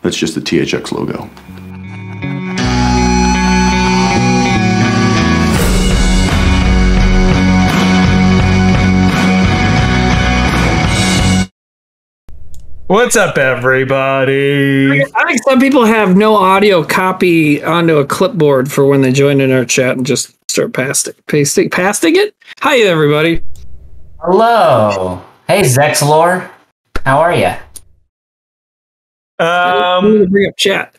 That's just the THX logo. What's up, everybody? I think some people have no audio copy onto a clipboard for when they join in our chat and just start pasting, pasting, pasting it. Hi, everybody. Hello. Hey, Zexlor. How are you? I'm gonna Um, bring up chat.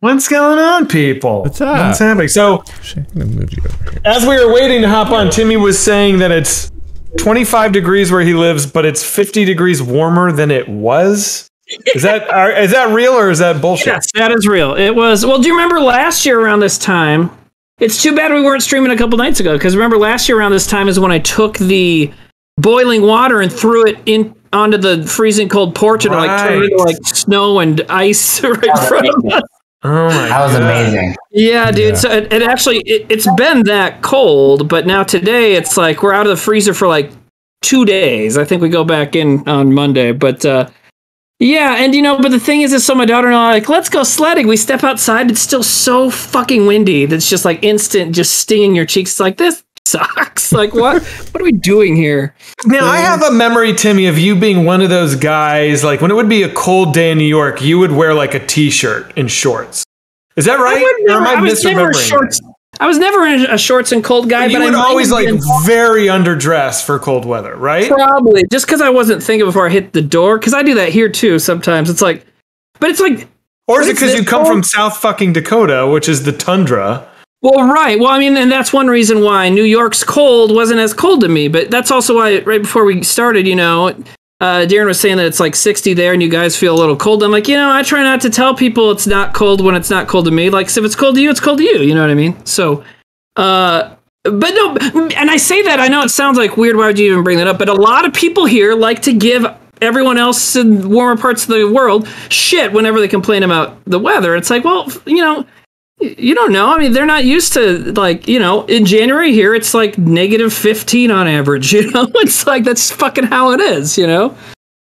what's going on, people? What's up? What's happening? So, I'm gonna move you over here. as we were waiting to hop on, Timmy was saying that it's 25 degrees where he lives, but it's 50 degrees warmer than it was. Is that are, is that real or is that bullshit? Yes, that is real. It was. Well, do you remember last year around this time? It's too bad we weren't streaming a couple nights ago because remember last year around this time is when I took the boiling water and threw it in onto the freezing cold porch and it, like turned into like snow and ice right in front of us. Oh my That was God. amazing. Yeah, dude. Yeah. So it, it actually it, it's been that cold, but now today it's like we're out of the freezer for like two days. I think we go back in on Monday, but uh yeah, and you know, but the thing is, is so my daughter and I are like, let's go sledding. We step outside, it's still so fucking windy. That's just like instant, just stinging your cheeks. It's like this sucks. Like what? what are we doing here? Now I have a memory, Timmy, of you being one of those guys. Like when it would be a cold day in New York, you would wear like a t-shirt and shorts. Is that right? I, would Or am never, I was never shorts. I was never a shorts and cold guy, You but would I might always like been- very underdressed for cold weather, right? Probably just because I wasn't thinking before I hit the door. Because I do that here too. Sometimes it's like, but it's like, Or is it because you come cold- from South fucking Dakota, which is the tundra? Well, right. Well, I mean, and that's one reason why New York's cold wasn't as cold to me. But that's also why right before we started, you know, uh, Darren was saying that it's like 60 there, and you guys feel a little cold. I'm like, you know, I try not to tell people it's not cold when it's not cold to me. Like, if it's cold to you, it's cold to you. You know what I mean? So, uh, but no, and I say that I know it sounds like weird. Why would you even bring that up? But a lot of people here like to give everyone else in warmer parts of the world shit whenever they complain about the weather. It's like, well, you know, you don't know. I mean, they're not used to like, you know, in January here it's like negative 15 on average, you know? It's like that's fucking how it is, you know?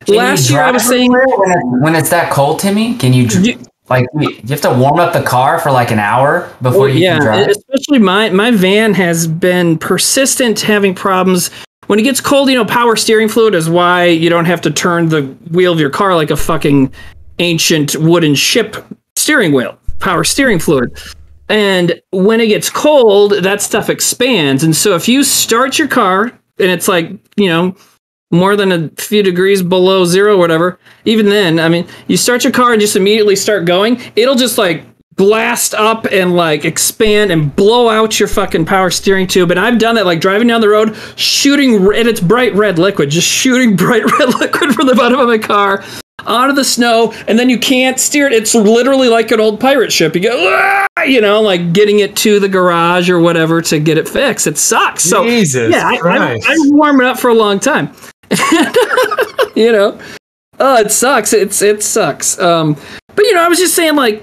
Can you Last year I was saying when, it, when it's that cold, Timmy? Can you dr- You- like you you have to warm up the car for like an hour before you yeah, can drive? especially my my van has been persistent having problems. When it gets cold, you know, power steering fluid is why you don't have to turn the wheel of your car like a fucking ancient wooden ship steering wheel. Power steering fluid. And when it gets cold, that stuff expands. And so if you start your car and it's like, you know, more than a few degrees below zero whatever, even then, I mean, you start your car and just immediately start going, it'll just like blast up and like expand and blow out your fucking power steering tube. And I've done that like driving down the road, shooting, and it's bright red liquid, just shooting bright red liquid from the bottom of my car onto the snow. And then you can't steer it. It's literally like an old pirate ship. You go, "Ah," you know, like getting it to the garage or whatever to get it fixed. It sucks. So, Jesus yeah, I, I, Christ. I warm it up for a long time. you know, oh, it sucks. It's it sucks. Um, but you know, I was just saying, like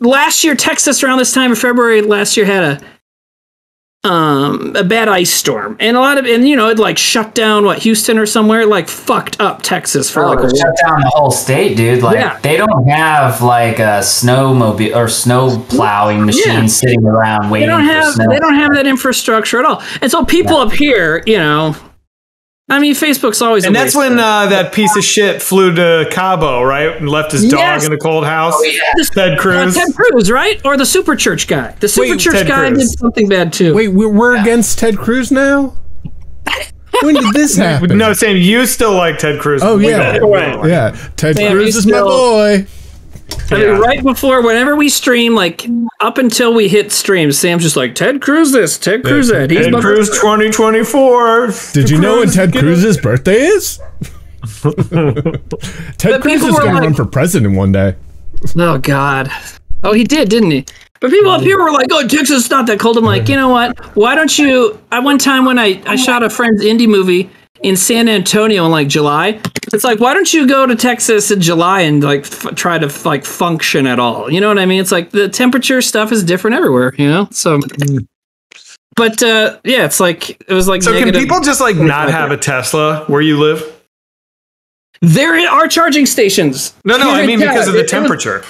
last year, Texas around this time of February last year had a um a bad ice storm, and a lot of and you know it like shut down what Houston or somewhere, it, like fucked up Texas for Oh, like a shut down the whole state, dude. Like Yeah. they don't have like a snowmobile or snow plowing machine Yeah. sitting around they waiting don't for have snow. they don't have that infrastructure at all, and so people up here, you know. I mean, Facebook's always a And that's when uh, that piece of shit flew to Cabo, right? And left his dog Yes. in a cold house. Oh, yeah. Ted Uh, Cruz. Ted Cruz, right? Or the Super Church guy. The Super Wait, Church Ted guy Cruz. did something bad too. Wait, we're, we're against Ted Cruz now? When did this happen? no, Sam, you still like Ted Cruz. Oh yeah, yeah. Ted Sam, Cruz you is my boy. I mean, right before, whenever we stream, like up until we hit stream, Sam's just like Ted Cruz this, Ted Cruz that. He's Ted my Cruz 2024. Did you know when Ted get Cruz's birthday is? Ted But Cruz is were going to like- run for president one day. Oh God. Oh, he did, didn't he? But people up here were like, "Oh, Texas is not that cold." I'm like, you know what? Why don't you? At one time when I I shot a friend's indie movie, in San Antonio in like July. It's like, why don't you go to Texas in July and like f- try to like function at all? You know what I mean? It's like the temperature stuff is different everywhere. You know, so. But uh, yeah, it's like it was like. So can people just like not have a Tesla where you live? There are charging stations. No, no, I mean Yeah, because of the it- it was- temperature.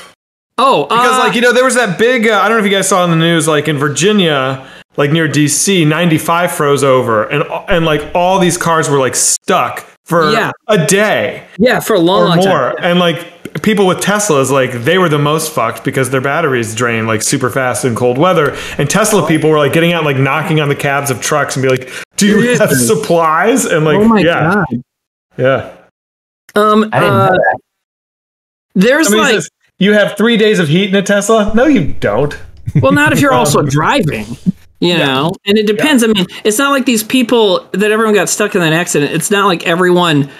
Oh, Because uh, like you know there was that big uh, I don't know if you guys saw in the news like in Virginia like near DC 95 froze over and and like all these cars were like stuck for Yeah. a day yeah, for a long, or long more time. and like people with Teslas like they were the most fucked because their batteries drain like super fast in cold weather and Tesla people were like getting out like knocking on the cabs of trucks and be like do you have supplies and like Oh my yeah god. yeah Um, I didn't uh, know that. there's Somebody like, says you have 3 days of heat in a Tesla no you don't well, not if you're also driving. You know, and it depends. I mean, it's not like these people that everyone got stuck in that accident. It's not like everyone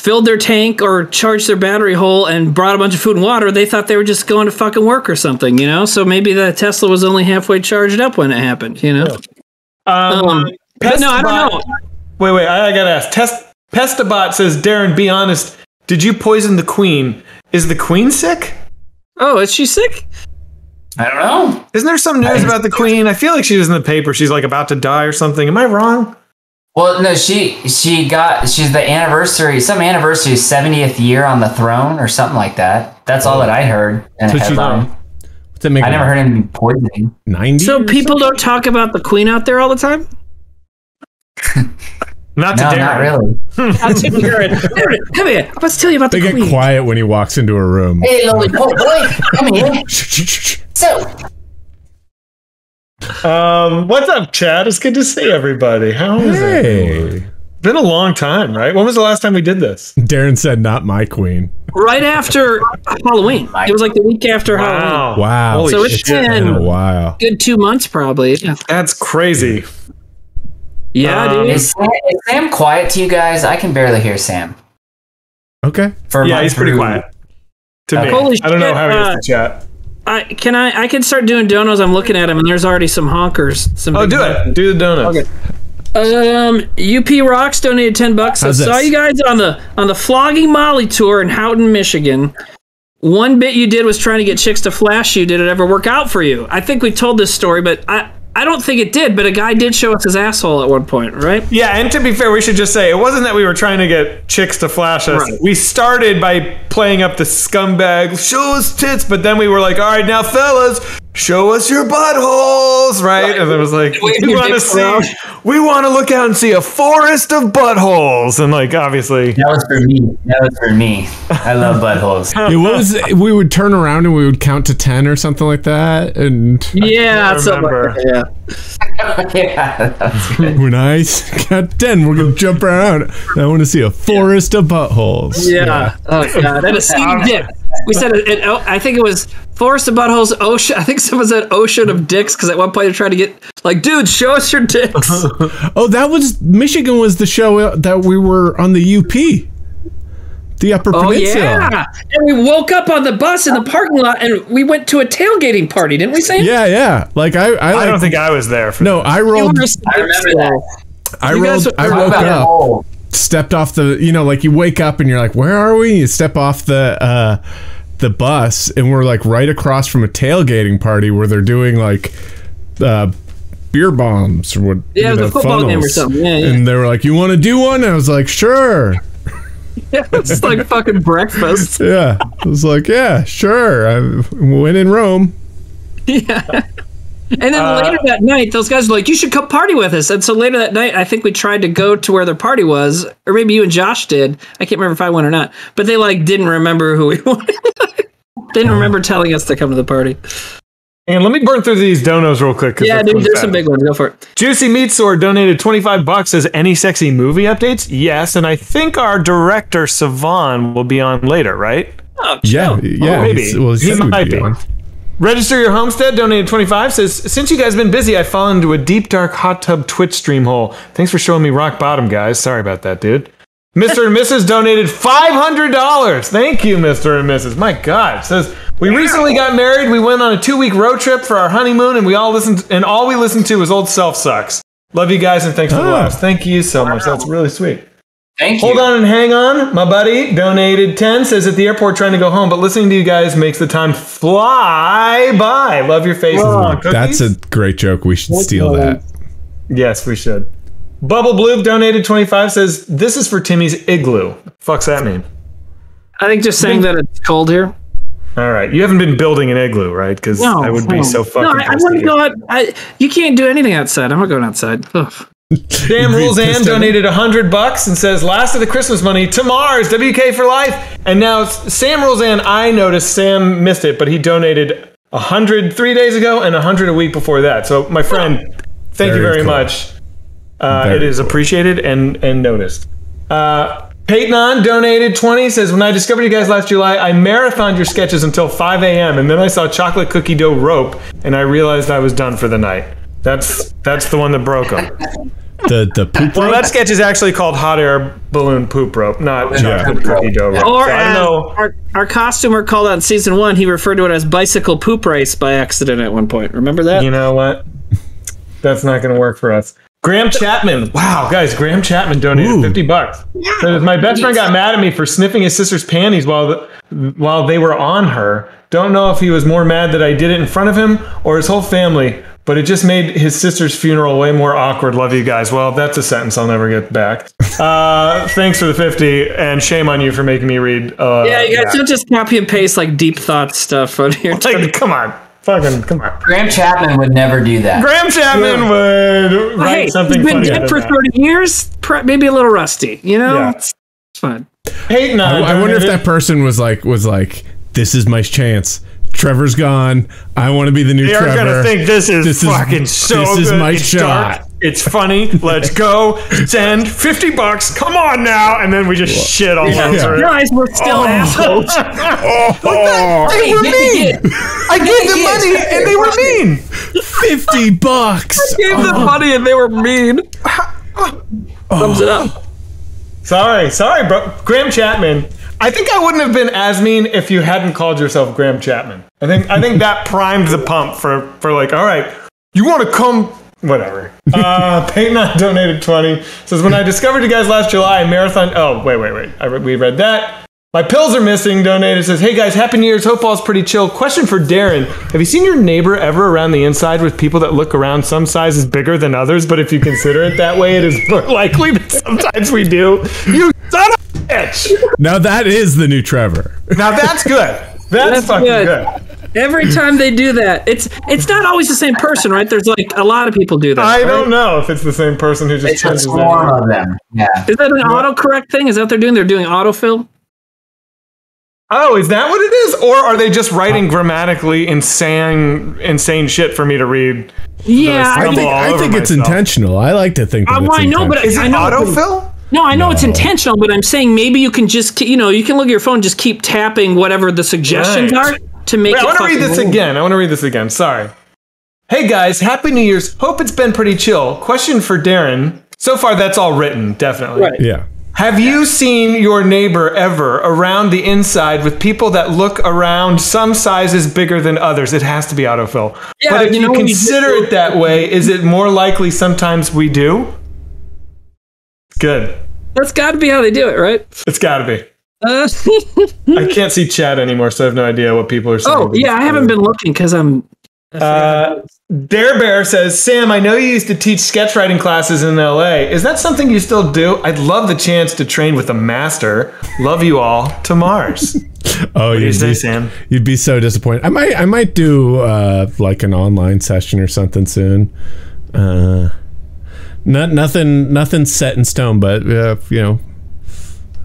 filled their tank or charged their battery hole and brought a bunch of food and water. They thought they were just going to fucking work or something, you know? So maybe the Tesla was only halfway charged up when it happened, you know? um, Um, but no, I don't know. Wait, wait, I, I gotta ask. Test Pestabot says, Darren, be honest. Did you poison the queen? Is the queen sick? Oh, is she sick? I don't know. Isn't there some news about the queen? I feel like she was in the paper. She's like about to die or something. Am I wrong? Well, no, she she got she's the anniversary, some anniversary, seventieth year on the throne or something like that. That's all that I heard in a she- headline. What's that make? I never heard any poisoning. Ninety. So people don't talk about the queen out there all the time? Not to No, Darren. not really. I'll tell you, Darren. Darren, come here. Let's tell you about They the get quiet when he walks into a room. Hey, lollipop boy, come here. So, Um, what's up, Chad? It's good to see everybody. How is it? Hey, Been a long time, right? When was the last time we did this? Darren said, "Not my queen." Right after Halloween. It was like the week after Halloween. Wow. Holy So it's shit. been- In a while. Good two months, probably. Yeah, That's crazy. Yeah Um, dude. is Sam, is Sam quiet to you guys? I can barely hear Sam. Okay. For Yeah, he's pretty quiet. To me. Holy I don't know how he uh, is to chat. I can I I can start doing donos. I'm looking at them, and there's already some honkers. Some Oh, do honkers. it. Do the donuts. Okay. Um, UP Rocks donated ten bucks. I How's saw you guys on the on the flogging Molly tour in Houghton, Michigan. One bit you did was trying to get chicks to flash you. Did it ever work out for you? I think we told this story, but I I don't think it did. But a guy did show us his asshole at one point, right? Yeah, and to be fair, we should just say it wasn't that we were trying to get chicks to flash us. Right. We started by playing up the scumbag, show us tits, but then we were like, all right, now fellas, show us your buttholes, right? And it was like, we want to see, we want to look out and see a forest of buttholes, and like obviously, That was for me. That was for me. I love buttholes. It was. We would turn around and we would count to ten or something like that, and Yeah, something like remember. that, yeah. yeah, that was good. when I count ten, we're gonna jump around. And I want to see a forest of buttholes. Yeah. Oh god, and a seedy dick. We said it, it, oh, I think it was Forest of Buttholes Ocean. I think someone said Ocean of Dicks because at one point they're trying to get like, dude, show us your dicks. Oh, that was Michigan. Was the show uh, that we were on the UP, the Upper oh Peninsula? yeah. And we woke up on the bus in the parking lot and we went to a tailgating party, didn't we, Sam? Yeah, yeah. Like I, I, I like, don't think I was there. For No, I rolled. I remember that. I you rolled. I woke About up. Stepped off the you know like you wake up and you're like where are we you step off the uh the bus and we're like right across from a tailgating party where they're doing like uh beer bombs or what Yeah, you it was know, a football game or something. Yeah, yeah. and they were like you want to do one i was like sure Yeah, it's like fucking breakfast. yeah i was like yeah sure i went in rome Yeah. And then uh, later that night, those guys were like, "You should come party with us." And so later that night, I think we tried to go to where their party was, or maybe you and Josh did. I can't remember if I went or not. But they like didn't remember who we were. didn't remember telling us to come to the party. And let me burn through these donos real quick. Yeah, dude, there's facts. some big ones. Go for it. Juicy Meat Sword donated 25 bucks. Says any sexy movie updates? Yes, and I think our director Sevan will be on later, right? Oh, yeah chill. yeah oh, maybe. he's- well, He he would might be be. on. Register Your Homestead donated 25 says, Since you guys been busy, I've fallen into a deep, dark hot tub Twitch stream hole. Thanks for showing me rock bottom, guys. Sorry about that, dude. Mr. and Mrs. donated $500. Thank you, Mr. and Mrs. My God. Says, We recently got married. We went on a two week road trip for our honeymoon, and we all listened, and all we listened to was Old Self Sucks. Love you guys, and thanks for the Oh. laughs. Thank you so much. That's really sweet. Thank you. Hold on and hang on. My buddy donated 10, says at the airport trying to go home, but listening to you guys makes the time fly by. Love your faces. on That's a great joke. We should steal that. Yes, we should. Bubble Blue donated 25, says this is for Timmy's igloo. Fuck's that mean? I think just saying that it's cold here. All right. You haven't been building an igloo, right? Because No, I would be so fucking No, I, I pissed want at to you. go out. I, you can't do anything outside. I'm not going outside. Ugh. Sam You'd be Rules pissed Ann at me. donated 100 bucks and says, last of the Christmas money to Mars, WK for life. And now Sam Rules Ann, I noticed Sam missed it, but he donated 100 three days ago and a 100 a week before that. So, my friend, thank you Very very cool. much. Uh, Very it is cool. appreciated and, and noticed. Uh, Peyton donated 20, says, When I discovered you guys last July, I marathoned your sketches until 5 a.m. and then I saw chocolate cookie dough rope and I realized I was done for the night. That's that's the one that broke them. The the poop Well, rope? that sketch is actually called Hot Air Balloon Poop Rope, not chocolate Yeah. cookie dough rope. Or So I as uh, our, our costumer called out in season one, he referred to it as bicycle poop race by accident at one point. Remember that? You know what? That's not going to work for us. Graham Chapman. Wow, guys, Graham Chapman donated Ooh. 50 bucks. Says, My best friend got mad at me for sniffing his sister's panties while the, while they were on her. Don't know if he was more mad that I did it in front of him or his whole family, but it just made his sister's funeral way more awkward. Love you guys. Well, that's a sentence I'll never get back. Uh, thanks for the 50 and shame on you for making me read. Uh, yeah, you guys that. don't just copy and paste like deep thought stuff on here. Like, come on. Fucking, come on. Graham Chapman would never do that. Graham Chapman would write hey, something he's been funnier dead for that. 30 years, maybe a little rusty, you know? Yeah. It's fine. Peyton, I, I wonder if that person was like was like, this is my chance. Trevor's gone. I want to be the new They are Trevor. gonna think this is This is- fucking so this is my it's shot. dark, It's funny. Let's go. Send fifty bucks. Come on now, and then we just shit all over You it. guys were still oh. assholes. They oh. were mean. I gave them money, and they were mean. Fifty bucks. I gave them money and they were mean. Thumbs it up. Sorry, sorry, bro. Graham Chapman. I think I wouldn't have been as mean if you hadn't called yourself Graham Chapman. I think I think that primed the pump for for like, all right, you want to come, whatever. Uh, Peyton donated twenty. Says when I discovered you guys last July, marathon. Oh wait, wait, wait. I re- we read that. My pills are missing. Donated says, hey guys, happy New Year's. Hope all's pretty chill. Question for Darren: Have you seen your neighbor ever around the inside with people that look around some sizes bigger than others? But if you consider it that way, it is more likely that sometimes we do. You son of bitch. Now that is the new Trevor. Now that's good. That's, That's fucking good. good. Every time they do that, it's it's not always the same person, right? There's like a lot of people do that. I right? don't know if it's the same person who just It's a changes swarm of them. Yeah. Is that an autocorrect thing? Is that what they're doing? They're doing autofill? Oh, is that what it is? Or are they just writing grammatically insane insane shit for me to read? Yeah, I I think, I think it's myself. intentional. I like to think. Uh, That well, I know, but intentional. Is I it know it's- autofill? No, I know it's intentional, but I'm saying maybe you can just, you know, you can look at your phone, just keep tapping whatever the suggestions Right. are to make Wait, it. I want to read this move. again. I want to read this again. Sorry. Hey guys, happy New Year's. Hope it's been pretty chill. Question for Darren. So far, that's all written, definitely. Right. yeah. Have you seen your neighbor ever around the inside with people that look around some sizes bigger than others? It has to be autofill. Yeah, but if you you, know, you consider it that way, is it more likely sometimes we do? Good. That's got to be how they do it, right? It's got to be. Uh, I can't see chat anymore, so I have no idea what people are saying. oh, yeah, I haven't been looking because I'm. Uh, Dare Bear says, Sam, I know you used to teach sketch writing classes in LA. Is that something you still do? I'd love the chance to train with a master. Love you all. To Mars. Oh, do you you'd say, be, Sam? You'd be so disappointed. I might. I might do uh, like an online session or something soon. Uh, not nothing. Nothing set in stone, but uh, you know.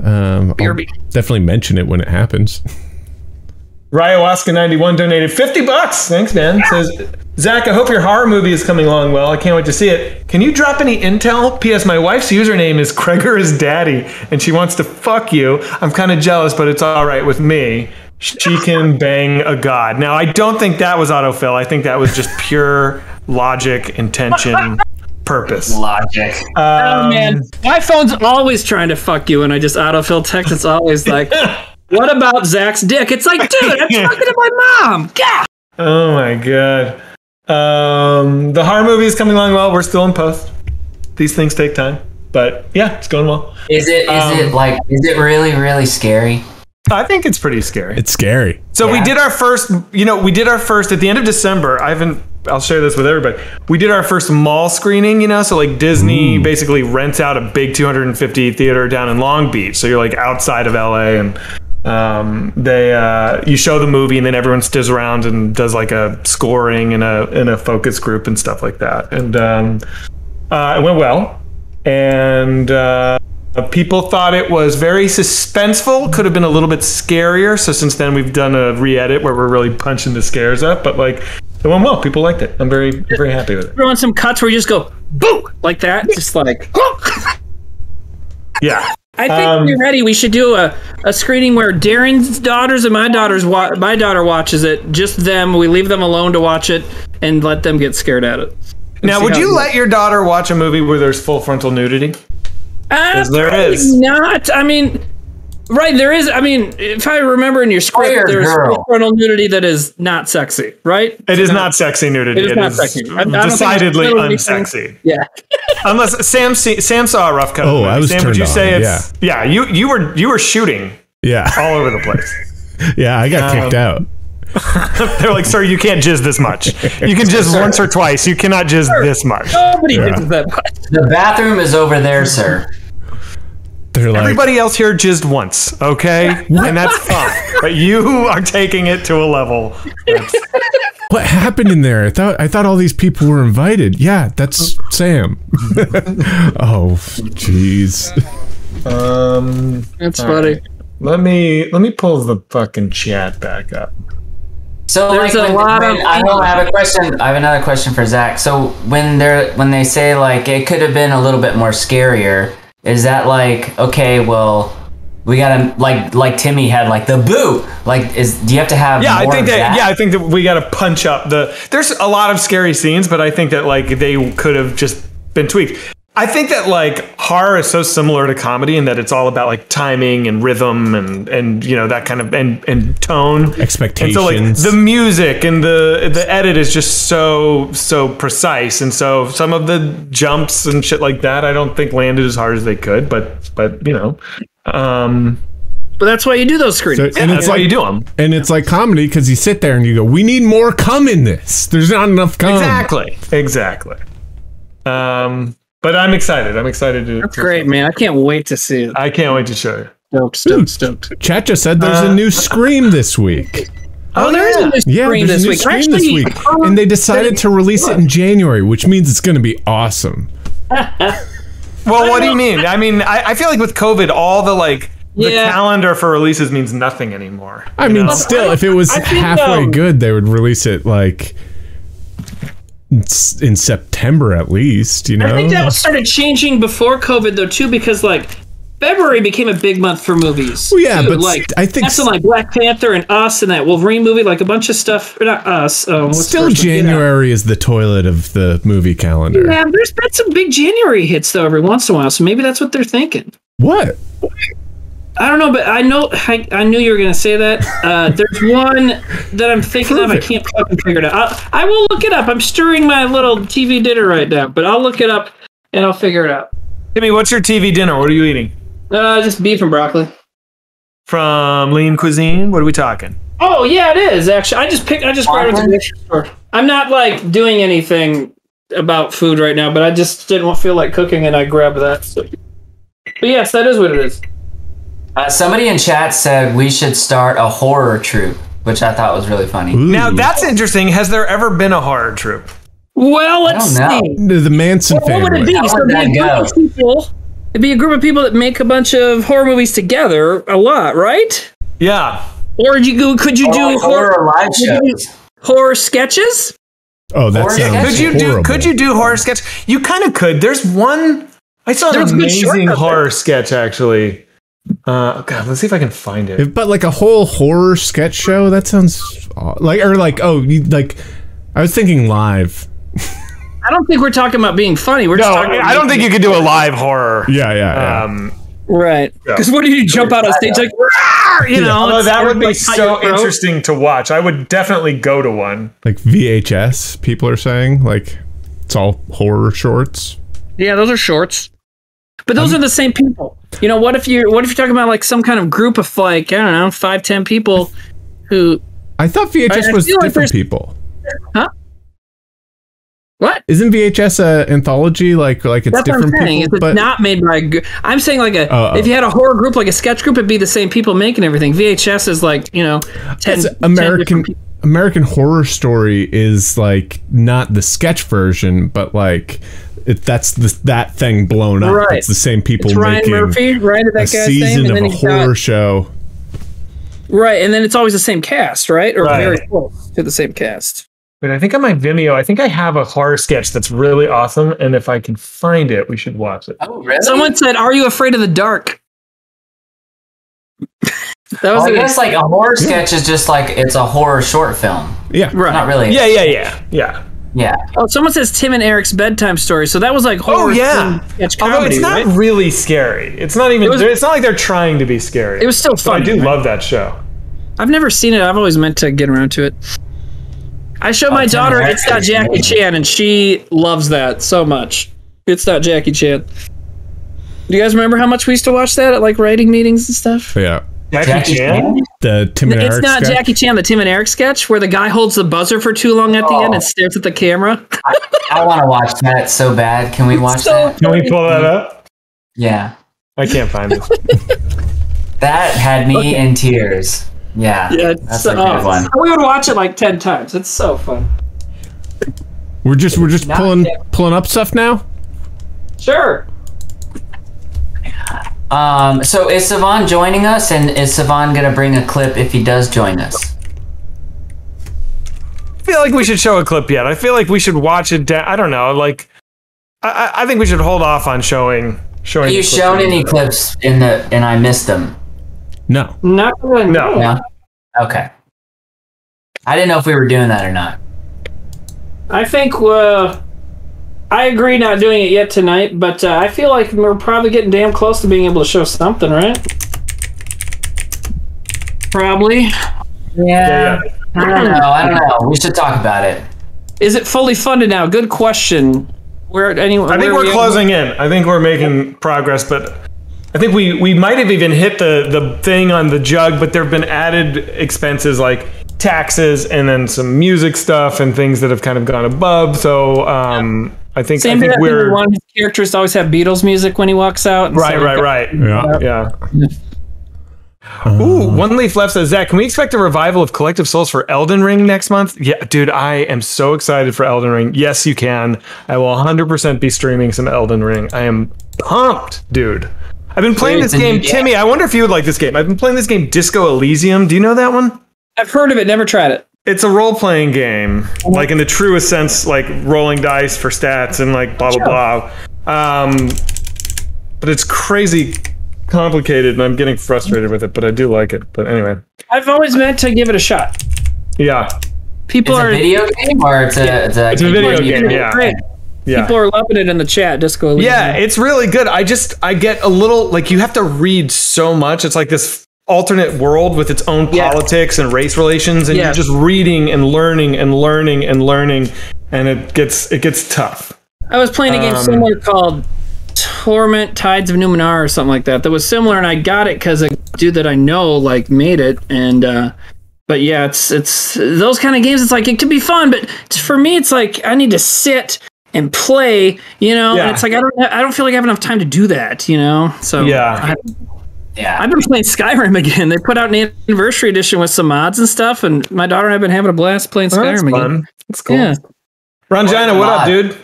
Um, I'll definitely mention it when it happens. Ryawaska91 donated 50 bucks. Thanks, man. Says, Zach, I hope your horror movie is coming along well. I can't wait to see it. Can you drop any intel? P.S. My wife's username is Cregger is Daddy, and she wants to fuck you. I'm kind of jealous, but it's all right with me. She can bang a god. Now, I don't think that was autofill. I think that was just pure logic, intention, purpose. Logic. oh, man. My phone's always trying to fuck you, and I just autofill text. It's always like, what about Zach's dick? It's like, dude, I'm talking to my mom. God. Oh my god. Um, the horror movie is coming along well. We're still in post. These things take time, but yeah, it's going well. Is it is Um, it like is it really really scary? I think it's pretty scary. It's scary. So we did our first, you know, we did our first at the end of December. I haven't, I'll share this with everybody. We did our first mall screening, you know, so like Disney basically rents out a big 250 theater down in Long Beach. So you're like outside of LA and um, they, uh, you show the movie and then everyone sticks around and does like a scoring and a, in a focus group and stuff like that. And um, uh, it went well. And, uh, People thought it was very suspenseful. Could have been a little bit scarier. So since then, we've done a re-edit where we're really punching the scares up. But like, it went well. People liked it. I'm very, very happy with it. Throw in some cuts where you just go boo like that, just like. Yeah. I think Um, when you're ready, we should do a, a screening where Darren's daughters and my daughter's wa- my daughter watches it. Just them. We leave them alone to watch it and let them get scared at it. Now, would you let your daughter watch a movie where there's full frontal nudity? Uh, there probably is. not. I mean, right there is. I mean, if I remember in your script, Fire there's girl. frontal nudity that is not sexy, right? It is not sexy nudity. It is not sexy. I- I don't think it's decidedly unsexy. Yeah. Unless Sam Sam saw a rough cut. of oh, the Oh. I was Sam, would turned you on, say it's yeah? You you were you were shooting Yeah. all over the place. Yeah, I got um, kicked out. They're like, sir, you can't jizz this much. You can jizz once or twice. You cannot jizz this much. Nobody Yeah. does that much. The bathroom is over there, sir. They're like, Everybody else here jizzed once, okay? And that's fine. But you are taking it to a level. that's- what happened in there? I thought I thought all these people were invited. Yeah, that's Sam. oh, jeez. um, That's funny. let me let me pull the fucking chat back up. So There's like a when, lot when- of- I know I have a question. I have another question for Zach. So when they're when they say like it could have been a little bit more scarier, is that like okay? Well, we gotta like like Timmy had like the boo. Like is do you have to have? Yeah, I think of that, yeah, I think that we got to punch up the. There's a lot of scary scenes, but I think that like they could have just been tweaked. I think that like horror is so similar to comedy in that it's all about like timing and rhythm and and you know that kind of and and tone. Expectations. And so like the music and the the edit is just so so precise, and so some of the jumps and shit like that, I don't think landed as hard as they could. But but you know, um, But that's why you do those So, screenings. and that's it's why like you do them. and it's like comedy because you sit there and you go, "We need more cum in this. There's not enough cum." Exactly. Exactly. Um, but I'm excited. I'm excited to. That's great, man. I can't wait to see it. I can't wait to show you. Stoked, stoked, stoked. Chat just said there's Uh, a new Scream this week. Oh, there is a new Yeah, screen this a new week. Scream this Actually, week, um, and they decided to release it in January, which means it's going to be awesome. Well, what do you mean? I mean, I, I feel like with COVID, all the like the Yeah. calendar for releases means nothing anymore. I mean, still, if it was think, halfway um, good, they would release it like in September at least. You know, I think that started changing before COVID though too, because like February became a big month for movies. Well, yeah, too. but like I think that's like Black Panther and Us and that Wolverine movie, like a bunch of stuff. Or not Us. Um, still? January is the toilet of the movie calendar. Yeah, there's been some big January hits though every once in a while, so maybe that's what they're thinking. What? I don't know, but I know I, I knew you were gonna say that. Uh, there's one that I'm thinking of. I can't fucking figure it out. I, I will look it up. I'm stirring my little TV dinner right now, but I'll look it up and I'll figure it out. Timmy, what's your TV dinner? What are you eating? Uh, just beef and broccoli. From Lean Cuisine? What are we talking? Oh yeah, it is actually. I just picked. I just grabbed it the. I'm not like doing anything about food right now, but I just didn't feel like cooking, and I grabbed that. So. But yes, that is what it is. Uh, somebody in chat said we should start a horror troupe, which I thought was really funny. Now that's interesting. Has there ever been a horror troupe? Well, let's see. the, the Manson What would it family. be? How So would it'd be that a group of people. It'd be a group of people that make a bunch of horror movies together a lot, right? Yeah. Or you go, could you do Or like horror, horror live would you do shows. horror sketches? Oh, that Or- sounds Yeah, Could you do? Could you do horror sketch? You kind of could. There's one. I saw an There's good amazing out there. horror sketch actually. Uh, God, let's see if I can find it. But like a whole horror sketch show, that sounds aw- like or like oh, you, like I was thinking live. I don't think we're talking about being funny. We're No, just talking about I don't think you could do a live horror. Yeah, yeah, yeah. Um, right. Because what do you jump out on stage like, you know? although it's that would be like, so interesting to watch. I would definitely go to one. like VHS. People are saying like it's all horror shorts. Yeah, those are shorts. But those are the same people. You know, what if you're what if you're talking about like some kind of group of like I don't know five ten people who I thought VHS I was feel like different there's- people. what? Isn't VHS a anthology like like it's That's what I'm different saying. people? It's not made by. a I'm saying like a. Oh, oh. If you had a horror group, like a sketch group, it'd be the same people making everything. VHS is like you know, 10, It's 10 American. American Horror Story is like not the sketch version, but like it, that's the, that thing blown up. Right. It's the same people It's Ryan making Murphy, right? That a guy's name, season and of a he's got- horror show. Right, and then it's always the same cast, right? Or Right. very close to the same cast. But I think on my Vimeo, I think I have a horror sketch that's really awesome, and if I can find it, we should watch it. Oh, really? Someone said, "Are you afraid of the dark?" that Well, was I a- guess like a horror sketch is just like it's a horror short film. Yeah. right. Not really. Yeah, yeah, yeah, yeah. Yeah. Oh, someone says Tim and Eric's bedtime story. So that was like Oh horror. yeah. film sketch Although comedy, it's not right? really scary. It's not even. It was- it's not like they're trying to be scary. It was still fun. But I do right? love that show. I've never seen it. I've always meant to get around to it. I showed oh, my Tim daughter Eric It's Not Jackie amazing. Chan, and she loves that so much. It's Not Jackie Chan. Do you guys remember how much we used to watch that at like writing meetings and stuff? Yeah. Jackie, Jackie Chan. Chan? The Tim and It's Eric not sketch. Jackie Chan, the Tim and Eric sketch where the guy holds the buzzer for too long at the end oh. and stares at the camera. I want to watch that so bad. Can we watch So that? Can we pull that up? Yeah. I can't find it. That had me in tears. Yeah. Yeah, it's, That's a good oh, one. We would watch it like ten times. It's so fun. We're just we're just Not pulling yet. pulling up stuff now. Sure. Um, so is Sevan joining us, and is Sevan gonna bring a clip if he does join us? I feel like we should show a clip yet. I feel like we should watch it. Da- I don't know. Like, I, I- I think we should hold off on showing showing. Have you shown yet. any clips in the and I missed them? No. Not really. No. Okay. I didn't know if we were doing that or not. I think uh, I agree not doing it yet tonight, but uh, I feel like we're probably getting damn close to being able to show something, right? Probably. Yeah. I don't know. I don't know. We should talk about it. Is it fully funded now? Good question. Where anyone? I think we're closing in. I think we're making progress, but I think we we might have even hit the the thing on the jug. But there have been added expenses like taxes and then some music stuff and things that have kind of gone above. So um, I think Same I think. We we're want his characters always have Beatles music when he walks out. and right, so- right, right. Yeah. Yeah. Uh, Ooh, one leaf left says Zach. Can we expect a revival of Collective Souls for Elden Ring next month? Yeah, dude, I am so excited for Elden Ring. Yes, you can. I will 100% be streaming some Elden Ring. I am pumped, dude. I've been playing this game, new game. Timmy. I wonder if you would like this game. I've been playing this game, Disco Elysium. Do you know that one? I've heard of it, never tried it. It's a role playing game, like in the truest sense, like rolling dice for stats and like blah blah blah. Um, but it's crazy complicated, and I'm getting frustrated with it. But I do like it. But anyway, I've always meant to give it a shot. yeah, People It's a are video game or it's a it's a, It's a video like, game, yeah. great. yeah. People are loving it in the chat. Disco. Elysium. Yeah, it's really good. I just I get a little like you have to read so much. It's like this alternate world with its own Yeah. politics and race relations, and Yeah. you're just reading and learning and learning and learning, and it gets it gets tough. I was playing a game Um, similar called Torment Tides of Numenera or something like that. That was similar, and I got it because a dude that I know like made it. And uh, but yeah, it's it's those kind of games. It's like it could be fun, but for me, it's like I need to sit and play. You know, Yeah. and it's like I don't I don't feel like I have enough time to do that. You know, so Yeah. I, Yeah. I've been playing Skyrim again. They put out an anniversary edition with some mods and stuff, and my daughter and I've been having a blast playing Oh, that's Skyrim again. fun. That's cool. Yeah. Rangina, what up, dude?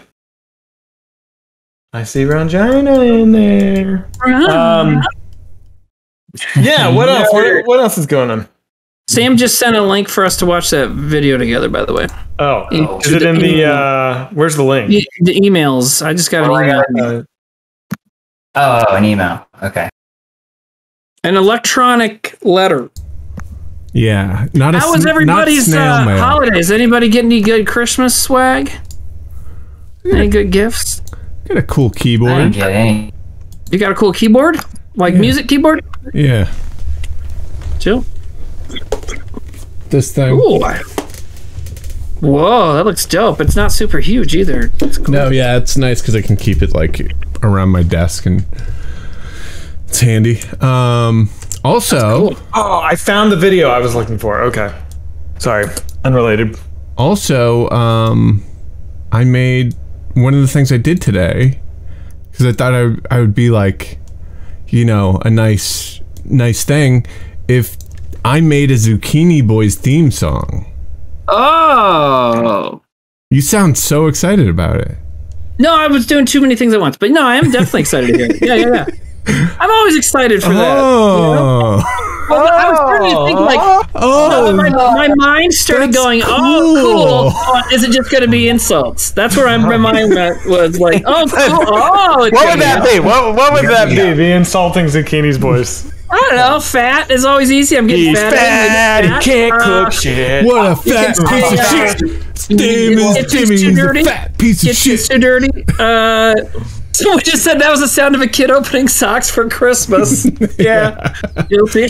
I see Rangina in there. Um, yeah. What else? What, what else is going on? Sam just sent a link for us to watch that video together. By the way, Oh, Oh. is it in the? uh Where's the link? the, the emails. I just got an Oh, I email, got Uh, oh, an email. Okay. An electronic letter. Yeah. Not a How was everybody's snail uh, holidays? Anybody get any good Christmas swag? Any good gifts? Got a cool I keyboard. get any. You got a cool keyboard, like music keyboard. Yeah. Jill. This thing. Ooh. Whoa, that looks dope. It's not super huge either. It's cool. No, yeah, it's nice because I can keep it like around my desk, and it's handy. Um, also, Oh, I found the video I was looking for. Okay. Sorry. Unrelated. also, um, I made one of the things I did today because I thought I, I would be like, you know, a nice nice thing if I made a Zucchini Boys theme song. Oh. You sound so excited about it. No, I was doing too many things at once. But no, I am definitely excited to hear it. Yeah, yeah, yeah. I'm always excited for that. Oh, Well, I was starting to think like, oh, my, my mind started That's going, oh, cool. cool. Oh, is it just going to be insults? That's where I'm, my mind went- was like, oh, cool. Oh, What would that be? What, what would that be? The insulting zucchini's voice. I don't know. Fat is always easy. I'm getting He's fat. fat. He can't Uh, cook shit. what a fat can piece of uh, shit! Damon It's Timmy too is dirty. a fat piece of Gets you shit. so dirty. Uh, someone just said that was the sound of a kid opening socks for Christmas. yeah, guilty.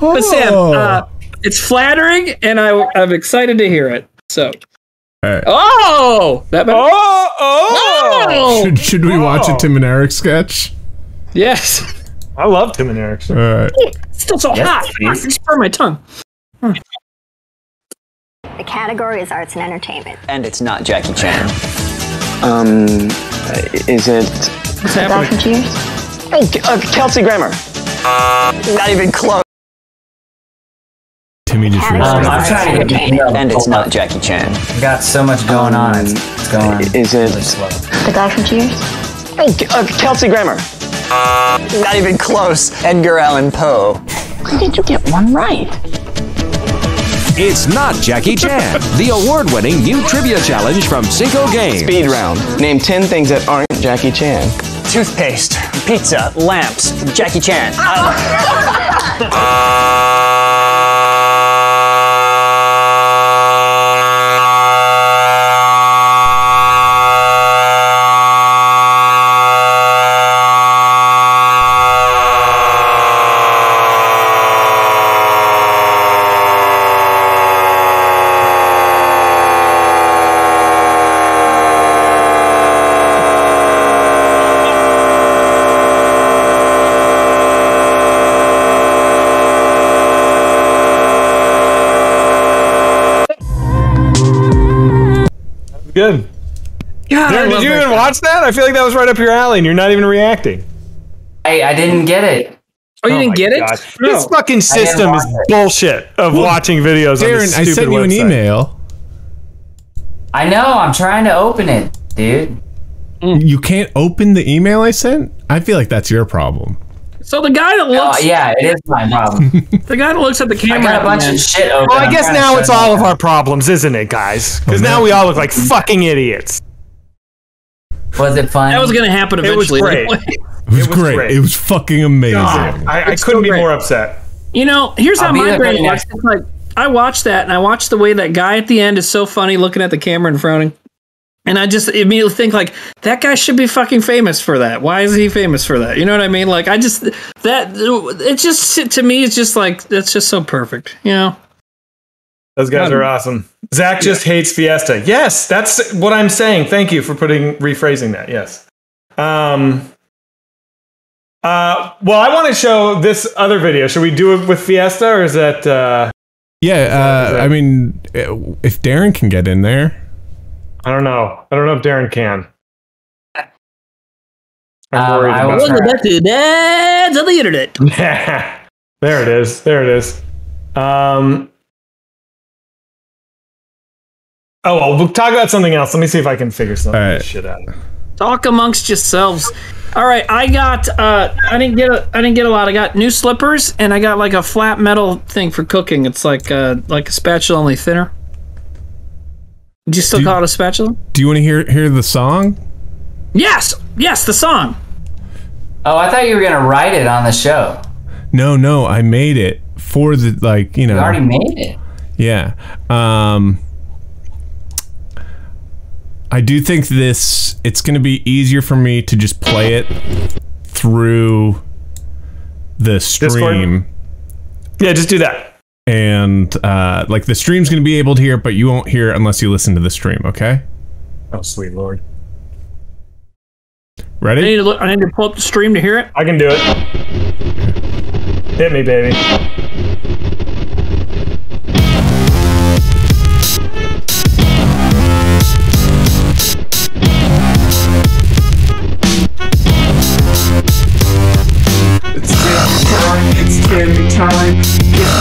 But Sam, Oh. uh, it's flattering, and I, I'm excited to hear it. So, All right. oh, that better? Oh, oh. Oh! Should, should we watch a Oh. Tim and Eric sketch? yes, I love Tim and Eric. All right. it's still so Yes, hot. please. It's burn my tongue. The category is arts and entertainment. And it's not Jackie Chan. Um, is it What's happening? From Cheers? oh, K- uh, Kelsey Grammer? Not even close. Timmy just Um, Um. I'm trying to get the And it's not Jackie Chan. We got so much going on. It's, it's going Is it- really slow. The guy from Cheers? Oh, K- uh, Kelsey Grammer? Not even close. Edgar Allan Poe. How did you get one right? It's not Jackie Chan, the award winning new trivia challenge from Cinco Games. Speed round. Name 10 things that aren't Jackie Chan. Toothpaste, pizza, lamps, Jackie Chan. Good. God, Darren, did you even guy. watch that? I feel like that was right up your alley, and you're not even reacting. I, I didn't get it. Oh, you Oh didn't my get it? No. This fucking system is it. bullshit of watching videos on Darren, this I stupid sent you an email. I know. I'm trying to open it, dude. You can't open the email I sent? I feel like that's your problem. So the guy that Oh, looks, yeah, it is my problem. the guy that looks at the I camera, got a bunch man, of shit open. Well, I guess now it's all of our problems, isn't it, guys? Because Oh, now we all look like fucking idiots. Was it fun? that was going to happen eventually. It was great. anyway. It was, It was great. great. It was fucking amazing. God, I, I couldn't so be great. more upset. You know, here's I'll how my brain works. It's like I watched that and I watched the way that guy at the end is so funny looking at the camera and frowning. And I just immediately think like that guy should be fucking famous for that. Why is he famous for that? You know what I mean? Like I just that it just to me it's just like that's just so perfect. You know? Those guys are awesome. Zach just hates Fiesta. Yes, that's what I'm saying. Thank you for putting rephrasing that. Yes. Um. Uh. Well, I want to show this other video. Should we do it with Fiesta, or is that? Uh, Yeah, uh, that- I mean, if Darren can get in there, I don't know. I don't know if Darren can. I'm Um, worried I about will- that. That's the dads on the internet. there it is. There it is. Um. Oh well, we'll talk about something else. Let me see if I can figure some All right. shit out. Talk amongst yourselves. All right, I got uh I didn't get a I didn't get a lot. I got new slippers and I got like a flat metal thing for cooking. It's like uh like a spatula only thinner. Would you still Do you- call it a spatula? do you want to hear hear the song? Yes, yes, the song. Oh, I thought you were gonna write it on the show. No, no, I made it for the like you know. You already made it. Yeah. Um I do think this it's going to be easier for me to just play it through the stream Yeah, just do that. And uh like the stream's going to be able to hear but you won't hear unless you listen to the stream, okay? Oh, sweet lord. Ready? I need Ready? to look. I need to pull up the stream to hear it. I can do it. Hit me, baby. It's Timmy time, it's Timmy time.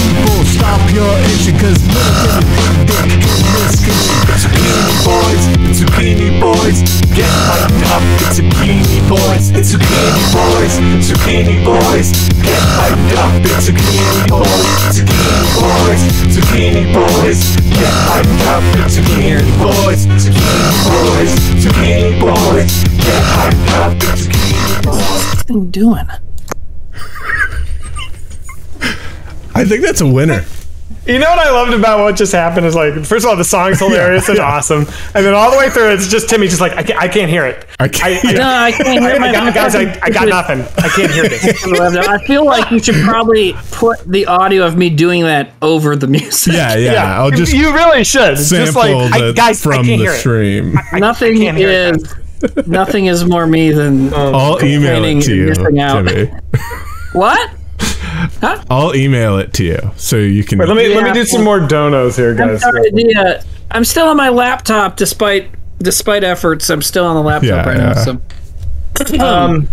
People, stop your itching, cause little Dick in this. Zucchini boys, it's zucchini boys. Get hyped up, it's zucchini boys. It's zucchini boys, zucchini boys. Get hyped up, it's zucchini boys. Zucchini boys, zucchini boys. Get hyped up, it's zucchini boys. Zucchini boys, zucchini boys. Get hyped up, it's zucchini boys. What's this thing doing? I think that's a winner. You know what I loved about what just happened is like, first of all, the song's hilarious and awesome, and then all the way through, it's just Timmy just like, I can't, I can't hear it. I can't. I, No, I can't hear I, my got, guys, I, I got nothing. I can't hear this. I feel like you should probably put the audio of me doing that over the music. Yeah, yeah. I'll just you really should. It's sample just like, I, the, guys, I from can't the hear it. stream. nothing can't hear it. is nothing is more me than I'll email it to you, missing out. Timmy. what? I'll email it to you so you can. Wait, let me let me do some more donos here, guys. I'm guys. sorry. The, uh, I'm still on my laptop despite despite efforts. I'm still on the laptop Yeah, right yeah. now. So, um,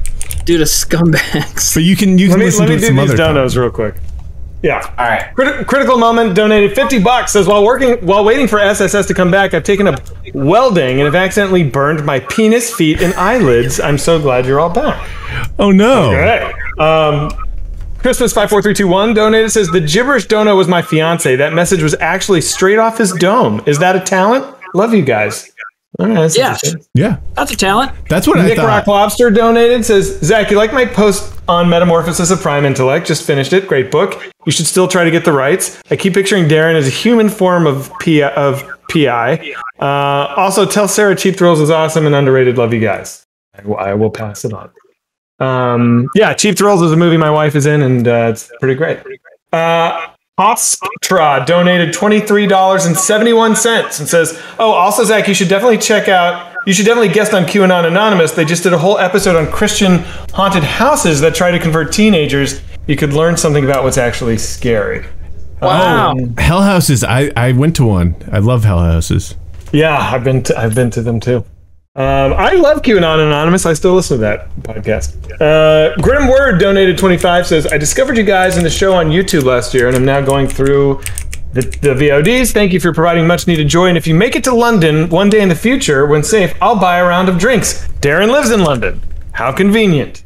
due to scumbags. but you can you Let can me listen let to me it do some these other time. donos real quick. Yeah. All right. Criti- critical moment donated 50 bucks says while working while waiting for SSS to come back I've taken up welding and have accidentally burned my penis feet and eyelids I'm so glad you're all back Oh no! okay um Christmas 54321 donated says the gibberish dono was my fiance that message was actually straight off his dome is that a talent love you guys all right that's Yeah. Yeah, That's a talent. that's what I Nick thought. Rock Lobster donated says Zach, you like my post on Metamorphosis of Prime Intellect? Just finished it. Great book. You should still try to get the rights. I keep picturing Darren as a human form of P of PI. Uh, also, tell Sarah Cheap Thrills is awesome and underrated. Love you guys. I will pass it on. Um, yeah, Cheap Thrills is a movie my wife is in, and uh, it's pretty great. Uh, Hosptra donated $23.71 and says, Oh, also, Zach, you should definitely check out, you should definitely guest on QAnon Anonymous. They just did a whole episode on Christian haunted houses that try to convert teenagers. You could learn something about what's actually scary. Wow. Hell houses. I I went to one. I love hell houses. Yeah, I've been to, I've been to them too. Um, I love QAnon Anonymous. I still listen to that podcast. Uh, Grim Word donated 25 says, I discovered you guys in the show on YouTube last year and I'm now going through the, the VODs. Thank you for providing much needed joy. And if you make it to London one day in the future, when safe, I'll buy a round of drinks. Darren lives in London. How convenient.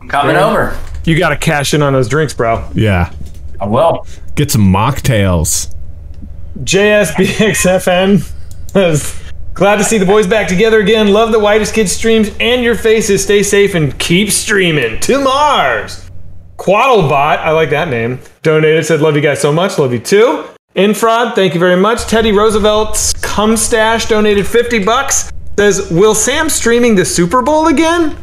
I'm Coming Yeah. over. You got to cash in on those drinks, bro. Yeah, I will. get some mocktails. JSBXFN says, Glad to see the boys back together again. Love the Whitest Kids streams and your faces. Stay safe and keep streaming to Mars. Quaddlebot, I like that name, donated, said, Love you guys so much. Love you too. Infraud, thank you very much. Teddy Roosevelt's Cum Stash donated 50 bucks. Says, Will Sam streaming the Super Bowl again?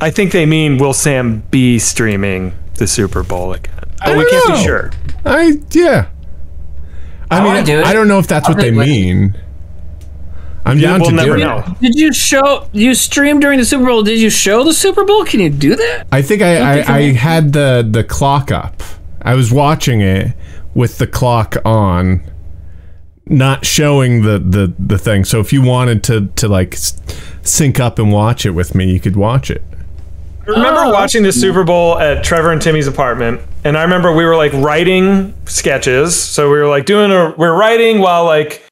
I think they mean, Will Sam be streaming the Super Bowl again? But we don't can't know. be sure. I yeah. I, I mean, do it. I don't know if that's I'll what they mean. it. Mean. I'm down we'll to never do it. know. Did you show you streamed during the Super Bowl? Did you show the Super Bowl? Can you do that? I think I, I, I had the the clock up. I was watching it with the clock on, not showing the the the thing. So if you wanted to to like sync up and watch it with me, you could watch it. I remember oh. watching the Super Bowl at Trevor and Timmy's apartment, and I remember we were like writing sketches. So we were like doing a we're writing while like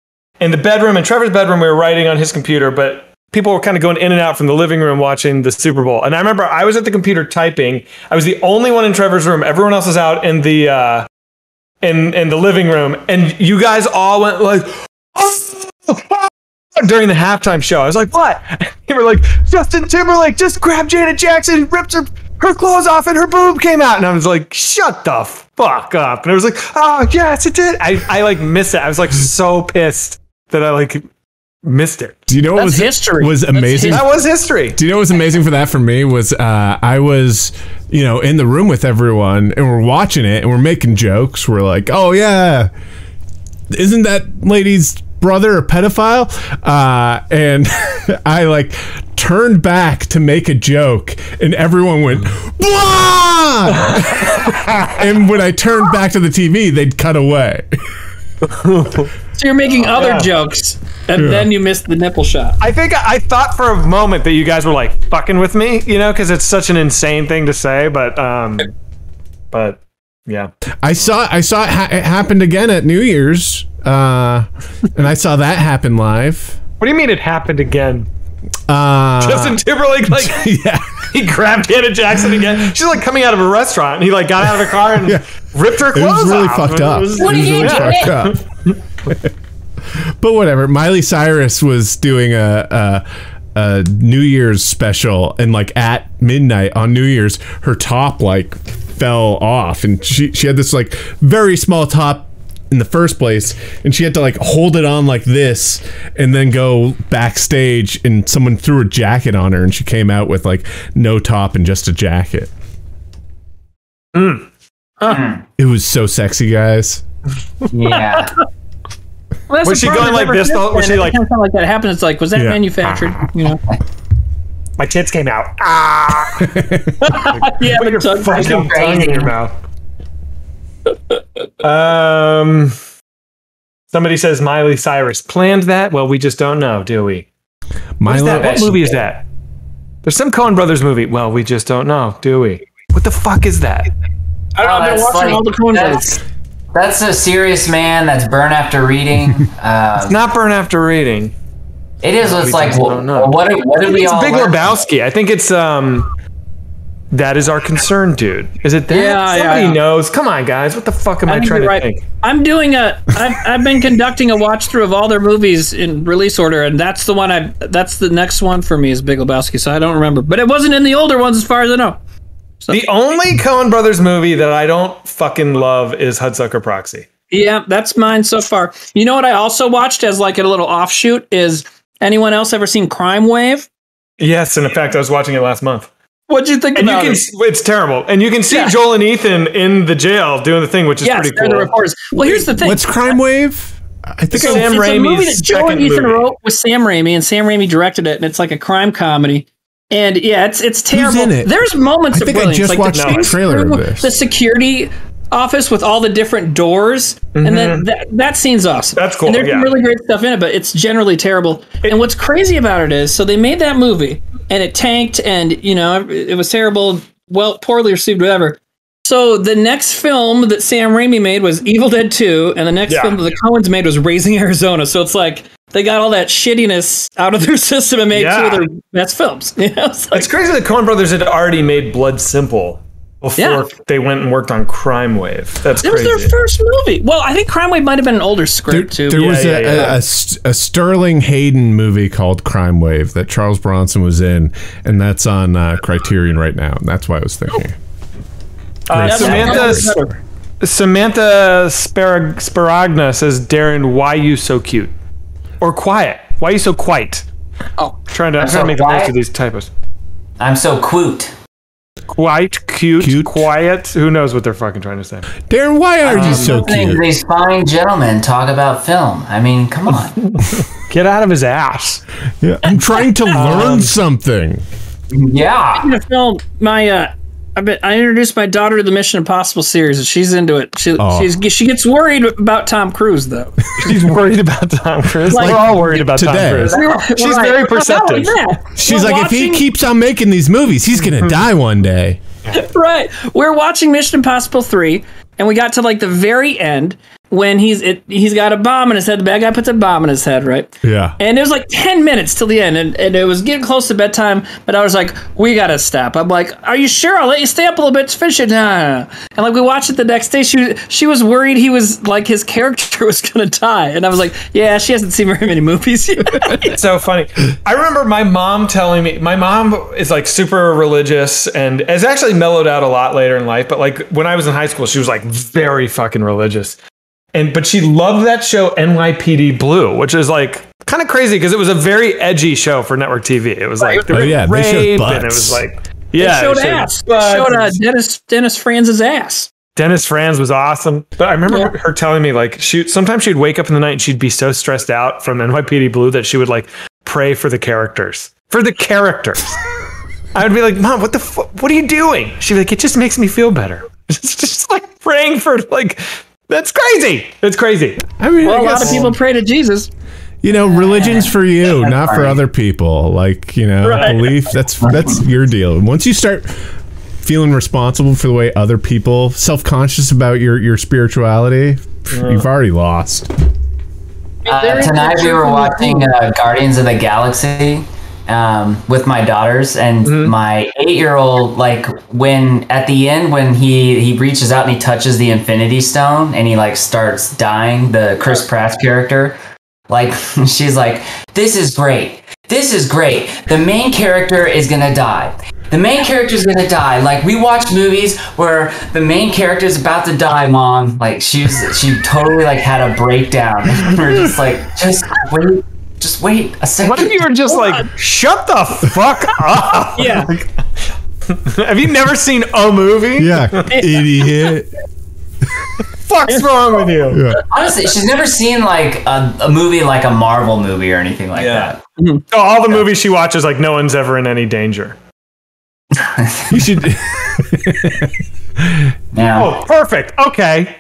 in the bedroom in Trevor's bedroom we were writing on his computer, but people were kind of going in and out from the living room watching the Super Bowl. And I remember I was at the computer typing. I was the only one in Trevor's room. Everyone else was out in the uh in in the living room, and you guys all went like during the halftime show. I was like, what? They were like, Justin Timberlake just grabbed Janet Jackson ripped her, her clothes off and her boob came out. And I was like, shut the fuck up. And I was like, oh yes, it did. I, I like missed it. I was like so pissed that I like missed it. Do you know what That's was history. was That's amazing? That was history. Do you know what was amazing for that for me was uh, I was you know in the room with everyone and we're watching it and we're making jokes. We're like, oh yeah, isn't that lady's brother a pedophile? Uh, and I like turned back to make a joke and everyone went blah. and when I turned back to the TV, they'd cut away. So you're making other yeah. jokes, and Yeah. then you missed the nipple shot. I think I thought for a moment that you guys were like fucking with me, you know, because it's such an insane thing to say. But um, but yeah, I saw I saw it, ha- it happened again at New Year's, uh, and I saw that happen live. what do you mean it happened again? Uh, Justin Timberlake like yeah. he grabbed Hannah Jackson again. She's like coming out of a restaurant, and he like got out of a car and ripped her clothes. It clothes was really off. fucked up. It was- It was really fucked up. but whatever. Miley Cyrus was doing a, a a New Year's special, and like at midnight on New Year's, her top like fell off, and she she had this like very small top in the first place and she had to like hold it on like this and then go backstage and someone threw a jacket on her and she came out with like no top and just a jacket mm. Mm. it was so sexy guys Yeah. Well, that's Was she going like with this, though? Was she like- Anytime something like that happens? It's like, was that Yeah. manufactured? You know? My tits came out. Ah! yeah, Put your tongue- fucking tongue in your mouth. Um, somebody says Miley Cyrus planned that. Well, we just don't know, do we? What, is Milo that? what movie is that? There's some Coen Brothers movie. Well, we just don't know, do we? What the fuck is that? I don't know. Oh, I've been watching funny. all the Coen Brothers. That's a serious man that's burn after reading. Uh, Not Burn After Reading. it is. we It's like, just well, don't know. what did, what did we It's all Big learn? Lebowski. I think it's um. That is our concern, dude. Is it that? Yeah, yeah, Somebody yeah. knows. Come on, guys. What the fuck am I, I trying to right. think? I'm doing a. I've, I've been conducting a watch through of all their movies in release order, and that's the one I. That's the next one for me is Big Lebowski. So I don't remember, but it wasn't in the older ones as far as I know. The only Coen Brothers movie that I don't fucking love is Hudsucker Proxy. Yeah, that's mine so far. You know what I also watched as like a little offshoot is anyone else ever seen Crime Wave? Yes, and in fact, I was watching it last month. What'd you think And you about can, it? it's terrible. And you can see Yeah. Joel and Ethan in the jail doing the thing, which is Yes, pretty cool. the reporters. Well, here's the thing. what's crime wave i think So- I, Sam it's a movie Raimi's that Joel and Ethan movie. wrote with Sam Raimi, and Sam Raimi directed it, and it's like a crime comedy. And yeah, it's it's terrible. in it? There's moments I of think I brilliance, just like watched the chase trailer of this. The security office with all the different doors, and then that, that scene's awesome. Mm-hmm. That's cool, And there's some yeah. really great stuff in it, but it's generally terrible. and what's crazy about it is, so they made that movie, and it tanked, and you know it, it was terrible, well, poorly received, whatever. So the next film that Sam Raimi made was Evil Dead 2, and the next Yeah. film that the Coens made was Raising Arizona. So it's like they got all that shittiness out of their system and made two Yeah. of their best films. You know, it's like, It's crazy that Coen Brothers had already made Blood Simple before Yeah. they went and worked on Crime Wave. That's it was their first movie. Well, I think Crime Wave might have been an older there, script too. there was yeah, a, yeah. A, a a Sterling Hayden movie called Crime Wave that Charles Bronson was in, and that's on uh, Criterion right now. And that's why I was thinking. Uh, That's Samantha better. Samantha Sparag- Sparagna says, Darren, why you so cute? Or quiet? Why you so quiet? Oh, trying to, I'm I'm trying to so make the most quiet? of these typos. I'm so cute. Quite, cute, Cute. quiet. Who knows what they're fucking trying to say? Darren, why are you so Listening to cute? These fine gentlemen talk about film. I mean, come on. Get out of his ass. Yeah, I'm trying to learn something. yeah. in a film, my uh, I been, I introduced my daughter to the Mission Impossible series, and she's into it. She Oh. she's, she gets worried about Tom Cruise though. She's worried about Tom Cruise. Like, We're all worried about today. Tom Cruise. We were- She's we're very like, "Oh, not perceptive. She's We're like, if he keeps on making these movies, he's gonna mm-hmm. die one day. right. We're watching Mission Impossible 3, and we got to like the very end, when he's it, he's got a bomb in his head. The bad guy puts a bomb in his head, right? Yeah. And it was like 10 minutes till the end, and, and it was getting close to bedtime, but I was like, we gotta stop. I'm like, are you sure? I'll let you stay up a little bit to finish it. Nah, nah, nah. And like, we watched it the next day. She, she was worried he was, like, his character was gonna die. And I was like, yeah, she hasn't seen very many movies yet. it's so funny. I remember my mom telling me, my mom is like super religious and has actually mellowed out a lot later in life. But like when I was in high school, she was like very fucking religious. And but she loved that show NYPD Blue, which is like kind of crazy because it was a very edgy show for network TV. It was like Oh, yeah, they showed rape and it was like They yeah, showed it showed ass. They butts showed uh, Dennis, Dennis Franz's ass. Dennis Franz was awesome. But I remember her telling me like she sometimes she'd wake up in the night and she'd be so stressed out from NYPD Blue that she would like pray for the characters. For the characters. I would be like, "Mom, what the fu- what are you doing?" She'd be like, "It just makes me feel better." It's just like praying for like that's crazy. That's crazy. I mean, Well, I a lot of people pray to Jesus. you know, religion's for you, not for other people. Like, you know, Right. belief, that's that's your deal. Once you start feeling responsible for the way other people self-conscious about your your spirituality, you've already lost. Uh, tonight we were watching uh, Guardians of the Galaxy um, with my daughters and Mm-hmm. my eight-year-old. Like when at the end when he he reaches out and he touches the Infinity Stone and he like starts dying. The Chris Pratt character, like she's like, "This is great. This is great. The main character is gonna die." The main character is gonna die. Like we watch movies where the main character is about to die, mom. Like she's she totally like had a breakdown. We're just like, just wait, just wait a second. What if you were just like, "Shut the fuck up"? Yeah. Have you never seen a movie? Yeah, idiot. Fuck's wrong with you? Yeah. Honestly, she's never seen like a, a movie like a Marvel movie or anything like Yeah. that. So all the movies she watches, like no one's ever in any danger. You should Yeah. Oh, perfect. Okay.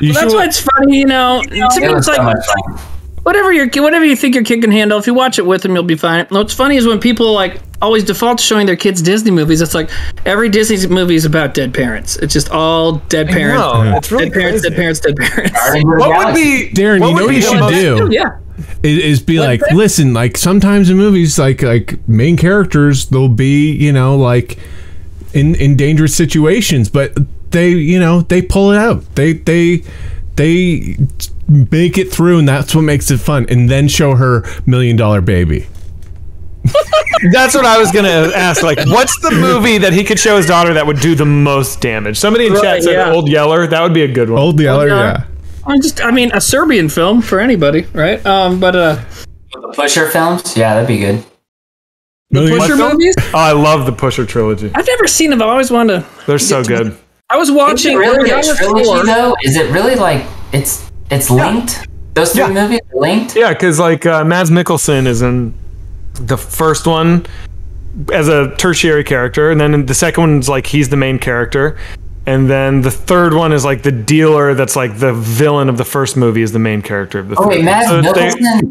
you That's should why it's funny, you know. To me, it's so like much fun. Whatever your whatever you think your kid can handle. If you watch it with them, you'll be fine. What's funny is when people like always default to showing their kids Disney movies. It's like every Disney movie is about dead parents. It's just all dead parents. know, it's really dead parents, dead parents, dead parents. Guardians of What would be Darren, what you know what you should most- do? Yeah. is, is be like, listen, like sometimes in movies, like like main characters, they'll be, you know, like in in dangerous situations, but they, you know, they pull it out. They they they make it through, and that's what makes it fun. And then show her Million Dollar Baby. That's what I was gonna ask. Like, what's the movie that he could show his daughter that would do the most damage? Somebody in Right, chat said yeah. Old Yeller. That would be a good one. Old Yeller, Yeller. yeah. I just, I mean, a Serbian film for anybody, right? Um, but uh, The Pusher films? Yeah, that'd be good. Million- Pusher film? movies. Oh, I love the Pusher trilogy. I've never seen them. I've always wanted to. They're so good. I was Is watching. it really I a was trilogy four. though? Is it really like it's it's linked? Those three Yeah. movies are linked? Yeah, because like uh, Mads Mikkelsen is in the first one as a tertiary character, and then the second one's like he's the main character, and then the third one is like the dealer that's like the villain of the first movie is the main character of the. Oh third wait, one. Mads So they- Mikkelsen.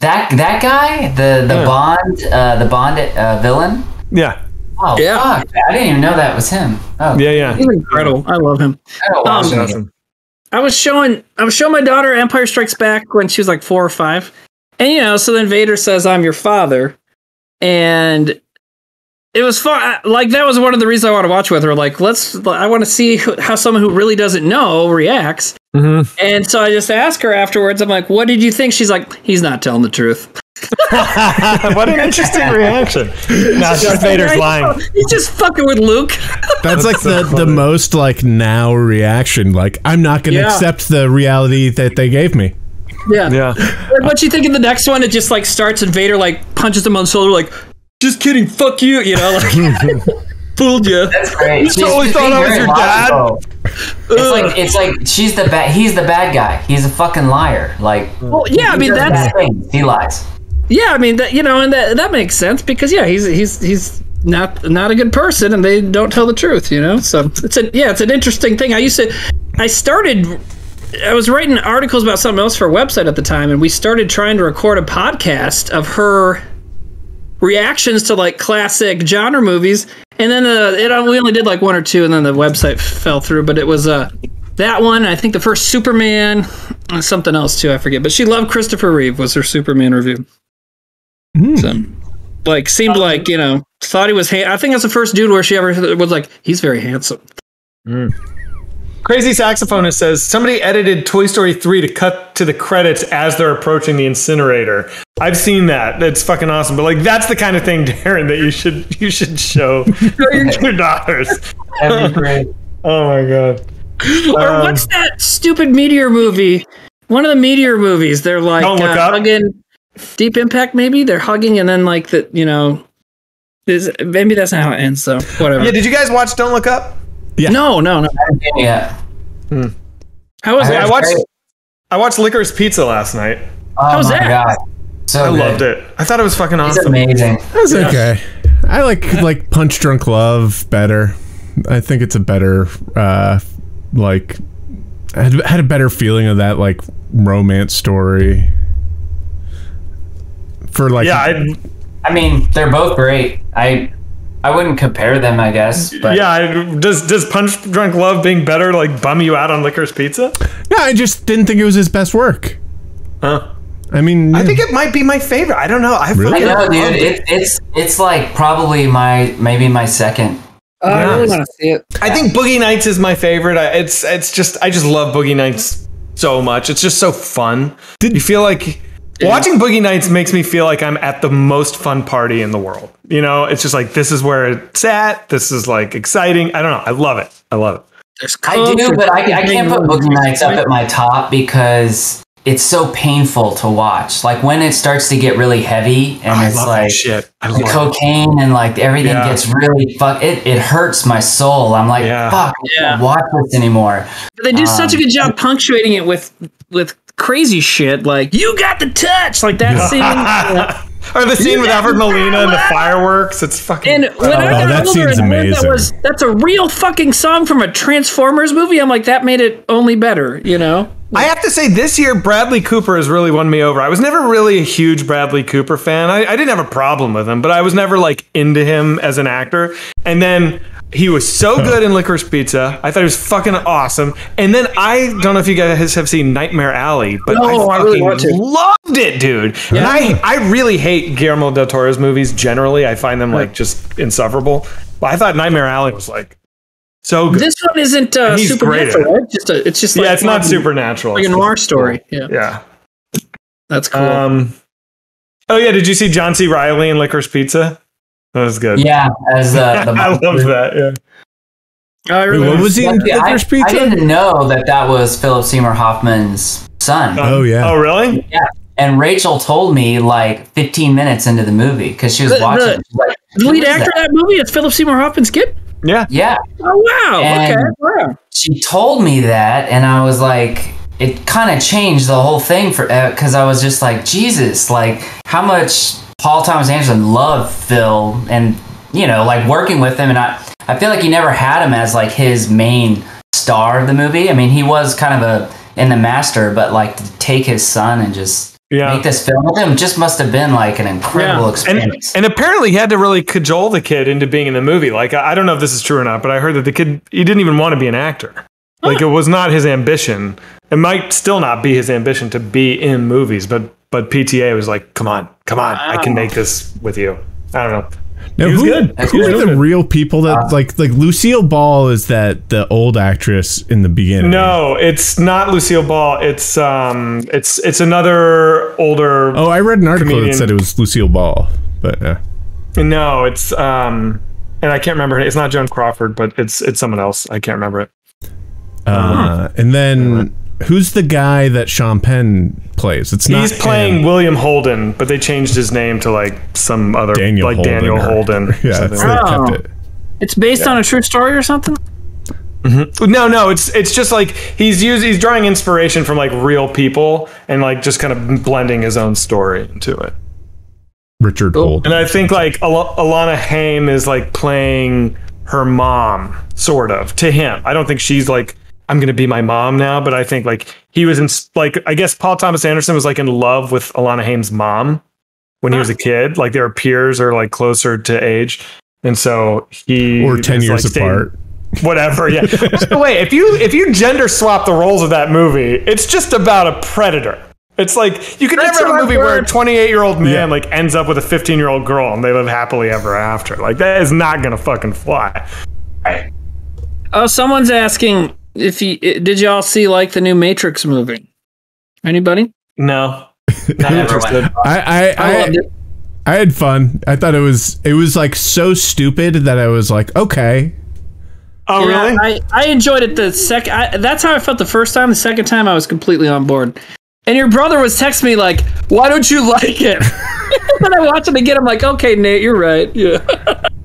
That that guy, the the Yeah. Bond uh, the Bond uh, villain. Yeah, Oh Yeah. fuck! I didn't even know that was him. Oh yeah, yeah. He's incredible. I love him. I Um. Awesome. I was showing I was showing my daughter Empire Strikes Back when she was like four or five. And you know, so then Vader says, I'm your father. And it was fun. Like that was one of the reasons I want to watch with her. Like, let's. I want to see how someone who really doesn't know reacts. Mhm. And so I just asked her afterwards. I'm like, "What did you think?" She's like, "He's not telling the truth." what an interesting reaction. No, it's just Vader's lying. He's just fucking with Luke. That's like the, the most like now reaction. Like I'm not going to Yeah. accept the reality that they gave me. yeah. Yeah. What you think in the next one? It just like starts and Vader like punches him on the shoulder, like, "Just kidding, fuck you," you know, like fooled you. That's great. You totally thought I was your dad? It's like it's like she's the bad. He's the bad guy. He's a fucking liar. Like, Well, yeah, I mean that's. He lies. Yeah, I mean that you know, and that that makes sense because yeah, he's he's he's not not a good person, and they don't tell the truth, you know. So it's a yeah, it's an interesting thing. I used to, I started, I was writing articles about something else for a website at the time, and we started trying to record a podcast of her reactions to like classic genre movies, and then uh, it we only did like one or two, and then the website fell through. But it was uh, that one. I think the first Superman, something else too. I forget. But she loved Christopher Reeve. Was her Superman review. So, like, seemed like you know, thought he was. Ha- I think that's the first dude where she ever was like, he's very handsome. Crazy saxophonist says somebody edited Toy Story 3 to cut to the credits as they're approaching the incinerator. I've seen that. That's fucking awesome. But like that's the kind of thing, Darren, that you should you should show your daughters. That'd be great. Oh my god. or Um, what's that stupid meteor movie? One of the meteor movies. They're like Don't Look uh, Up? hugging. Deep Impact, maybe they're hugging, and then like the you know, is maybe that's not how it ends. So whatever. Yeah, did you guys watch Don't Look Up? Yeah. No, no, no. Yeah. How was I, that? I watched I watched Licorice Pizza last night. Oh How's my that? god. So I good. loved it. I thought it was fucking He's awesome. amazing. That's okay. I like like Punch Drunk Love better. I think it's a better uh like I had, had a better feeling of that like romance story. For like Yeah, I, I mean, they're both great. I I wouldn't compare them, I guess. But yeah. I, does does Punch Drunk Love being better like bum you out on Licorice Pizza? yeah, I just didn't think it was his best work. Huh? I mean, I think it might be my favorite. I don't know. I Really? I know, dude. It, it's it's like probably my maybe my second. Oh, I really want to see it. I think Boogie Nights is my favorite. I, it's it's just I just love Boogie Nights so much. It's just so fun. Did- you feel like watching Boogie Nights makes me feel like I'm at the most fun party in the world. You know, it's just like this is where it's at. This is like exciting. I don't know. I love it. I love it. There's I do, but I, I can't put Boogie Nights up at my top because it's so painful to watch. Like when it starts to get really heavy and I it's love like shit. I the love it. cocaine and like everything Yeah. gets really fuck. It it hurts my soul. I'm like, Yeah. fuck, I can't watch this anymore. But they do such a Um, good job punctuating it with with crazy shit like you got the touch like that scene. yeah. Or the scene with Alfred Molina and the fireworks. It's fucking. And when I Oh, got that older scene's and amazing. that was that's a real fucking song from a Transformers movie. I'm like that made it only better, you know. I have to say, this year Bradley Cooper has really won me over. I was never really a huge Bradley Cooper fan. I, I didn't have a problem with him, but I was never like into him as an actor. And then he was so good in Licorice Pizza. I thought he was fucking awesome. And then I don't know if you guys have seen Nightmare Alley, but No, I I fucking really want to. loved it, dude. And I I really hate Guillermo del Toro's movies generally. I find them like just insufferable. But I thought Nightmare Alley was like so good. This one isn't uh, He's great at supernatural. Right? Just a, it's just like yeah, it's not um, supernatural. like a It's noir story. Yeah, Yeah. that's cool. Um. Oh yeah, did you see John C. Reilly in Licorice Pizza? That was good. Yeah, as uh, the I love that. Yeah. I Wait, what was he in Yeah, I, Licorice I Pizza? didn't know that that was Philip Seymour Hoffman's son. Oh yeah. Oh really? Yeah. And Rachel told me like 15 minutes into the movie because she was The- watching. the- it. She's like, the lead is actor of that?" that movie is Philip Seymour Hoffman's kid. Yeah. Yeah. Oh wow! And- okay, wow. She told me that, and I was like, it kind of changed the whole thing for because I was just like, Jesus, like how much Paul Thomas Anderson loved Phil, and you know, like working with him, and I, I feel like he never had him as like his main star of the movie. I mean, he was kind of a in the master, but like to take his son and just Yeah. make this film with him just must have been like an incredible Yeah. Experience. and apparently he had to really cajole the kid into being in the movie. Like I I don't know if this is true or not, but I heard that the kid he didn't even want to be an actor. Like it was not his ambition. It might still not be his ambition to be in movies, but but PTA was like, "Come on, come on, I can make this with you." I don't know. Now, He was who, good. who are the real people that like like Lucille Ball is that the old actress in the beginning? No, it's not Lucille Ball. It's um, it's it's another older. Oh, I read an article Comedian. that said it was Lucille Ball, but uh, No, it's um, and I can't remember. It's not Joan Crawford, but it's it's someone else. I can't remember it. uh, and then who's the guy that Sean Penn plays? It's not He's playing him. William Holden, but they changed his name to like some other Daniel like Holden Daniel or- Holden. or Yeah, something. it's, they Oh. kept it. It's based on a true story or something. Mm-hmm. No, no, it's it's just like he's using he's drawing inspiration from like real people and like just kind of blending his own story into it. Richard Holden. And I think like Al- Alana Haim is like playing her mom, sort of, to him. I don't think she's like, I'm gonna be my mom now, but I think like he was in like I guess Paul Thomas Anderson was like in love with Alana Haim's mom when he was a ah. kid. Like their peers are like closer to age, and so he or ten years like, staying- apart. whatever. Yeah. By the way, if you if you gender swap the roles of that movie, it's just about a predator. It's like you can That's never have a movie where a 28 year old man Yeah. like ends up with a 15 year old girl and they live happily ever after. Like that is not gonna fucking fly. Oh, someone's asking if you did y'all see like the new Matrix movie? Anybody? No. I never. I I, I I, loved it. I had fun. I thought it was it was like so stupid that I was like, okay. Oh Yeah, really? I, I enjoyed it the second. That's how I felt the first time. The second time, I was completely on board. And your brother was texting me like, "Why don't you like it?" and I watched it again. I'm like, "Okay, Nate, you're right." Yeah.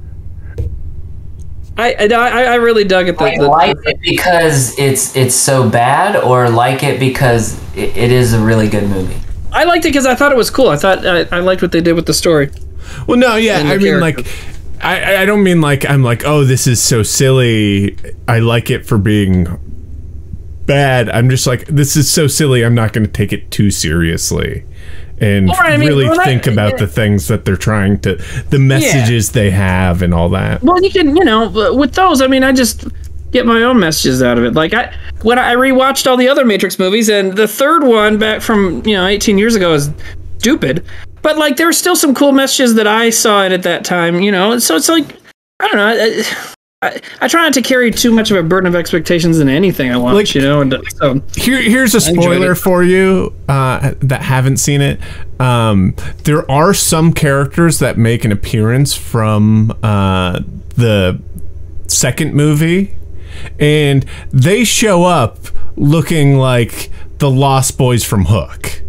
I, I I I really dug it. The, Wait, the- like it because it's it's so bad, or like it because it, it is a really good movie. I liked it because I thought it was cool. I thought I, I liked what they did with the story. Well, no, yeah, I mean like. I, I don't mean like I'm like oh this is so silly I like it for being bad I'm just like this is so silly I'm not going to take it too seriously and Or, I mean, really well, that- think about the things that they're trying to the messages they have and all that Well, you can, you know, with those, I mean, I just get my own messages out of it. Like I, when I rewatched all the other Matrix movies, and the third one back from you know 18 years ago is stupid, but like there were still some cool messages that I saw in at that time. You know, so it's like I don't know. I, I, I try not to carry too much of a burden of expectations in anything I watch. Like- you know, and so Here, here's a spoiler for you uh, that haven't seen it. Um, there are some characters that make an appearance from uh, the second movie, and they show up looking like the Lost Boys from Hook.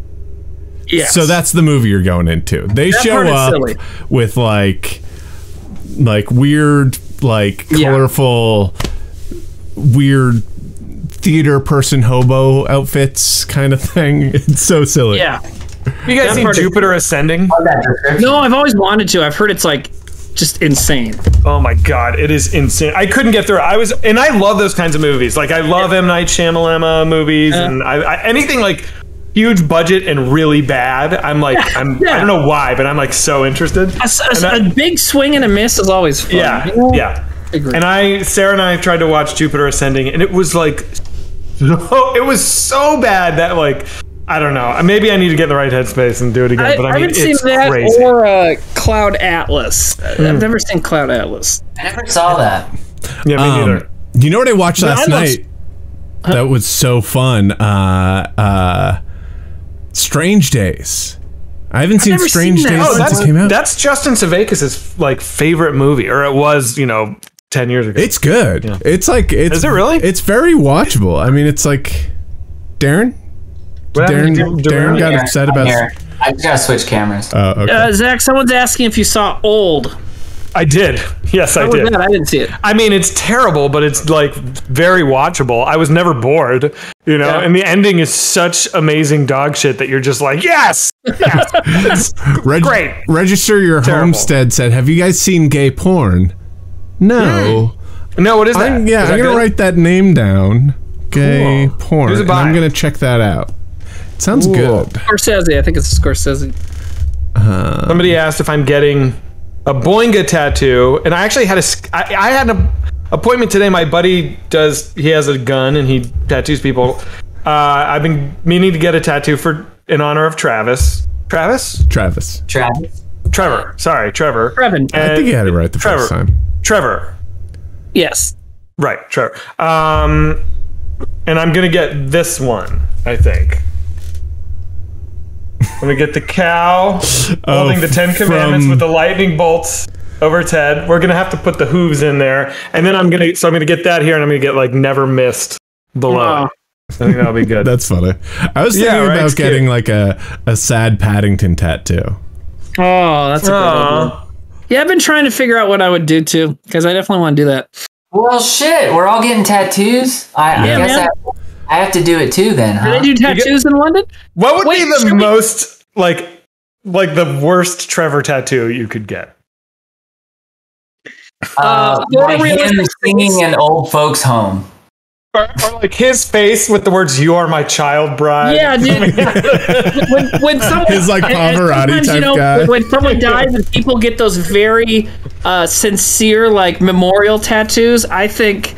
yeah. So that's the movie you're going into. They That show up silly. with like like weird like Yeah. colorful weird theater person hobo outfits kind of thing. It's so silly. yeah. You guys That seen part is- Jupiter Ascending? No, I've always wanted to. I've heard it's like just insane. Oh my god, it is insane. I couldn't get through it. I was, and I love those kinds of movies. Like I love M Night Shyamalan movies, uh-huh. and I, I, anything like huge budget and really bad. I'm like, I'm, I don't know why, but I'm like so interested. A, s- a s- And I- a big swing and a miss is always fun. yeah, you know? yeah. Agree. And I, Sarah and I tried to watch Jupiter Ascending, and it was like, so, it was so bad that like, I don't know. Maybe I need to get the right headspace and do it again. I, but I, I mean, haven't seen it's that crazy. or uh, Cloud Atlas. Hmm. I've never seen Cloud Atlas. I never saw that. yeah, me Um, neither. you know what I watched No, last I love- night? That was so fun. Uh uh Strange Days. I haven't seen Strange seen. Days Oh, since it came out. that's Justin Sudeikis' like favorite movie, or it was, you know, ten years ago. It's good. It's like it's Is it really? It's very watchable. I mean, it's like Darren. What happened Darren, to Jupiter? Darren got Here, upset I'm about. here. I just gotta switch cameras. Oh, okay. Uh, Zach, someone's asking if you saw Old. I did. Yes, I How was did. that? I didn't see it. I mean, it's terrible, but it's like very watchable. I was never bored, you know. Yeah. And the ending is such amazing dog shit that you're just like, yes, yes. Reg- great. Register your Terrible. homestead said, "Have you guys seen gay porn?" No. Hmm. no, what is that? I'm, yeah, Is I'm gonna good? write that name down. Gay Cool. porn. And? I'm gonna check that out. It sounds Cool. good. Scorsese. I think it's Scorsese. Somebody asked if I'm getting a Boinga tattoo, and I actually had a. sc- I, I had an appointment today. My buddy does. He has a gun and he tattoos people. Uh, I've been meaning to get a tattoo for in honor of Travis. Travis? Travis. Travis. Trevor. Sorry, Trevor. Trevin. I think you had it right the Trevor. first time. Trevor. Yes. Right, Trevor. Um, and I'm gonna get this one. I think. I'm gonna get the cow holding the oh, Ten Commandments from- with the lightning bolts over its head. We're gonna have to put the hooves in there, and then I'm gonna. So I'm gonna get that here, and I'm gonna get like never missed below. Wow. I think that'll be good. That's funny. I was thinking Yeah, right, about it's cute. getting like a, a sad Paddington tattoo. Oh, that's a good one. Yeah, I've been trying to figure out what I would do too, because I definitely want to do that. Well, shit, we're all getting tattoos. I, I guess man. I, I have to do it too then, Do huh? they do tattoos in London? What would Wait, be the should we- most like like the worst Trevor tattoo you could get? Uh, Uh, like more him singing things. an old folks home. Or, or like his face with the words "You are my child bride." Yeah, dude. when, when someone, He's like and- and Pavarotti type you know, guy. When, when someone dies and people get those very uh, sincere, like memorial tattoos, I think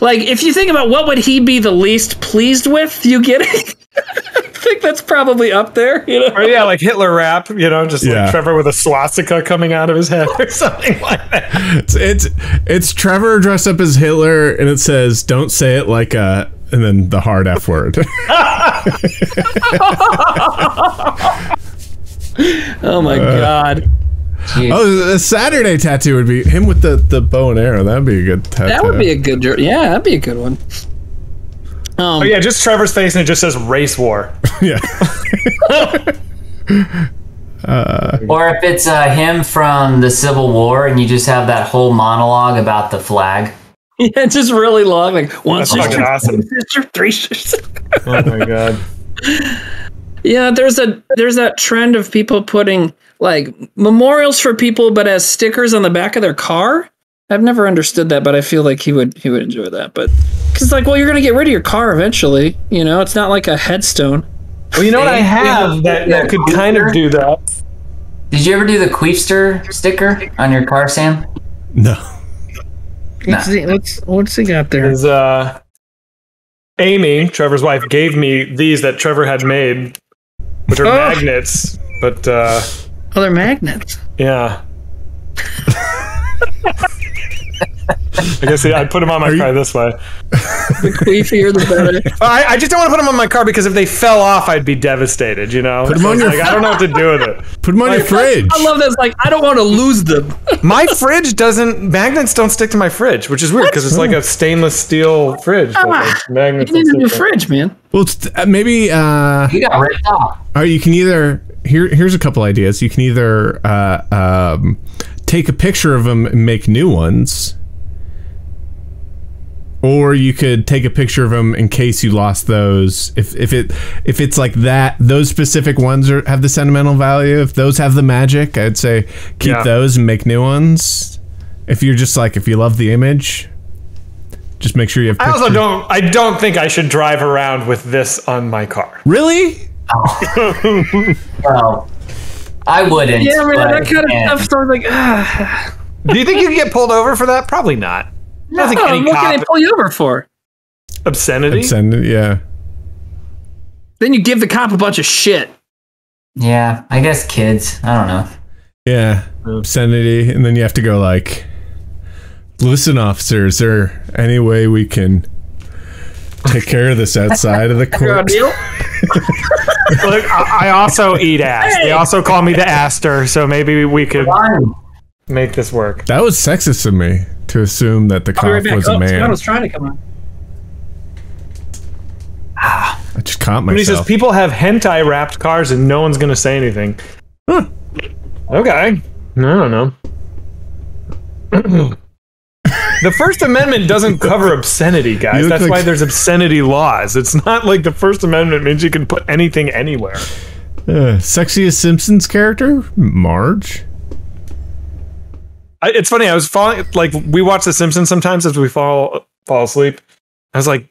Like, if you think about what would he be the least pleased with, you get it. I think that's probably up there. You know, Or yeah, like Hitler rap, you know, just Yeah. like Trevor with a swastika coming out of his head or something like that. It's, it's it's Trevor dressed up as Hitler, and it says, "Don't say it like a," and then the hard F word. oh my uh, god, oh, a Saturday tattoo would be him with the the bow and arrow. That'd be a good tattoo. that would be a good. Yeah, that'd be a good one. Um, Oh yeah, just Trevor's face and it just says race war. yeah. Or if it's uh, him from the Civil War and you just have that whole monologue about the flag. yeah, it's just really long. Like one That's sister, awesome. two sister, three sisters. Oh my god. Yeah, there's a there's that trend of people putting like memorials for people, but as stickers on the back of their car. I've never understood that, but I feel like he would he would enjoy that. But because like, well, you're gonna get rid of your car eventually. You know, it's not like a headstone. Well, you know what I have that, that could kind of do that. Did you ever do the Queefster sticker on your car, Sam? No. What's he, what's what's he got there? Is uh, Amy, Trevor's wife, gave me these that Trevor had made, which are Oh. magnets. But uh, Oh, they're magnets. yeah. I guess yeah, I'd put them on my car this way. The queefier, the better. I, I just don't want to put them on my car because if they fell off, I'd be devastated. You know, Put 'em So on your- like, I don't know what to do with it. Put them on your fridge. I love this. Like, I don't want to lose them. My fridge doesn't magnets don't stick to my fridge, which is weird because it's like a stainless steel fridge. but, like, Ah, magnets You need a don't new stick to it. fridge, man. Well, it's, uh, maybe uh, You got ripped off. or you can either here. Here's a couple ideas. You can either uh, um, take a picture of them and make new ones, or you could take a picture of them in case you lost those. If if it if it's like that, those specific ones are have the sentimental value. If those have the magic, I'd say keep Yeah. those and make new ones. If you're just like if you love the image, just make sure you have. I also don't. I don't think I should drive around with this on my car. really. Well, I wouldn't. Yeah, man, but, that kind of stuff. So I'm like, ah. Do you think you can get pulled over for that? Probably not. I don't think any what can cop they pull you over for? obscenity. Send it, yeah. Then you give the cop a bunch of shit. Yeah, I guess kids. I don't know. Yeah, obscenity, and then you have to go like, "Listen, officer, is there any way we can take care of this outside of the court?" Deal? Look, I, I also eat ass. They also call me the Aster, so maybe we could Fine. make this work. That was sexist of me to assume that the I'll right was a Oh, Scott man. was trying to come on. I just caught When he says people have hentai wrapped cars and no one's going to say anything. Huh. Okay. I don't know. the First Amendment doesn't cover obscenity, guys. That's like- why there's obscenity laws. It's not like the First Amendment means you can put anything anywhere. Uh, sexiest Simpsons character, Marge. I, it's funny. I was falling like we watch The Simpsons sometimes as we fall fall asleep. I was like,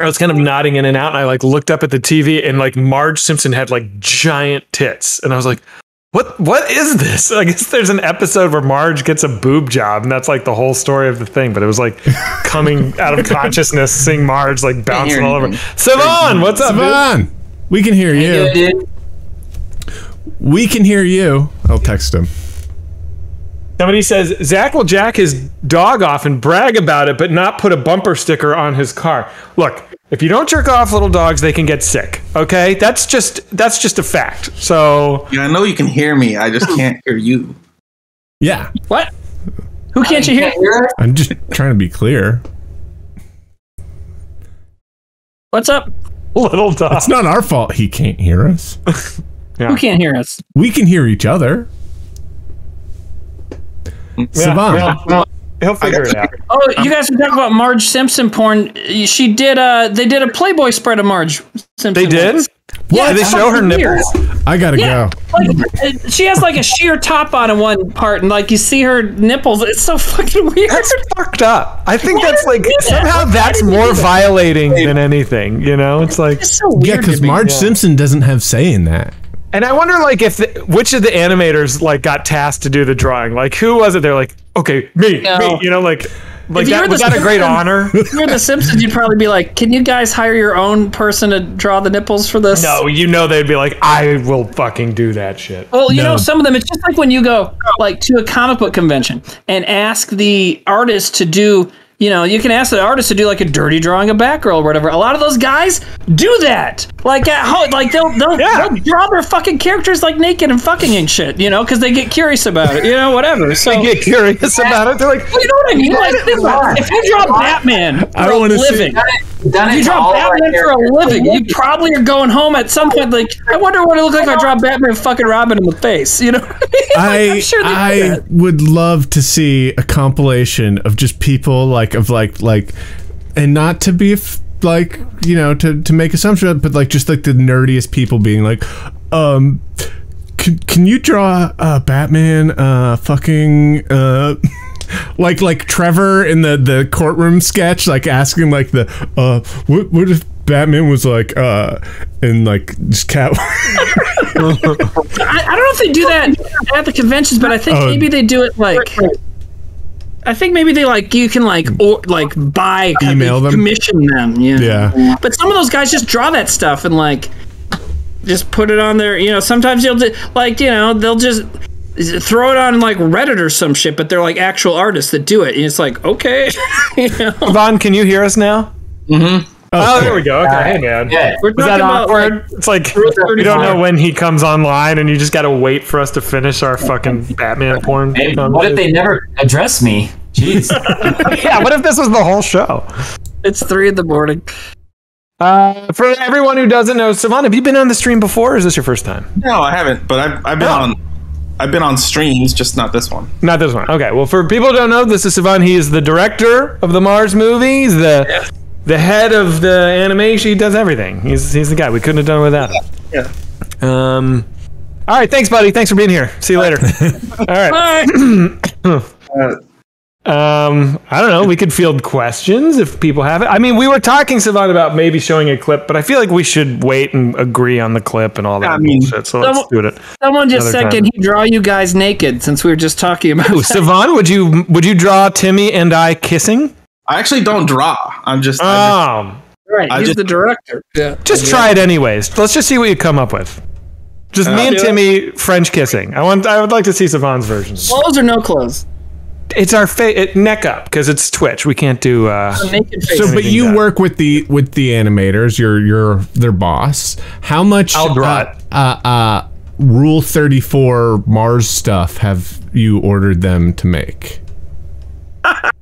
I was kind of nodding in and out, and I like looked up at the TV, and like Marge Simpson had like giant tits, and I was like, what What is this? I guess there's an episode where Marge gets a boob job, and that's like the whole story of the thing. But it was like coming out of consciousness, seeing Marge like bouncing all over. anything. Sevan, what's up. Sevan, we can hear you. We can hear you. I'll text him. Somebody says Zach will jack his dog off and brag about it, but not put a bumper sticker on his car. Look, if you don't jerk off little dogs, they can get sick. Okay, that's just that's just a fact. So Yeah, I know you can hear me. I just hmm. can't hear you. Yeah, What? Who can't you hear? You're- I'm just trying to be clear. What's up? little dog. It's not our fault he can't hear us. Who can't hear us? We can hear each other. Sevan. well, well, he'll figure it out. Oh, you guys were talking about Marge Simpson porn. She did. Uh, they did a Playboy spread of Marge Simpson. They did. once. What? Did they show her fucking nipples? I gotta Yeah, go. like uh, she has like a sheer top on in one part, and like you see her nipples. It's so fucking weird. That's fucked up. I think Why that's like that? somehow Why that's more that? violating than anything. You know, it's like. It's so weird. Yeah, because to me. Marge Simpson doesn't have say in that. And I wonder, like, if the, which of the animators like got tasked to do the drawing? Like, who was it? They're like, okay, me, No. me. You know, like, like that was the that a great honor? If you're the Simpsons, you'd probably be like, "Can you guys hire your own person to draw the nipples for this?" No, you know they'd be like, I will fucking do that shit. Well, you No. know, some of them, it's just like when you go like to a comic book convention and ask the artist to do, you know, you can ask the artist to do like a dirty drawing of Batgirl or whatever. A lot of those guys do that. Like at home, like they'll they'll, Yeah. they'll draw their fucking characters like naked and fucking and shit, you know, because they get curious about it, you know, whatever. So They get curious about it. They're like, Well, you know what I mean? Like, think if you draw Batman for I a wanna see- living, Done if it you draw all of our Batman for a living, you probably are going home at some point. Like, I wonder what it look like if I draw Batman fucking Robin in the face. You know? I mean? Like, I I'm sure I would love to see a compilation of just people like of like like and not to be f- like you know to to make assumptions but like just like the nerdiest people being like um can, can you draw uh Batman uh fucking uh like like Trevor in the the courtroom sketch like asking like the uh what what if Batman was like uh and like just cat I, I don't know if they do that at the conventions, but I think Oh. maybe they do it like. I think maybe they like you can like or like buy Email them? commission them. Yeah. Yeah. But some of those guys just draw that stuff and like just put it on there. You know, sometimes you'll do, like you know they'll just throw it on like Reddit or some shit, but they're like actual artists that do it, and it's like okay, you know. Vaughn, can you hear us now? Mm-hmm. Oh, there we go. Okay, hey man. Yeah. We're Was that talking about, awkward? like, it's like Rule we don't know when he comes online, and you just got to wait for us to finish our fucking Batman porn. Hey, what if they never address me? Jeez. yeah, what if this was the whole show? It's three in the morning. Uh, for everyone who doesn't know, Savannah, have you been on the stream before, or is this your first time? No, I haven't, but I've, I've been Oh. on. I've been on streams, just not this one. Not this one. Okay. Well, for people who don't know, this is Sevan. He is the director of the Mars movies, the the head of the animation. He does everything. He's he's the guy. We couldn't have done it without him. Yeah. Um. All right. Thanks, buddy. Thanks for being here. See you later. All right. Um, I don't know. We could field questions if people have it. I mean, we were talking, Sevan, about maybe showing a clip, but I feel like we should wait and agree on the clip and all that I mean, bullshit. So let's do it. Someone just Another said, time. "Can he draw you guys naked?" Since we were just talking about. Ooh, that. Sevan, would you would you draw Timmy and I kissing? I actually don't draw. I'm just. I Um, right, I he's just- the director. Yeah. just try it anyways. Let's just see what you come up with. Just me and do it. Timmy French kissing. I want. I would like to see Sevan's version. Clothes or no clothes? It's our fa- it, neck up because it's Twitch. We can't do. Uh, So, but you done. work with the with the animators. You're you're their boss. How much I'll draw uh, uh, uh, Rule Thirty Four Mars stuff have you ordered them to make?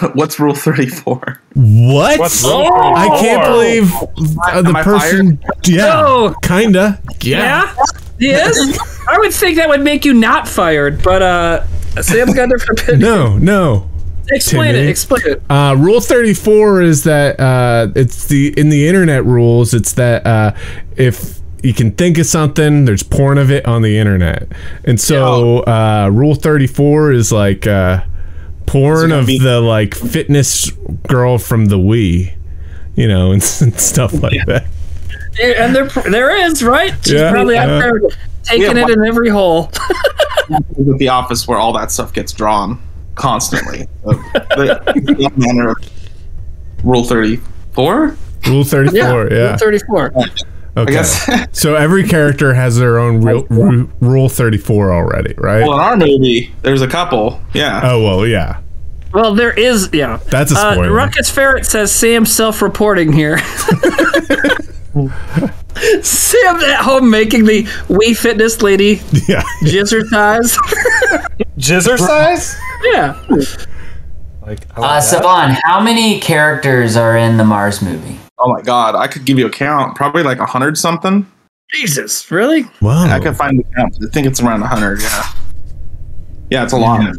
just, what's Rule Thirty Four? What? What's I can't believe uh, the Am I person. Yeah, No. kinda. Yeah. Yeah. Yes. I would think that would make you not fired, but uh, Sam Gunner forbid. No, no. Explain Timmy. it. Explain it. Uh, rule 34 is that uh, it's the in the internet rules it's that uh, if you can think of something there's porn of it on the internet and so uh, rule 34 is like uh, porn of be- the like fitness girl from the Wii you know and, and stuff like that Yeah, And there, there is right. She's Yeah, probably out yeah. there taking Yeah, it in every hole. With the office where all that stuff gets drawn constantly. The, the manner of Rule Thirty Four. rule 34 yeah, Rule Thirty-four. Okay guess- so every character has their own real, ru- rule 34 already right Well, in our movie, there's a couple. Yeah. oh well yeah Well, there is. Yeah. That's a Uh, spoiler. Ruckus Ferret says Sam self-reporting here. Sam at home making the Wii Fitness lady yeah jizzercise. Jizzer size? yeah. Like, Uh, Sevan, how many characters are in the Mars movie? Oh my God, I could give you a count. Probably like a hundred something. Jesus, really? wow I can find the count. I think it's around a hundred. Yeah. Yeah, it's a lot.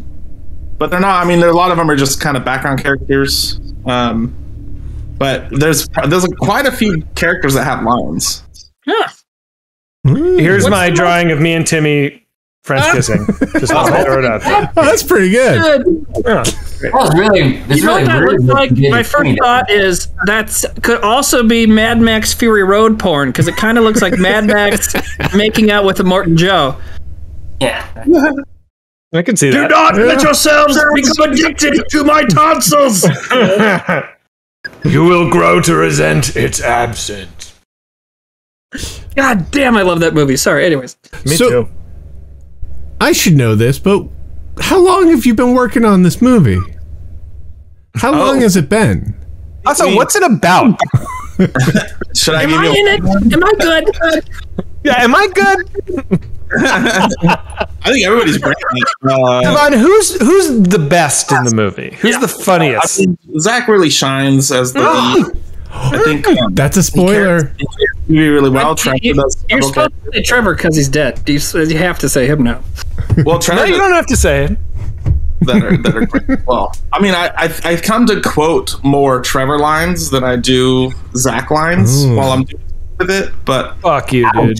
But they're not. I mean, there a lot of them are just kind of background characters. Um, but there's there's quite a few characters that have lines. Yeah. Here's What's my the- drawing of me and Timmy French ah. kissing. Just want to throw it out there. Oh, that's pretty good Good. Yeah. Well, it's really, You know really what that looks like? My first between thought is that's could also be Mad Max Fury Road porn because it kind of looks like Mad Max making out with Immortan Joe. Yeah. I can see Do that. not let yourselves become addicted to my tonsils. you will grow to resent its absence. God damn, I love that movie. Sorry. Anyways, Me So- too. I should know this, but how long have you been working on this movie? How long has it been? Also, what's it about? Should I am give I you? in it? Am I good? yeah, am I good? I think everybody's great. Uh, Devon, who's who's the best in the movie? Who's the funniest? I mean, Zach really shines as the lead. I think um, That's a spoiler. he do really well. Trevor you're several supposed to say Trevor because he's dead. You, you have to say him now. Characters. Well, Trevor no, you don't have to say it. that are, that are great. Well, I mean, I, I I come to quote more Trevor lines than I do Zach lines Ooh. while I'm doing with it. But Fuck you, dude.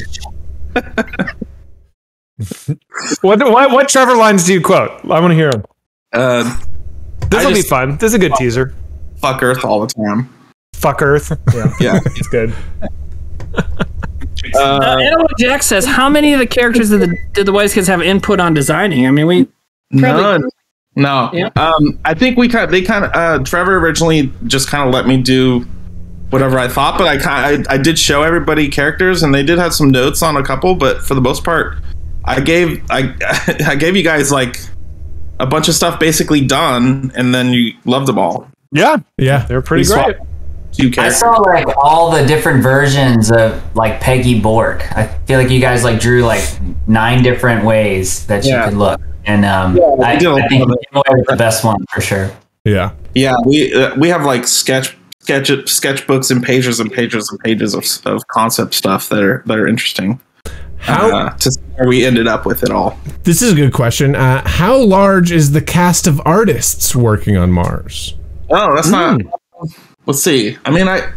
what, what what Trevor lines do you quote? I want to hear them. uh, This will be fun. This is a good teaser. fuck Earth all the time. Fuck Earth. Yeah, Yeah. it's good. Uh, Analog Jack says, "How many of the characters did the did the Whitest Kids have input on designing? I mean, we Probably- None. No. Yeah. Um, I think we kind Of, they kind of uh, Trevor originally just kind of let me do whatever I thought, but I kind I, I did show everybody characters and they did have some notes on a couple, but for the most part, I gave I I gave you guys like a bunch of stuff basically done, and then you loved them all. Yeah, Yeah. they're pretty We great. swapped Two I saw like all the different versions of like Peggy Bork. I feel like you guys like drew like nine different ways that you Yeah. could look, and um, we I, did a I think lot of you came away with the best one for sure. Yeah. Yeah, we uh, we have like sketch sketch sketchbooks and pages and pages and pages of, of concept stuff that are that are interesting. How uh, to see where we ended up with it all. This is a good question. Uh, how large is the cast of artists working on Mars? Oh, that's not. Let's see. I mean, I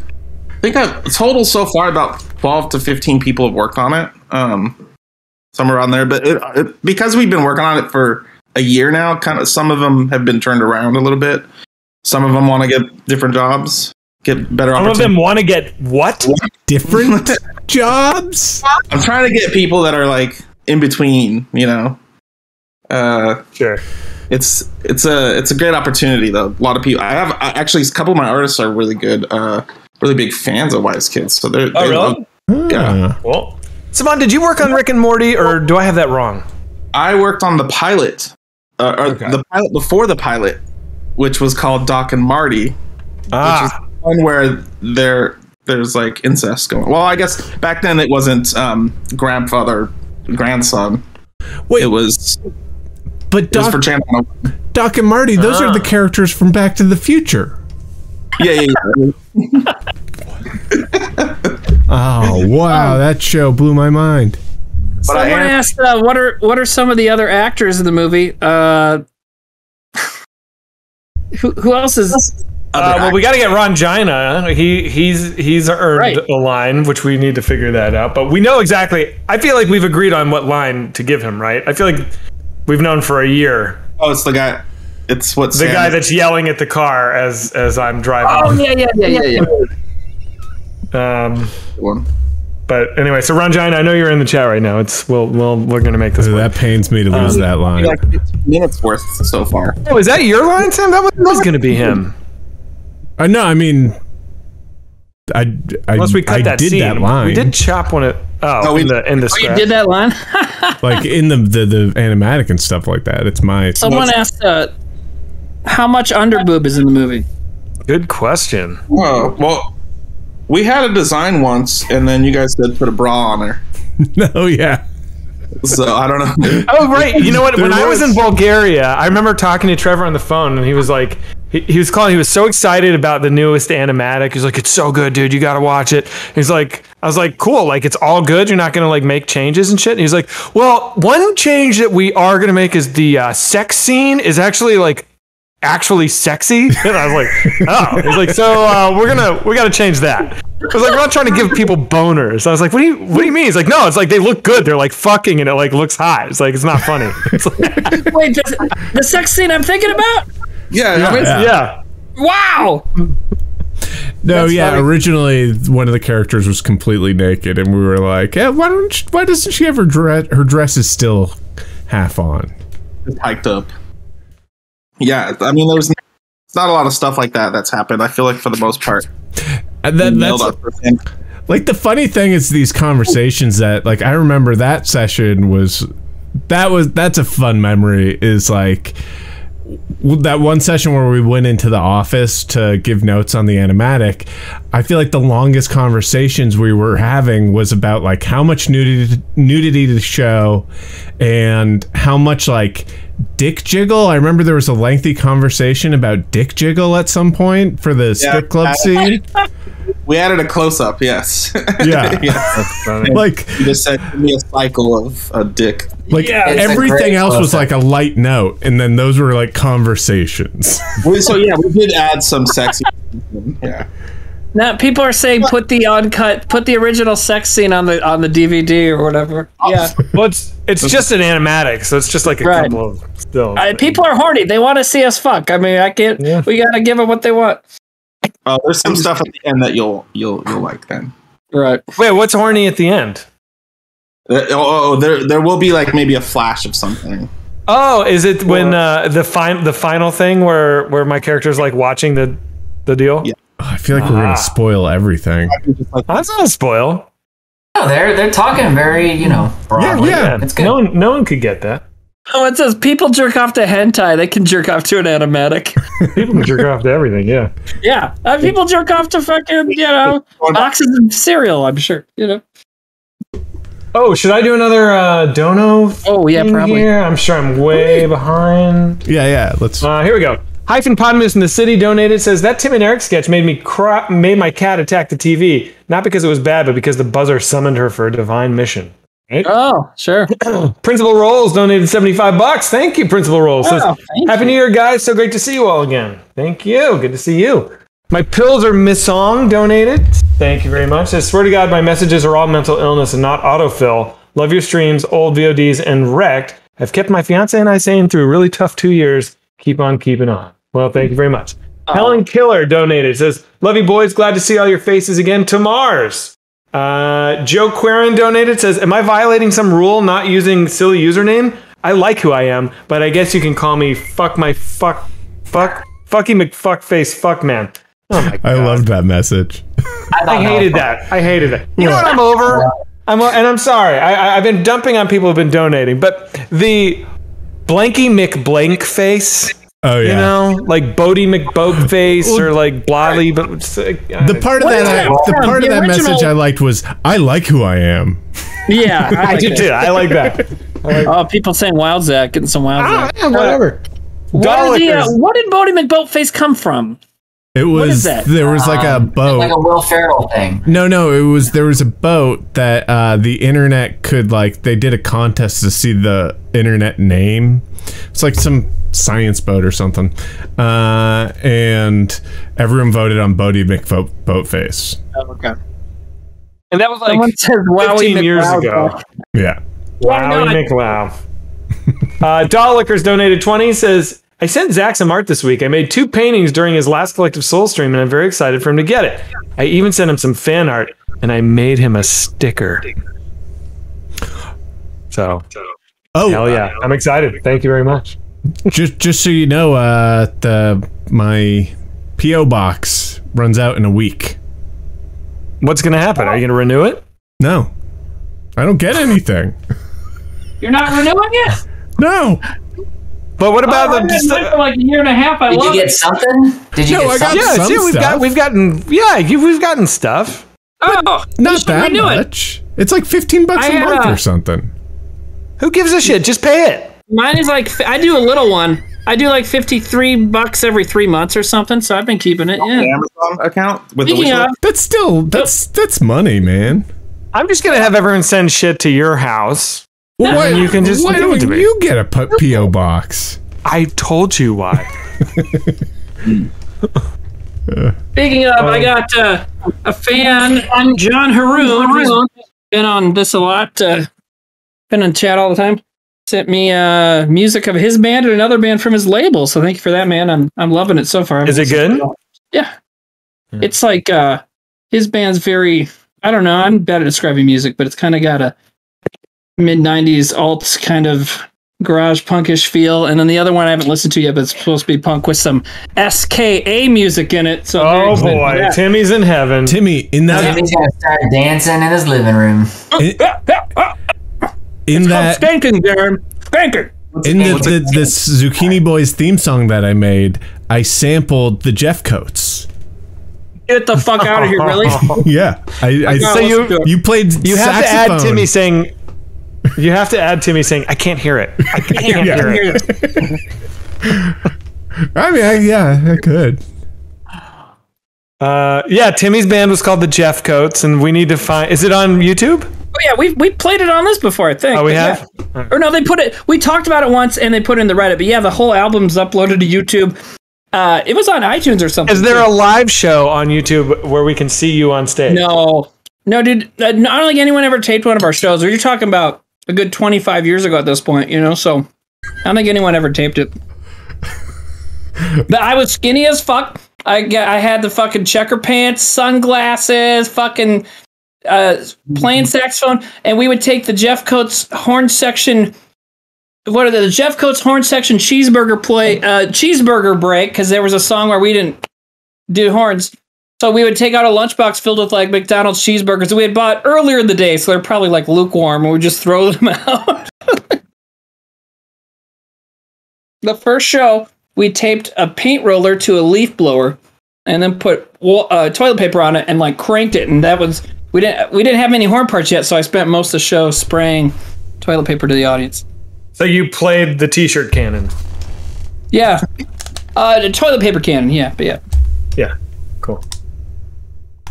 think I've total so far about twelve to fifteen people have worked on it. Um, somewhere around there. But it, it, because we've been working on it for a year now, kind of some of them have been turned around a little bit. Some of them want to get different jobs, get better Some of them want to get what? Different jobs? I'm trying to get people that are like in between. You know. Uh, Sure. It's it's a it's a great opportunity though. A lot of people. I have I, actually a couple of my artists are really good, uh, really big fans of Wise Kids. So they're Oh, they really? love- yeah. Well, Simon, did you work on Rick and Morty, or do I have that wrong? I worked on the pilot, uh, or Okay. the pilot before the pilot, which was called Doc and Marty, which is Ah, one where there there's like incest going. Well, I guess back then it wasn't um, grandfather grandson. Wait. it was but Doc, for channel. Doc and Marty, those are Ah. the characters from Back to the Future. Yeah, yeah, yeah. Oh, wow. That show blew my mind. But I Someone am- asked, uh, "What are what are some of the other actors in the movie?" Uh, who who else is? uh, well, we got to get Ron Gina. He he's he's earned Right. a line, which we need to figure that out. But we know exactly. I feel like we've agreed on what line to give him, right? I feel like we've known for a year. Oh, it's the guy. It's what The guy that's yelling at the car as as I'm driving. Oh driving. yeah, yeah, yeah, yeah, yeah. Um, one. but anyway, so Ron Gina, I know you're in the chat right now. It's we'll, we'll we're gonna make this. work. That pains me to lose that line. Like minutes worth so far. Oh, is that your line, Sam? That was, that was gonna be him. Uh, no, I mean, I, I, Unless we cut I that did scene. that line. We did chop one of. Oh, Oh, we- in the in the Oh, you script. did that line. like in the, the the animatic and stuff like that. It's my Someone asked, uh, "How much underboob is in the movie?" Good question. Well, well, we had a design once, and then you guys said put a bra on her. no, yeah. So I don't know. Oh right, you know what? When There I was was- in Bulgaria, I remember talking to Trevor on the phone, and he was like, he, was calling. He was so excited about the newest animatic. He's like, "It's so good, dude. You got to watch it." He's like, "I was like, cool. Like, it's all good. You're not gonna like make changes and shit." And he's like, "Well, one change that we are gonna make is the uh, sex scene is actually like." actually sexy and i was like oh he's like so uh, we're gonna we gotta change that i was like we're not trying to give people boners i was like what do you what do you mean he's like no it's like they look good they're like fucking and it like looks hot it's like it's not funny it's like, Wait, the, the sex scene I'm thinking about? Yeah, Yeah. yeah. yeah Wow. No, That's yeah. funny. Originally, one of the characters was completely naked, and we were like, "Yeah, why don't? She, why doesn't she have her dress? Her dress is still half on." just hiked up. Yeah, I mean, there's it's not a lot of stuff like that that's happened. I feel like for the most part, And then that's like the funny thing is these conversations that like I remember that session was that was that's a fun memory is like w- that one session where we went into the office to give notes on the animatic i feel like the longest conversations we were having was about like how much nudity nudity to show and how much like dick jiggle. I remember there was a lengthy conversation about dick jiggle at some point for the strip club scene We added a close up. Yes. Yeah. yes. like You just said give me a cycle of a dick. Like Yeah, everything else was close-up. like a light note, and then those were like conversations. We, so yeah, we did add some sexy. yeah. Now people are saying put the uncut, put the original sex scene on the on the DVD or whatever. Yeah, Well, it's it's just an animatic, so it's just like a Right. couple of still. Uh, people are horny. They want to see us fuck. I mean, I can't. We gotta give them what they want. Oh, there's some stuff at the end that you'll you'll you'll like then. Right. Wait, what's horny at the end? Uh, oh, oh, there there will be like maybe a flash of something. Oh, is it when uh, the fin- the final thing where where my character's like watching the the deal? Yeah. I feel like we're Ah. gonna spoil everything. That's not a spoil. No, they're they're talking very, you know, broadly. Yeah, yeah. It's good. No one, no one could get that. Oh, it says people jerk off to hentai. They can jerk off to an animatic. People can jerk off to everything. Yeah. yeah, uh, people jerk off to fucking you know boxes of cereal. I'm sure. You know. Oh, should I do another uh, dono? Oh yeah, thing probably. Here? I'm sure I'm way behind. Yeah, yeah. Let's. Uh, here we go. Hyphen Podmus in the city donated says that Tim and Eric sketch made me cry, made my cat attack the TV, not because it was bad, but because the buzzer summoned her for a divine mission. Right? Oh, sure. Principal Rolls donated 75 bucks. Thank you, Principal Rolls. Oh, Happy New Year, guys. So great to see you all again. Thank you. Good to see you. My pills are Missong donated. Thank you very much. Says, swear to God, my messages are all mental illness and not autofill. Love your streams, old VODs, and wrecked. I've kept my fiance and I sane through a really tough two years. Keep on keeping on. Well, thank you very much. Oh. Helen Killer donated. Says, Love you boys. Glad to see all your faces again to Mars. Uh, Joe Querin donated. Says, Am I violating some rule not using silly username? I like who I am, but I guess you can call me fuck my fuck fuck fucky McFuckface fuck man. Oh my God. I loved that message. I hated that. I hated that. You know what I'm over? I'm and I'm sorry. I, I, I've been dumping on people who've been donating, but the Blanky McBlank face. Oh yeah. You know, like Boaty McBoatface or like Blolly, but it's, uh, The part of What is that, that the from? part of that original- message I liked was, "I like who I am." Yeah, I like do that. too. I like that. Oh, people saying Wild Zack, getting some Wild Ah, Zack. yeah, whatever. Where did the, uh, what did Boaty McBoatface come from? It was is that? there was like a Um, boat. like a Will Ferrell thing. No, no, it was there was a boat that uh, the internet could like they did a contest to see the internet name. It's like some science boat or something, uh, and everyone voted on Boaty McBoatface. Oh, okay. And that was like Someone says Wowie 15 years McWow ago. Zack. Yeah, Wowie McWow. uh, Dollikers donated 20. Says, I sent Zach some art this week. I made two paintings during his last Collective Soul stream, and I'm very excited for him to get it. I even sent him some fan art, and I made him a sticker. So, Oh, hell yeah. I'm excited. Thank you very much. just just so you know, uh, the my PO box runs out in a week. What's going to happen? Are you going to renew it? No, I don't get anything. You're not renewing it? No, But what about oh, I've the. been Just, with for like a year and a half. I Did you get it. something? Did you No, get I got something? yeah, some see, we've got we've gotten yeah, we've gotten stuff. Oh, you not that renew it. much. It's like fifteen bucks I a month a- or something. Who gives a shit? Just pay it. Mine is like I do a little one. I do like fifty three bucks every three months or something. So I've been keeping it. The Yeah. Amazon account with the Speaking wish of. That's still that's that's money, man. I'm just gonna have everyone send shit to your house. Well, And you can just why don't you get a PO box? I told you why. speaking of, I got uh, a fan, John Haroon, who's been on this a lot. Uh, been in chat all the time. Sent me uh, music of his band and another band from his label. So thank you for that, man. I'm I'm loving it so far. Is it good? Yeah. It's like uh his band's very I don't know, I'm bad at describing music, but it's kind of got a mid 90s alt kind of garage punkish feel, and then the other one I haven't listened to yet, but it's supposed to be punk with some SKA music in it. So Oh boy, for that. Timmy's in heaven. Timmy, in that He's gonna start dancing in his living room. in Called that skanking, Darren. Skanking. in the, the this Zucchini Boys theme song that I made, I sampled the Jeff Coats. Get the fuck out of here, really? Yeah, I, I gotta so you you played You have to add Timmy saying. You have to add Timmy saying, "I can't hear it. I can't Yeah. hear it." I mean, I, yeah, I could. Uh, yeah, Timmy's band was called the Jeff Coats, and we need to find. Is it on YouTube? Oh yeah, we we played it on this before, I think. Oh, we have? yeah. Or no, they put it. We talked about it once, and they put it in the Reddit. But yeah, the whole album's uploaded to YouTube. Uh, it was on iTunes or something. Is there too. a live show on YouTube where we can see you on stage? No, no, dude. uh, I don't think anyone ever taped one of our shows. Are You're talking about a good 25 years ago at this point, you know. So I don't think anyone ever taped it. but I was skinny as fuck. I I had the fucking checker pants, sunglasses, fucking uh, playing saxophone, and we would take the Jeff Coates horn section. What are the, the Jeff Coates horn section cheeseburger play uh, cheeseburger break? Because there was a song where we didn't do horns. So we would take out a lunchbox filled with like McDonald's cheeseburgers that we had bought earlier in the day, so they're probably like lukewarm, and we just throw them out. the first show, we taped a paint roller to a leaf blower, and then put uh, toilet paper on it and like cranked it, and that was we didn't we didn't have any horn parts yet, so I spent most of the show spraying toilet paper to the audience. So you played the T-shirt cannon. Yeah, uh, the toilet paper cannon. Yeah, but yeah, Yeah.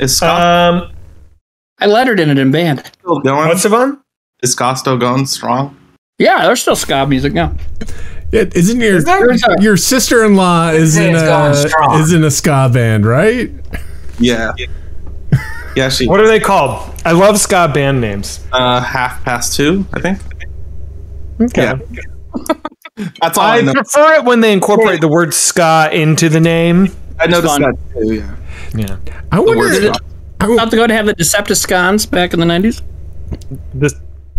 Is ska Um, I lettered in it in band. still going? what's Sevan? Is ska still going strong? Yeah, there's still ska music now. Yeah, isn't your There's a- your sister in law is in a is in a ska band, right? Yeah. Yeah, she. What are they called? I love ska band names. Uh, half past two, I think. Okay. Yeah. That's all I, I prefer it when they incorporate the word ska into the name. I noticed that too. Yeah. Yeah. I word wonder. ska. I w- About to go to have the Decepticons back in the 90s. This.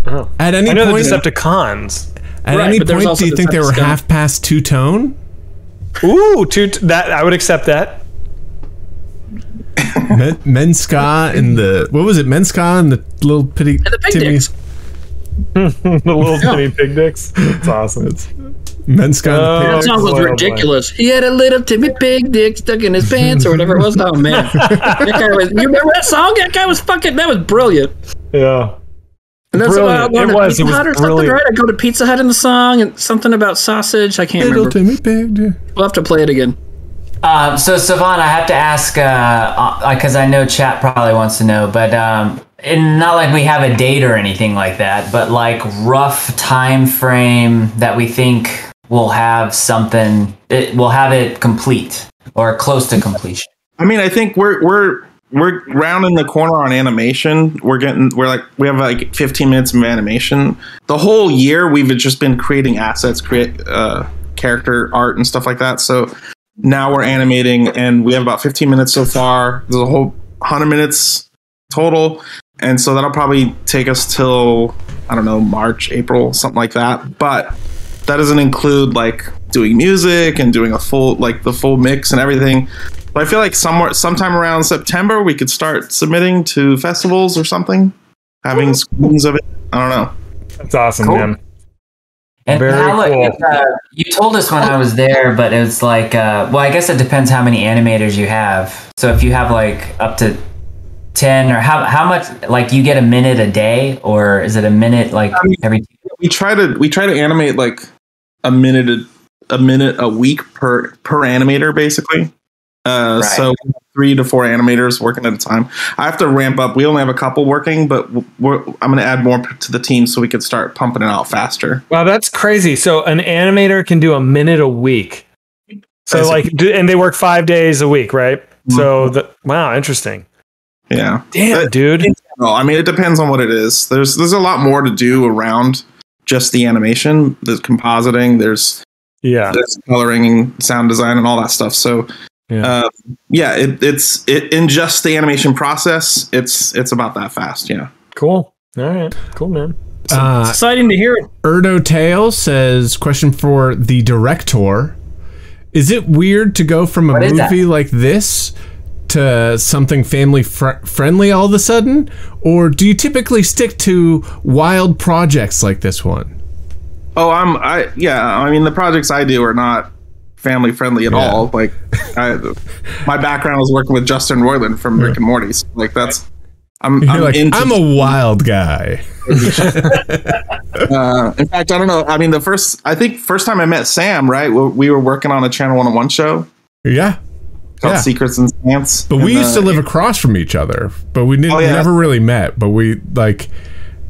Oh. at any I know point, the Decepticons. at Right, any point, do you think they were half past two tone? Ooh, two, that I would accept that. Men, men ska and the what was it? Men ska and the little pity And the Pig Timmy. Dicks. the little Timmy Pig Dicks. That's awesome. Men ska. and the Oh, pig- That song was boy, boy. ridiculous. He had a little Timmy Pig dick stuck in his pants or whatever it was. Oh man, that guy was. You remember that song? That guy was fucking. That was brilliant. Yeah. And that's Brilliant. about going It was, Pizza it was Hut or something, brilliant. right? I go to Pizza Hut in the song and something about sausage. I can't Little remember. Timmy Pig. We'll have to play it again. Um, so Sevan, I have to ask because I know chat probably wants to know, but um, and not like we have a date or anything like that, but like rough time frame that we think we'll have something, it, we'll have it complete or close to completion. I mean, I think we're we're we're rounding the corner on animation. We're getting we're like we have like 15 minutes of animation. The whole year we've just been creating assets, create uh, character art and stuff like that. So now we're animating, and we have about 15 minutes so far. There's a whole 100 minutes total, and so that'll probably take us till I don't know March, April, something like that. But that doesn't include like doing music and doing a full like the full mix and everything. But I feel like somewhere sometime around September we could start submitting to festivals or something, having screens of it. I don't know. That's awesome, Cool. man. And Very how, like, cool. if, uh, you told us when I was there, but it's like, uh, well, I guess it depends how many animators you have. So if you have like up to ten, or how how much, like, you get a minute a day, or is it a minute like every? We try to we try to animate like a minute a, a minute a week per per animator basically. Uh, Right. So three to four animators working at a time. I have to ramp up. We only have a couple working, but we're, I'm going to add more to the team so we could start pumping it out faster. Wow, that's crazy. So an animator can do a minute a week. So Basically. like, do, and they work five days a week, right? So the wow, interesting. Yeah. Damn, But- dude. No, I mean it depends on what it is. There's there's a lot more to do around just the animation. There's compositing. There's Yeah. there's coloring and sound design and all that stuff. So Yeah. uh, yeah, it, it's it, in just the animation process. It's it's about that fast. Yeah. Cool. All right. Cool, man. Uh, Exciting to hear it. Erdo Tail says, question for the director. Is it weird to go from a What is that? movie like this to something family fr- friendly all of a sudden? Or do you typically stick to wild projects like this one? Oh, I'm I yeah. I mean, the projects I do are not family friendly at Yeah. all. Like, I, my background was working with Justin Roiland from Rick and Morty. So, like, that's I'm You're I'm like, into. I'm a wild guy. uh, in fact, I don't know. I mean, the first I think first time I met Sam, right? We, we were working on a Channel One Hundred One show Yeah. Called Yeah. Secrets and Stance. But we And, used to uh, live across from each other, but we didn't Oh, we yeah. never really met. But we like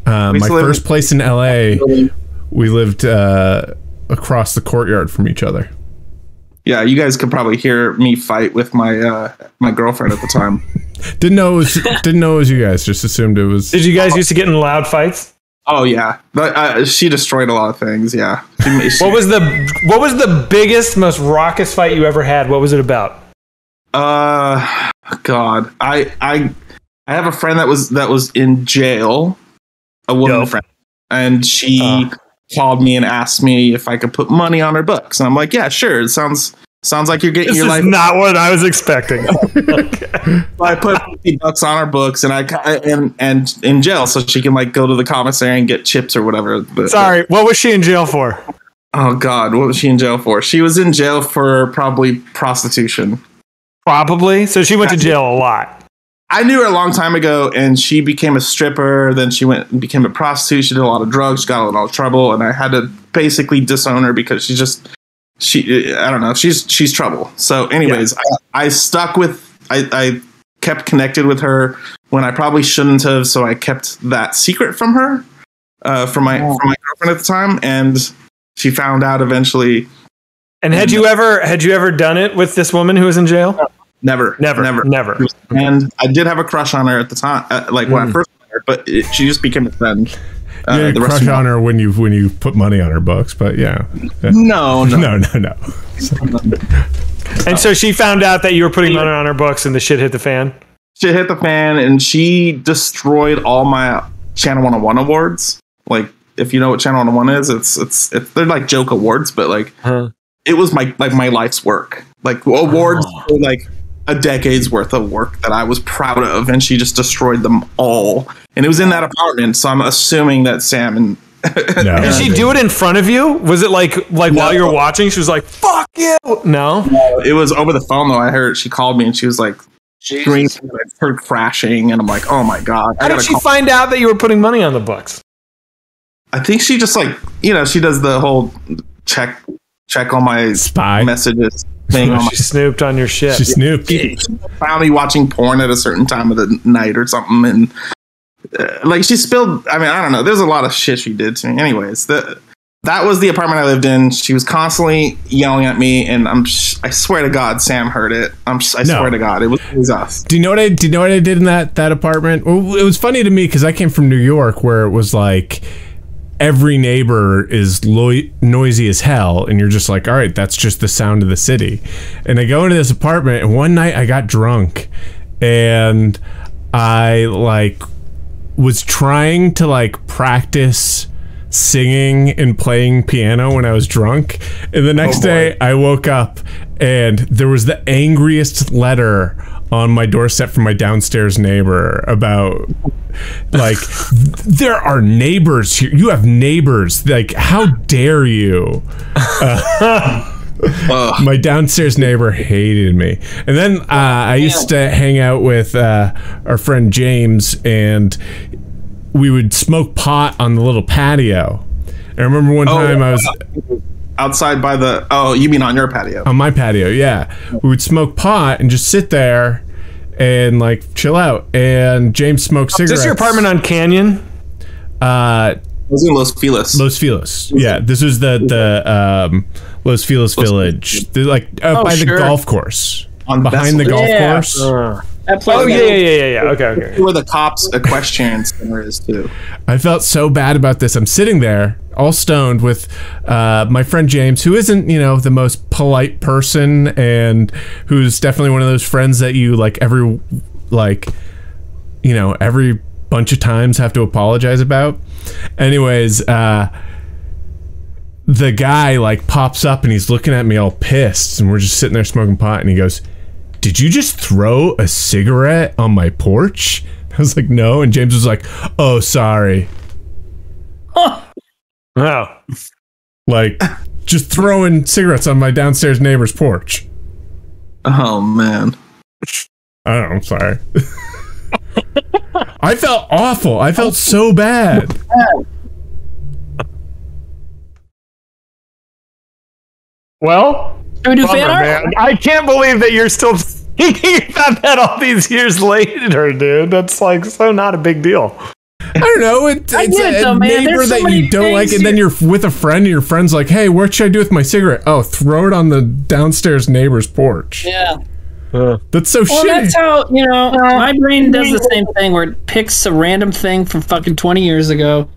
uh, We my used to live- first place in LA. We lived uh, across the courtyard from each other. Yeah, you guys could probably hear me fight with my uh, my girlfriend at the time. Didn't know it was didn't know it was you guys. Just assumed it was. Did you guys used to get in loud fights? Oh yeah, but uh, she destroyed a lot of things. Yeah. She, she, What was the what was the biggest, most raucous fight you ever had? What was it about? Uh, God, I I I have a friend that was that was in jail, a woman Dope. friend, and she Uh. called me and asked me if I could put money on her books, and I'm like, yeah, sure. It sounds sounds like you're getting This your is life. not what I was expecting. I put fifty bucks on her books, and I and and in jail, so she can like go to the commissary and get chips or whatever. But, Sorry, what was she in jail for? Oh God, what was she in jail for? She was in jail for probably prostitution. Probably. So she went to jail a lot. I knew her a long time ago, and she became a stripper. Then she went and became a prostitute. She did a lot of drugs, got in a lot of trouble, and I had to basically disown her because she just she I don't know she's she's trouble. So, anyways, I, I stuck with I, I kept connected with her when I probably shouldn't have. So I kept that secret from her, uh, from my from my girlfriend at the time, and she found out eventually. And had you ever had you ever done it with this woman who was in jail? Never, Never, never, never. And I did have a crush on her at the time, uh, like when I Mm. first met her, but it, she just became a friend. Uh, you had a the crush on her when you when you put money on her books, but yeah. Yeah. No, no. no, no, no. And so she found out that you were putting money on her books, and the shit hit the fan. Shit hit the fan, and she destroyed all my Channel 101 awards. Like, if you know what Channel 101 is, it's it's, it's they're like joke awards, but like it was my like my life's work. Like awards Oh. for like a decade's worth of work that I was proud of, and she just destroyed them all. And it was in that apartment, so I'm assuming that Sam and No. Did she do it in front of you? Was it like like while you're watching? She was like, "Fuck you!" No, it was over the phone though. I heard she called me and she was like screaming, I heard crashing, and I'm like, oh my god! How did she call- find out that you were putting money on the books? I think she just like you know she does the whole check check on my spy messages thing. on my, She snooped on your shit. She snooped. she found me watching porn at a certain time of the night or something, and uh, like she spilled. I mean, I don't know. There's a lot of shit she did to me. Anyways, the that was the apartment I lived in. She was constantly yelling at me, and I'm sh- I swear to God, Sam heard it. I'm I No. swear to God, it was, it was us. Do you know what I? Do you know what I did in that that apartment? Well, it was funny to me because I came from New York, where it was like every neighbor is lo- noisy as hell, and you're just like, all right, that's just the sound of the city. And I go into this apartment, and one night I got drunk, and I like was trying to like practice singing and playing piano when I was drunk. And the next oh, day I woke up and there was the angriest letter on my doorstep from my downstairs neighbor about like there are neighbors here. You have neighbors. Like how dare you? Uh, my downstairs neighbor hated me. And then uh, I used to hang out with uh, our friend James, and we would smoke pot on the little patio. I remember one time I was outside by the. Oh, you mean on your patio? on my patio. Yeah, we would smoke pot and just sit there and like chill out. And James smoked Is cigarettes. this your apartment on Canyon? Uh, I was in Los Feliz. Los Feliz. Yeah, this was the the um, Los Feliz Village, The, like uh, Oh, by the golf course, On behind the golf Yeah. course. Uh, That place oh yeah, yeah, yeah, yeah, yeah. Okay, okay. Where the cops equestrian center is too. I felt so bad about this. I'm sitting there, all stoned, with uh, my friend James, who isn't, you know, the most polite person, and who's definitely one of those friends that you like every, like, you know, every bunch of times have to apologize about. Anyways, uh the guy like pops up and he's looking at me all pissed and we're just sitting there smoking pot and he goes, "Did you just throw a cigarette on my porch?" I was like, "No." And James was like, "Oh, sorry." Oh. Like just throwing cigarettes on my downstairs neighbor's porch. Oh man. I don't know, I'm sorry. I felt awful. I felt so bad. Well, Should we do bummer, fan art? man. I can't believe that you're still thinking about that all these years later, dude. That's like so not a big deal. I don't know. It, I it's get it, a, though, man. neighbor so that you don't like, things and then you're with a friend, and your friend's like, "Hey, what should I do with my cigarette?" Oh, throw it on the downstairs neighbor's porch. Yeah. That's so Well, shitty. that's how you know my brain does the same thing where it picks a random thing from fucking twenty years ago,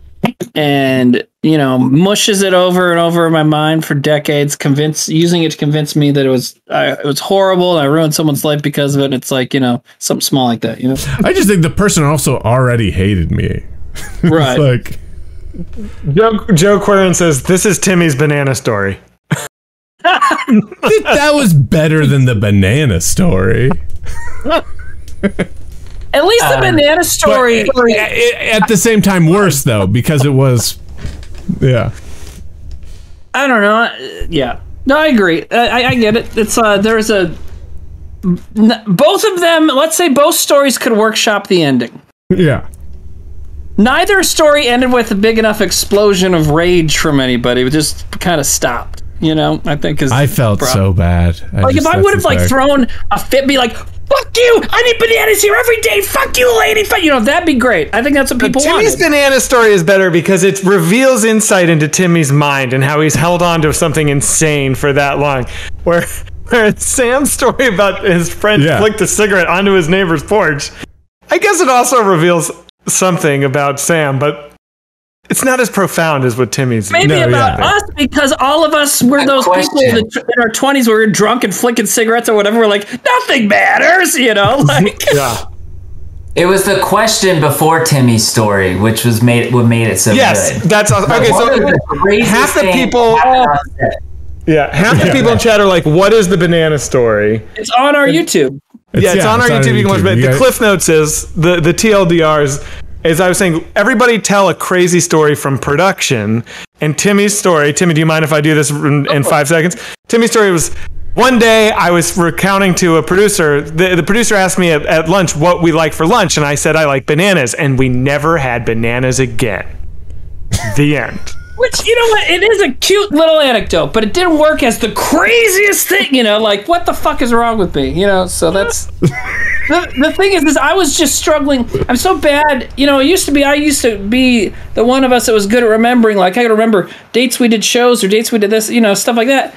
and you know mushes it over and over in my mind for decades, convince using it to convince me that it was I, it was horrible and I ruined someone's life because of it. And it's like you know something small like that, you know. I just think the person also already hated me. It's Right. like Joe, Joe Quirin says, This is Timmy's banana story. that was better than the banana story. At least the banana story. At, at the same time, worse though because it was, yeah. I don't know. uh, Yeah. No, I agree. I, I- get it. It's uh, there's a both of them. Let's say both stories could workshop the ending. Yeah. Neither story ended with a big enough explosion of rage from anybody. It just kind of stopped. You know, I think is I felt so bad. I like just- if I would have like fact. thrown a fit, be like, "Fuck you! I need bananas here every day. Fuck you, lady." Fuck you know that'd be great. I think that's what people want. Timmy's wanted. banana story is better because it reveals insight into Timmy's mind and how he's held on to something insane for that long. Where, where Sam's story about his friend Yeah. flicked a cigarette onto his neighbor's porch, I guess it also reveals something about Sam, but it's not as profound as what Timmy's. Maybe about us because all of us were those people in, the, in our twenties where we were drunk and flicking cigarettes or whatever. We're like, nothing matters, you know. Like, yeah. It was the question before Timmy's story, which was made what made it so Yes, good. that's awesome. Okay, what so the half the people- happened on set? Yeah, half the people in chat are like, "What is the banana story?" it's on our YouTube. yeah, it's on our YouTube. You can watch it. You The cliff notes is the the TLDRs. As I was saying, everybody tell a crazy story from production. And Timmy's story. Timmy, do you mind if I do this in, in five seconds? Timmy's story was. One day, I was recounting to a producer. The, the producer asked me at, at lunch what we like for lunch, and I said I like bananas, and we never had bananas again. the end. Which you know what? It is a cute little anecdote, but it didn't work as the craziest thing. You know, like what the fuck is wrong with me? You know, so that's the, the thing is, is I was just struggling. I'm so bad. You know, it used to be I used to be the one of us that was good at remembering. Like I could remember dates we did shows or dates we did this. You know, stuff like that.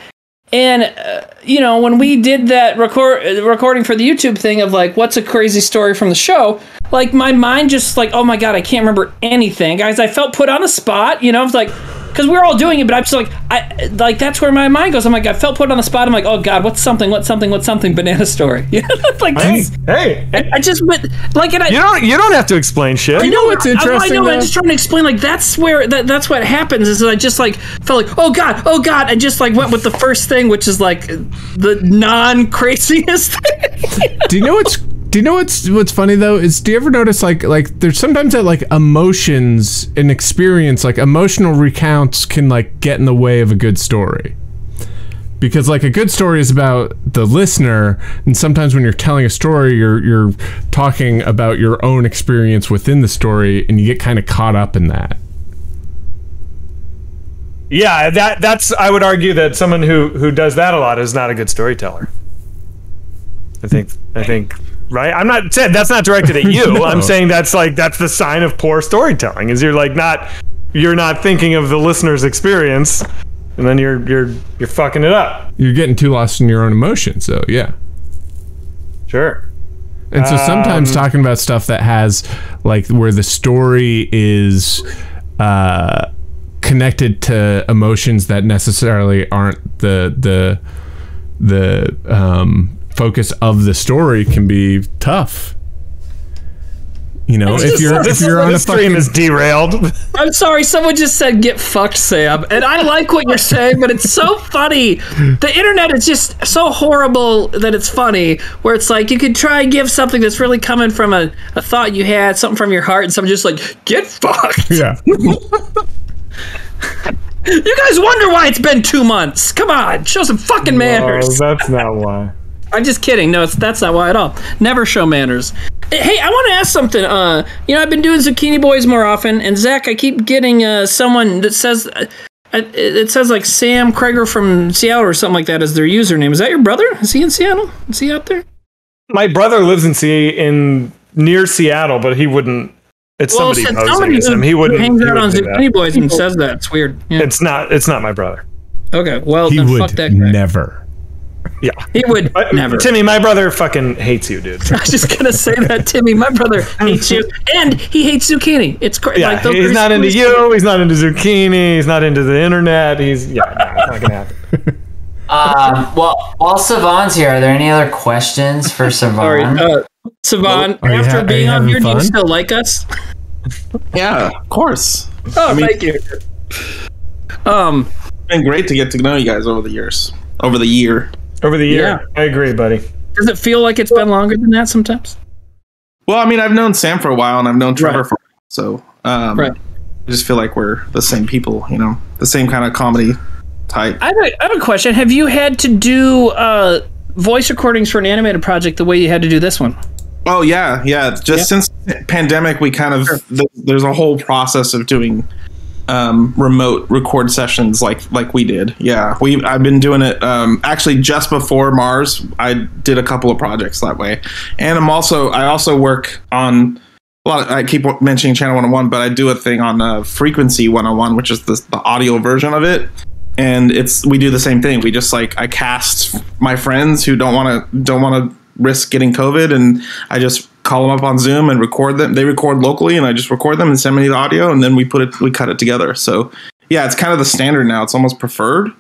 And uh, you know, when we did that record recording for the YouTube thing of like, what's a crazy story from the show? Like my mind just like, oh my god, I can't remember anything, guys. I felt put on the spot. You know, it's like because we're all doing it, but I'm just like, I like that's where my mind goes. I'm like, I felt put on the spot. I'm like, oh god, what's something? What's something? What's something? Banana story. You know, like Hey, that's, hey, I, I just went like, and I you don't you don't have to explain shit. I know what's I- I, interesting, know. I'm just trying to explain. Like that's where that, that's what happens. Is that I just like felt like, oh god, oh god, and just like went with the first thing, which is like the non craziest thing. do you know what's do you know what's what's funny though? Is do you ever notice like like there's sometimes that like emotions and experience like emotional recounts can like get in the way of a good story. Because like a good story is about the listener and sometimes when you're telling a story you're you're talking about your own experience within the story and you get kind of caught up in that. Yeah, that that's I would argue that someone who who does that a lot is not a good storyteller. I think I think right. I'm not said that's not directed at you. No. I'm saying that's like that's the sign of poor storytelling. Is you're like not you're not thinking of the listener's experience, and then you're you're you're fucking it up. you're getting too lost in your own emotions so yeah Sure. And so sometimes Um, talking about stuff that has like where the story is uh, connected to emotions that necessarily aren't the the the um, focus of the story can be tough. You know, It's if just- you're if this you're on a stream fucking is derailed. I'm sorry, someone just said get fucked, Sam. And I like what you're saying, but it's so funny. The internet is just so horrible that it's funny, where it's like you could try and give something that's really coming from a, a thought you had, something from your heart, and someone just like, get fucked. yeah. You guys wonder why it's been two months. Come on, show some fucking manners. No, that's not why. I'm just kidding. No, it's that's not why at all. Never show manners. Hey, I want to ask something. Uh, you know, I've been doing Zucchini Boys more often, and Zach, I keep getting uh, someone that says uh, it, it says like Sam Cregger from Seattle or something like that as their username. Is that your brother? Is he in Seattle? Is he out there? My brother lives in Se- in near Seattle, but he wouldn't. It's well, somebody since posing as who, him. He wouldn't. who hangs out on wouldn't that. Zucchini Boys and says that. It's weird. Yeah. It's not. It's not my brother. Okay, well He then would fuck that guy. never. Yeah, He would But, never. Timmy, my brother fucking hates you, dude. I was just gonna say that, Timmy. My brother hates you, and he hates zucchini. It's crazy. Yeah, like, he's not into his- you. He's not into zucchini. He's not into the internet. He's yeah, no, it's not gonna happen. Um, well, while Sevan's here, are there any other questions for Sorry, Sevan? uh, Sevan. Are you ha- after being you on having here, do you still like us? Yeah, of course. Oh, thank you. Um, It's been great to get to know you guys over the years. Over the year. Over the year, Yeah. I agree, buddy. does it feel like it's been longer than that sometimes? Well, I mean, I've known Sam for a while, and I've known Trevor Right. for a while, so um, Right. I just feel like we're the same people. You know, the same kind of comedy type. I have, a, I have a question. Have you had to do uh, voice recordings for an animated project the way you had to do this one? Oh yeah, yeah. Just since pandemic, we kind of th- there's a whole process of doing um, remote record sessions like like we did. Yeah, we I've been doing it um, actually just before Mars. I did a couple of projects that way, and I'm also I also work on. A lot of, I keep mentioning Channel 101, but I do a thing on uh, Frequency 101, which is the, the audio version of it and it's we do the same thing. We just like I cast my friends who don't want to don't want to risk getting COVID, and I just call them up on Zoom and record them. They record locally, and I just record them and send me the audio, and then we put it we cut it together. So yeah, it's kind of the standard now. It's almost preferred.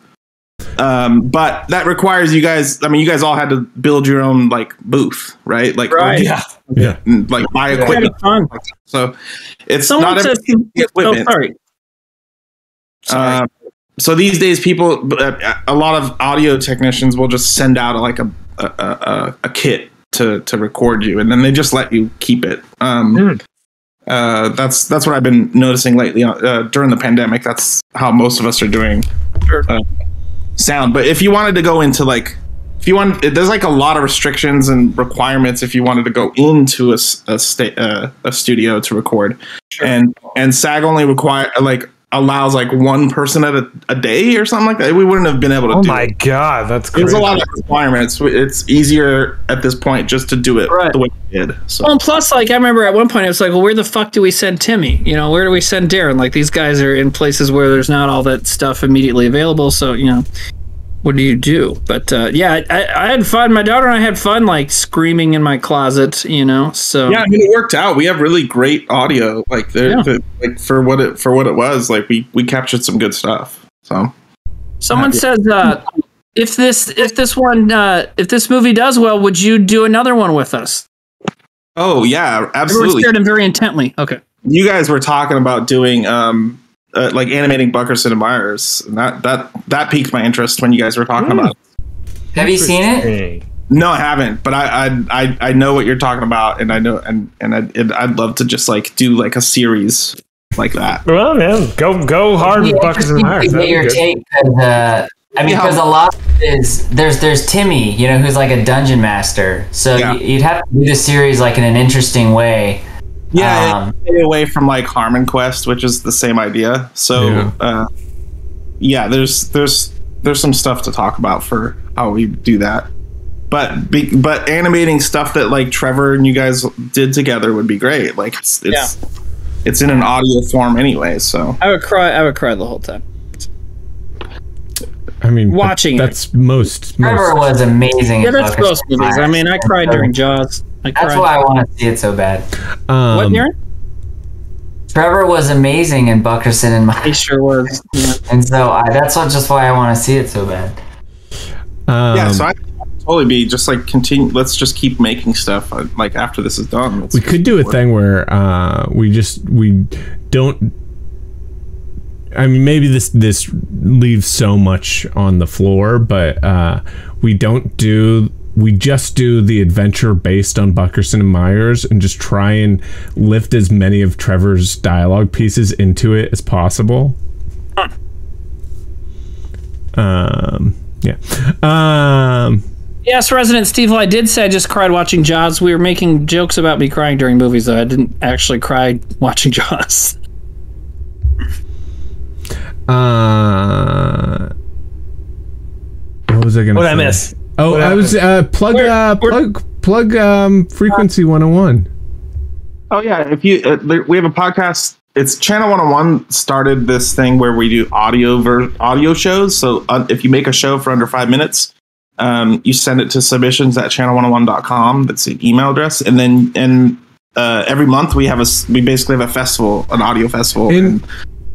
Um, but that requires you guys. I mean, you guys all had to build your own like booth, right? Like, Right. yeah, Yeah. and, like buy Kind equipment. of fun. So it's Someone not says, every oh, equipment. sorry. Uh, so these days, people, uh, a lot of audio technicians will just send out like a a, a, a kit to to record you, and then they just let you keep it. Um, uh, that's that's what I've been noticing lately uh, during the pandemic. That's how most of us are doing uh, sound. But if you wanted to go into like if you want, there's like a lot of restrictions and requirements if you wanted to go into a a, sta- uh, a studio to record, and and SAG only require like allows like one person at a, a day or something like that. We wouldn't have been able to. Oh do my it. god, that's crazy. There's a lot of requirements. It's easier at this point just to do it Right. the way we did. So Well, and plus, like I remember at one point, I was like, "Well, where the fuck do we send Timmy? You know, where do we send Darren? Like these guys are in places where there's not all that stuff immediately available. So you know, what do you do? But uh, yeah, I, I had fun. My daughter and I had fun, like screaming in my closet. You know, so yeah, I mean, it worked out. We have really great audio, like the, Yeah. the- like for what it for what it was. Like we we captured some good stuff. So Someone Yeah. says, uh, if this if this one uh, if this movie does well, would you do another one with us? oh yeah, absolutely. Everyone absolutely. stared him very intently. Okay. You guys were talking about doing um uh, like animating Buckerson and Myers, and that that that piqued my interest when you guys were talking about. it. Have you seen it? No, I haven't, but I, I I I know what you're talking about, and I know and and I'd, and I'd love to just like do like a series like that. Well, man, go go hard with Yeah, Buckers and Myers. get your good. take 'cause, uh, I mean, Yeah. because a lot of it is there's there's Timmy, you know, who's like a dungeon master. So Yeah. you'd have to do the series like in an interesting way. Yeah, Um, stay away from like Harmon Quest, which is the same idea. So Yeah. uh, yeah, there's there's there's some stuff to talk about for how we do that. But be, but animating stuff that like Trevor and you guys did together would be great. Like it's it's it's in an audio form anyway. So I would cry. I would cry the whole time. I mean, Watching it. That's most. Trevor most was amazing. Yeah, that's most movies. I mean, I cried during Jaws. I That's why I want to see it so bad. um, What, Darren? Trevor was amazing in Buckerson and He sure was. Yeah. and so I, that's what, just why I want to see it so bad. um, yeah, so I totally be just like continue. Let's just keep making stuff uh, like after this is done. We could do a thing where uh, we just we don't. I mean, maybe this this leaves so much on the floor, but uh, we don't do. We just do the adventure based on Buckerson and Myers, and just try and lift as many of Trevor's dialogue pieces into it as possible. Um. Yeah. Um. Yes, resident Steve. I did say I just cried watching Jaws. We were making jokes about me crying during movies, though I didn't actually cry watching Jaws. Uh, what was I gonna? What'd I say? miss? Oh, What I was uh, plug uh, plug plug um frequency one hundred and one. Oh yeah, if you uh, we have a podcast. It's Channel 101 started this thing where we do audio ver- audio shows. So uh, if you make a show for under five minutes, um, you send it to submissions at channel101.com. That's the email address, and then and uh, every month we have a s- we basically have a festival, an audio festival. And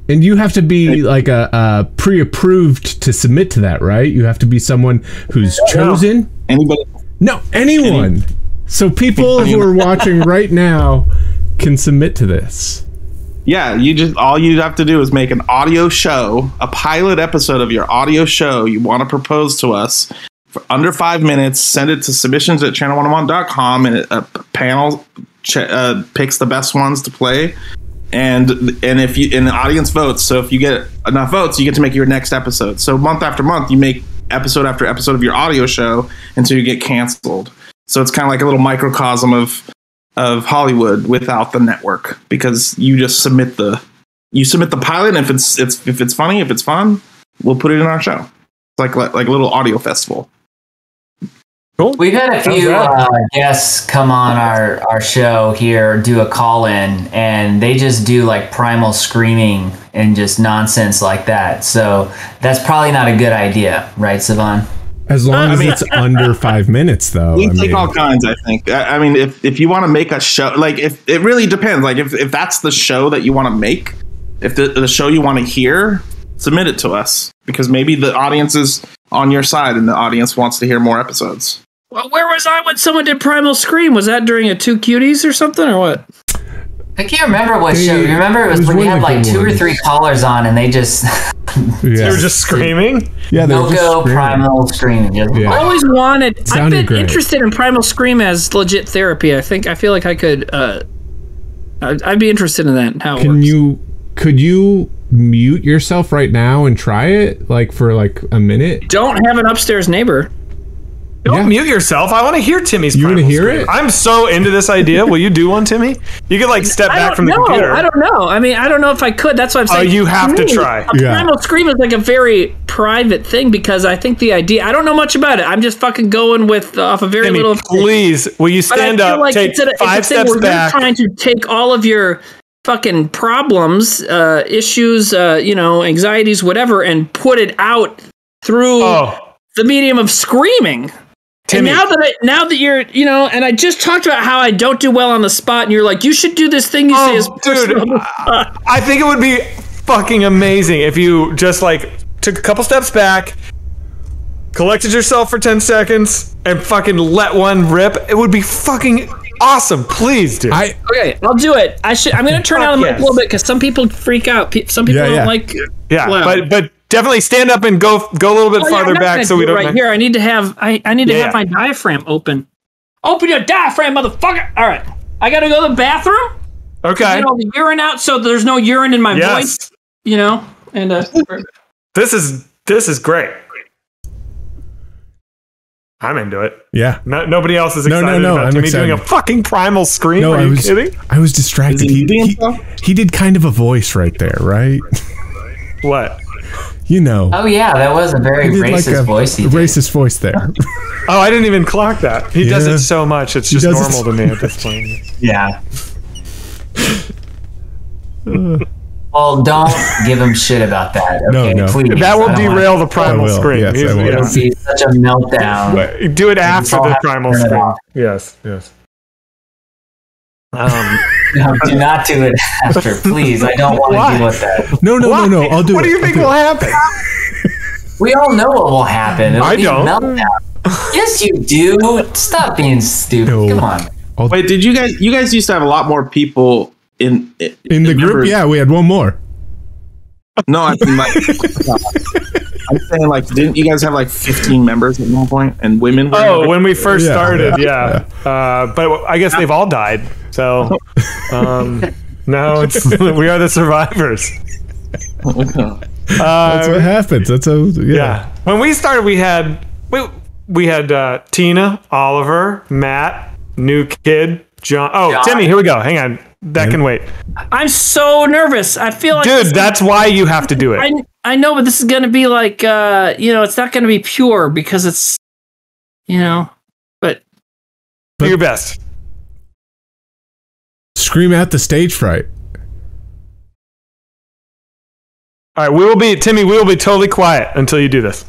and you have to be like a, a pre-approved to submit to that, right? You have to be someone who's chosen. Anybody? No, anyone. So people who are watching right now can submit to this. Yeah, you just all you have to do is make an audio show, a pilot episode of your audio show you want to propose to us for under five minutes. Send it to submissions at channel101.com and a panel ch- uh, picks the best ones to play. And and if you and the audience votes, so if you get enough votes, you get to make your next episode. So month after month, you make episode after episode of your audio show until you get canceled. So it's kind of like a little microcosm of of Hollywood without the network because you just submit the you submit the pilot and if it's it's if it's funny if it's fun we'll put it in our show it's like like a little audio festival cool We've had a few uh, guests come on our, our show here, do a call in, and they just do like primal screaming and just nonsense like that. So that's probably not a good idea, right, Sevan? As long I as mean- it's under five minutes, though. we I take mean, all kinds i think I, I mean if if you want to make a show like if it really depends like if, if that's the show that you want to make if the, the show you want to hear submit it to us because maybe the audience is on your side and the audience wants to hear more episodes Well, where was I when someone did Primal Scream? Was that during a Two Cuties or something, or what? I can't remember what They- show. You remember it was, it was when you had like good two or three callers on, and they just They were just screaming. yeah, they were no just go screaming. primal screaming. Yeah. I always wanted. I've been great. interested in Primal Scream as legit therapy. I think I feel like I could. uh I'd, I'd be interested in that. and How it Can works. you? Could you mute yourself right now and try it, like for like a minute? don't have an upstairs neighbor? Don't Yeah. mute yourself. I want to hear Timmy's. You wanna hear scream. it? I'm so into this idea. Will you do one, Timmy? You could like step I back from the know. computer. I don't know. I mean, I don't know if I could. That's what I'm Oh, saying. you have to me, try. A Yeah. primal scream is like a very private thing because I think the idea. I don't know much about it. I'm just fucking going with uh, off a very Timmy, little. please, will you But I stand feel up, like take it's a, it's a five thing steps where back? You're trying to take all of your fucking problems, uh, issues, uh, you know, anxieties, whatever, and put it out through Oh, the medium of screaming. Timmy. And now that I, now that you're, you know, and I just talked about how I don't do well on the spot, and you're like, you should do this thing you say is Oh, dude. I, I think it would be fucking amazing if you just like took a couple steps back, collected yourself for 10 seconds, and fucking let one rip. It would be fucking awesome. Please, dude. I Okay, I'll do it. I should. I'm gonna turn down the mic yes. a little bit because some people freak out. Some people Yeah, don't yeah. like. yeah, loud. but but definitely stand up and go go a little bit Oh, farther not back so we do it don't right here. I need to have. I, I need to Yeah, have my diaphragm open. Open your diaphragm, motherfucker! All right, I gotta go to the bathroom. Okay. Get all the urine out, so there's no urine in my Yes. voice. You know, and uh, This is this is great. I'm into it. yeah. No, nobody else is excited no, no, about I'm Timmy doing a fucking primal scream. No, Are I you was kidding? I was distracted. He He, eating he, himself? he did kind of a voice right there, right? What? You know. oh yeah, that was a very He did racist a voice. He did. racist voice there. Oh, I didn't even clock that. He does it so much; it's just does it normal so to me at this point. Yeah. well, don't give him shit about that. No, Okay, no. please. That will I wanna- derail the primal will, scream. yes, I He's- will. yeah. It'll be such a meltdown. Do it after the have to primal scream. Yes, yes. Um, No, do not do it after, please. I don't want to deal with that. No, no, why? no, no. I'll do What it. What do you think will it. happen? We all know what will happen. It'll I be don't. meltdown. Yes, you do. Stop being stupid. Come on. Wait, did you guys? You guys used to have a lot more people in In the group, yeah, we had one more. No, I mean like. I'm saying like, didn't you guys have like 15 members at one point and women? Were Oh, when we first Yeah, started, yeah, yeah. Uh, but I guess they've all died. So um, no, it's we are the survivors. Uh, That's what happens. That's how. Yeah. yeah. When we started, we had we we had uh, Tina, Oliver, Matt, new kid, John. Oh, John. Timmy. Here we go. Hang on. That can wait, I'm so nervous. I feel like dude. this- That's why you have to do it. I I know, but this is gonna be like uh, you know, it's not gonna be pure because it's you know, but do your best. Scream out the stage fright. All right, we will be Timmy. We will be totally quiet until you do this.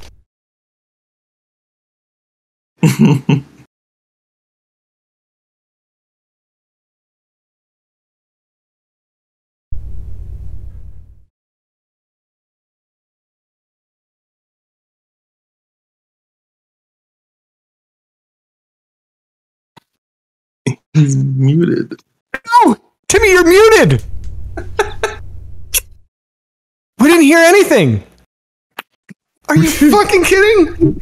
He's muted. No, Timmy, you're muted. we didn't hear anything. Are you fucking kidding?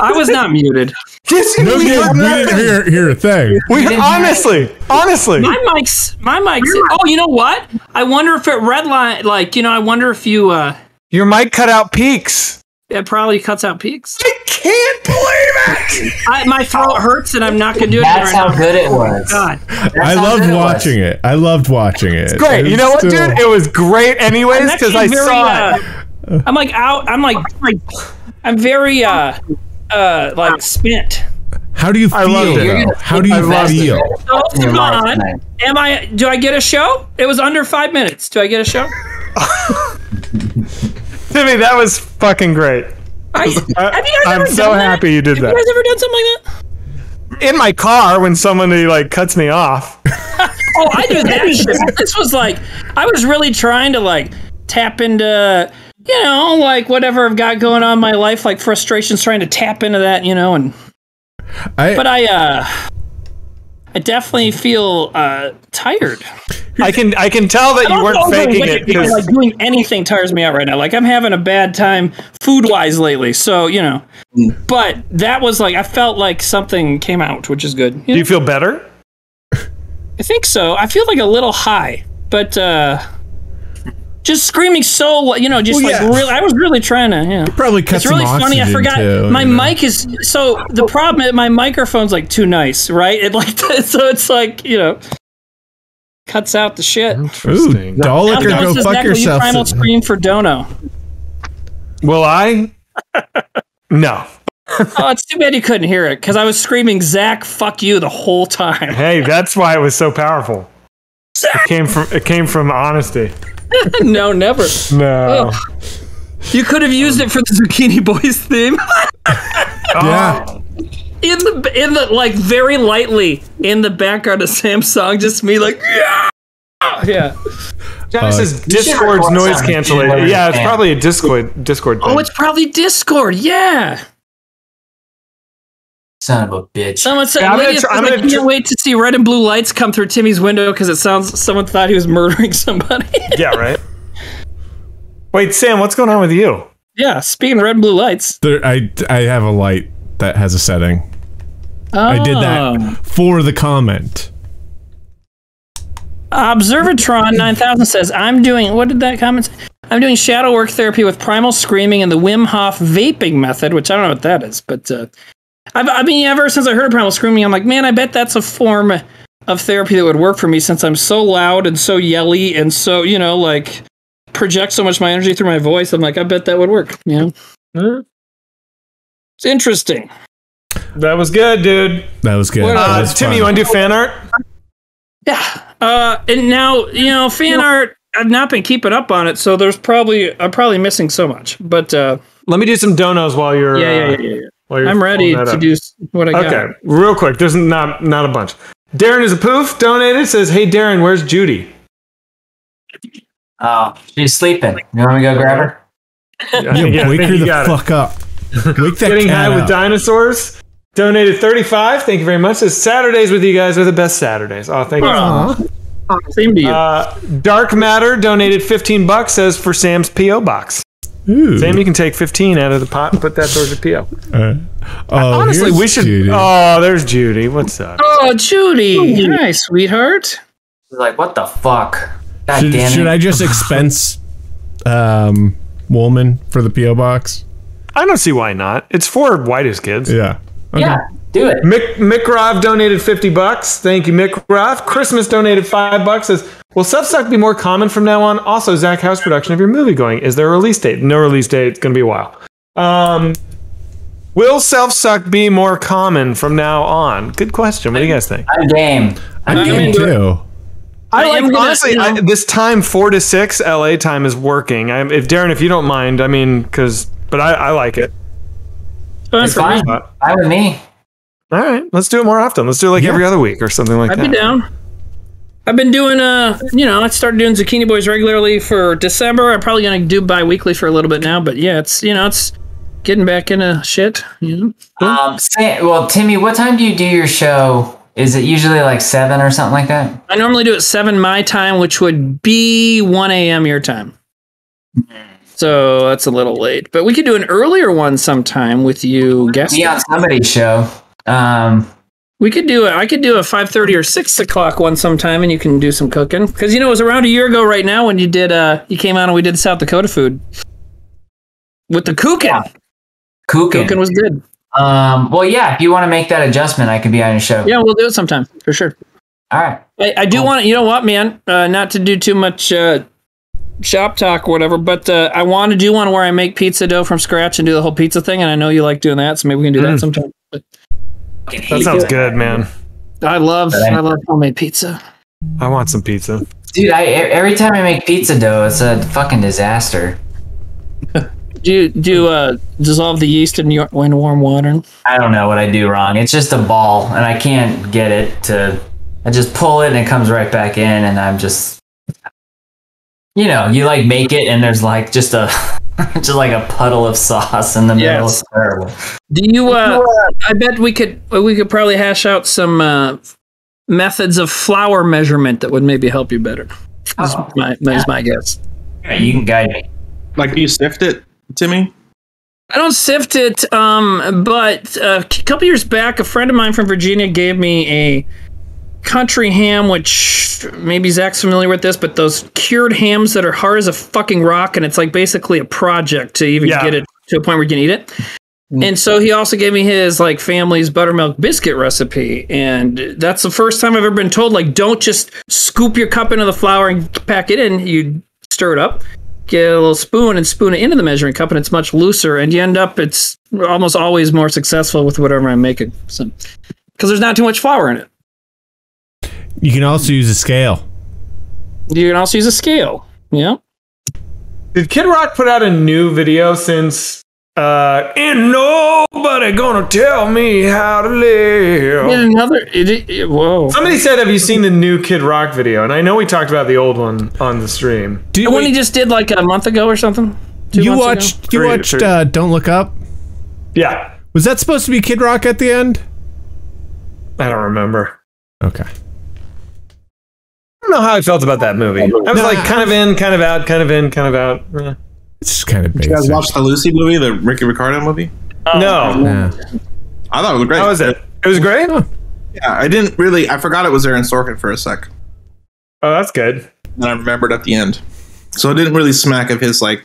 I was not muted. Yes, No, we, we, heard we didn't hear, hear a thing. We honestly, honestly. My mic's my mic's oh, you know what? I wonder if it redline like, you know, I wonder if you uh Your mic cut out peaks. it probably cuts out peaks. I can't believe it. I, my throat hurts and I'm not gonna do it. That's right how now. good it was. God. I how loved good it was. watching it. I loved watching it. Great. You know what, dude? It was great anyways because I very, saw it. uh, I'm like out. I'm like, like I'm very uh uh like spent. How do you feel? I loved it. though? How do you loved it. feel? So Your hold on. Am I? Do I get a show? It was under five minutes. Do I get a show? Timmy, that was fucking great. I, have you guys I'm ever so done that? happy you did have that. Have you guys ever done something like that? In my car when somebody like cuts me off. Oh, I do that shit. This was like I was really trying to like tap into you know like whatever I've got going on in my life, like frustrations, trying to tap into that, you know, and I, but I uh I definitely feel uh tired. I can I can tell that you weren't faking it because like doing anything tires me out right now. Like I'm having a bad time food wise lately. So you know, but that was like I felt like something came out, which is good. do you feel better? I think so. I feel like a little high, but uh just screaming so you know, just Well, like yeah. really. I was really trying to. Yeah. probably cut It's really some funny. I forgot too, my you know? mic is so the problem. is My microphone's like too nice, right? It like so it's like you know cuts out the shit. Ooh, Interesting. Dalek or go fuck Zach, will you yourself. primal scream for Dono. Will I? No. Oh, it's too bad you couldn't hear it because I was screaming "Zach, fuck you" the whole time. Hey, that's why it was so powerful. It came from it came from honesty. no, never. No. You could have used it for the Zucchini Boys theme. yeah. in the in the like very lightly in the background of Sam's song, just me like yeah, yeah. Johnny Uh, says Discord's noise cancellation. Yeah, it's probably a Discord Discord thing. Oh, it's probably Discord. Yeah. Son of a bitch. Someone said, Yeah, I'm gonna Lydia try- says, I'm gonna can't tr- wait to see red and blue lights come through Timmy's window because it sounds someone thought he was murdering somebody. yeah, right. Wait, Sam, what's going on with you? yeah. Speaking of red and blue lights, There, I I have a light that has a setting. I did Oh. that for the comment. Observatron 9000 says, I'm doing, what did that comment say? I'm doing shadow work therapy with primal screaming and the Wim Hof vaping method, which I don't know what that is, but uh, I've, I mean, ever since I heard primal screaming, I'm like, man, I bet that's a form of therapy that would work for me since I'm so loud and so yelly and so, you know, like project so much of my energy through my voice. I'm like, I bet that would work, you know? It's interesting. That was good, dude. That was good. What, That Uh, was Timmy, fun. you want to do fan art? Yeah. Uh, and now, you know, fan art, I've not been keeping up on it, so there's probably, I'm probably missing so much, but, uh, Let me do some donos while you're. yeah, yeah, uh, yeah, yeah, yeah. While you're I'm ready to up. do what I got. Okay, real quick. There's not not a bunch. Darren is a poof. Donated says, "Hey Darren, where's Judy?" Oh, she's sleeping. You want me to go grab her? I Yeah, wake her the got it. fuck up. Wake that Getting cat high with dinosaurs. donated 35. Thank you very much. Says Saturdays with you guys are the best Saturdays. Oh, thank you. Aw. Same to you. Uh, Dark Matter donated 15 bucks. Says for Sam's PO box. Ooh. Sam, you can take 15 out of the pot and put that towards the PO. Uh, oh, Honestly, we should. Judy. Oh, there's Judy. What's up? oh, Judy. Hi, sweetheart. She's like, what the fuck? God should, damn should. I just expense um, Woolman for the PO box? I don't see why not. It's for whitest kids. Yeah. Okay. Yeah, do it. Mick Mickrov donated 50 bucks. Thank you, Mick Mickrov. Christmas donated 5 bucks. Says, Will self-suck be more common from now on? Also, Zach, how's production of your movie going? Is there a release date? No release date. It's going to be a while. Um, will self-suck be more common from now on? Good question. What do you guys think? I'm game. I'm I'm game into too. I, I like am gonna, honestly you know- I, this time four to six LA time is working. I, if Darren, if you don't mind, I mean, because but I, I like it. Fine It's for me. fine. Fine with me. All right, let's do it more often. Let's do it like Yeah. every other week or something like that. I'd be down. I've been doing, uh, you know, I started doing Zucchini Boys regularly for December. I'm probably gonna do bi-weekly for a little bit now, but yeah, it's you know, it's getting back into shit. You know? Um, say, well, Timmy, what time do you do your show? Is it usually like seven or something like that? I normally do it seven my time, which would be one a.m. your time. So that's a little late, but we could do an earlier one sometime with you guests. Be on somebody's show. Um, We could do it. I could do a five thirty or six o'clock one sometime, and you can do some cooking. Because you know it was around a year ago right now when you did. Uh, you came out and we did South Dakota food with the cooking. cooking. Cooking was good. Um, well, yeah. If you want to make that adjustment, I could be on your show. Yeah, we'll do it sometime for sure. All right. I, I do want to. You know what, man? Uh, not to do too much uh, shop talk or whatever, but uh, I want to do one where I make pizza dough from scratch and do the whole pizza thing. And I know you like doing that, so maybe we can do that Mm. sometime. But That sounds good, man. I love I love homemade pizza. I want some pizza. Dude, I e- every time I make pizza dough, it's a fucking disaster. Do you do you, uh, dissolve the yeast in, your, in warm water? I don't know what I do wrong. It's just a ball, and I can't get it to. I just pull it, and it comes right back in, and I'm just. You know, you like make it, and there's like just a, just like a puddle of sauce in the middle. Yes. It's terrible. Do you? Uh, I bet we could we could probably hash out some uh, methods of flour measurement that would maybe help you better. Is my, is my guess. Yeah, you can guide me. Like, do you sift it, Timmy? I don't sift it, um, but uh, a couple years back, a friend of mine from Virginia gave me a country ham, which maybe Zach's familiar with this, but those cured hams that are hard as a fucking rock, and it's like basically a project to even Yeah. get it to a point where you can eat it. And so he also gave me his like family's buttermilk biscuit recipe, and that's the first time I've ever been told like don't just scoop your cup into the flour and pack it in. You stir it up, get a little spoon and spoon it into the measuring cup, and it's much looser, and you end up it's almost always more successful with whatever I'm making. So because there's not too much flour in it. You can also use a scale. You can also use a scale. Yeah. Did Kid Rock put out a new video since uh ain't nobody gonna tell me how to live? Yet another. It, it, whoa. Somebody said, "Have you seen the new Kid Rock video?" And I know we talked about the old one on the stream. Do The one he just did like a month ago or something. Two you months ago? watched you Three- watched three. uh, Don't Look Up? Yeah, Was that supposed to be Kid Rock at the end? I don't remember. Okay. I don't know how I felt about that movie. I was like kind of in, kind of out, kind of in, kind of out. Eh. It's kind of Did you guys basic. watch the Lucy movie, the Ricky Ricardo movie? no, Yeah. I thought it was great. how was it? It was great. Yeah, I didn't really. I forgot it was Aaron Sorkin for a sec, Oh, that's good. and I remembered at the end. So it didn't really smack of his like.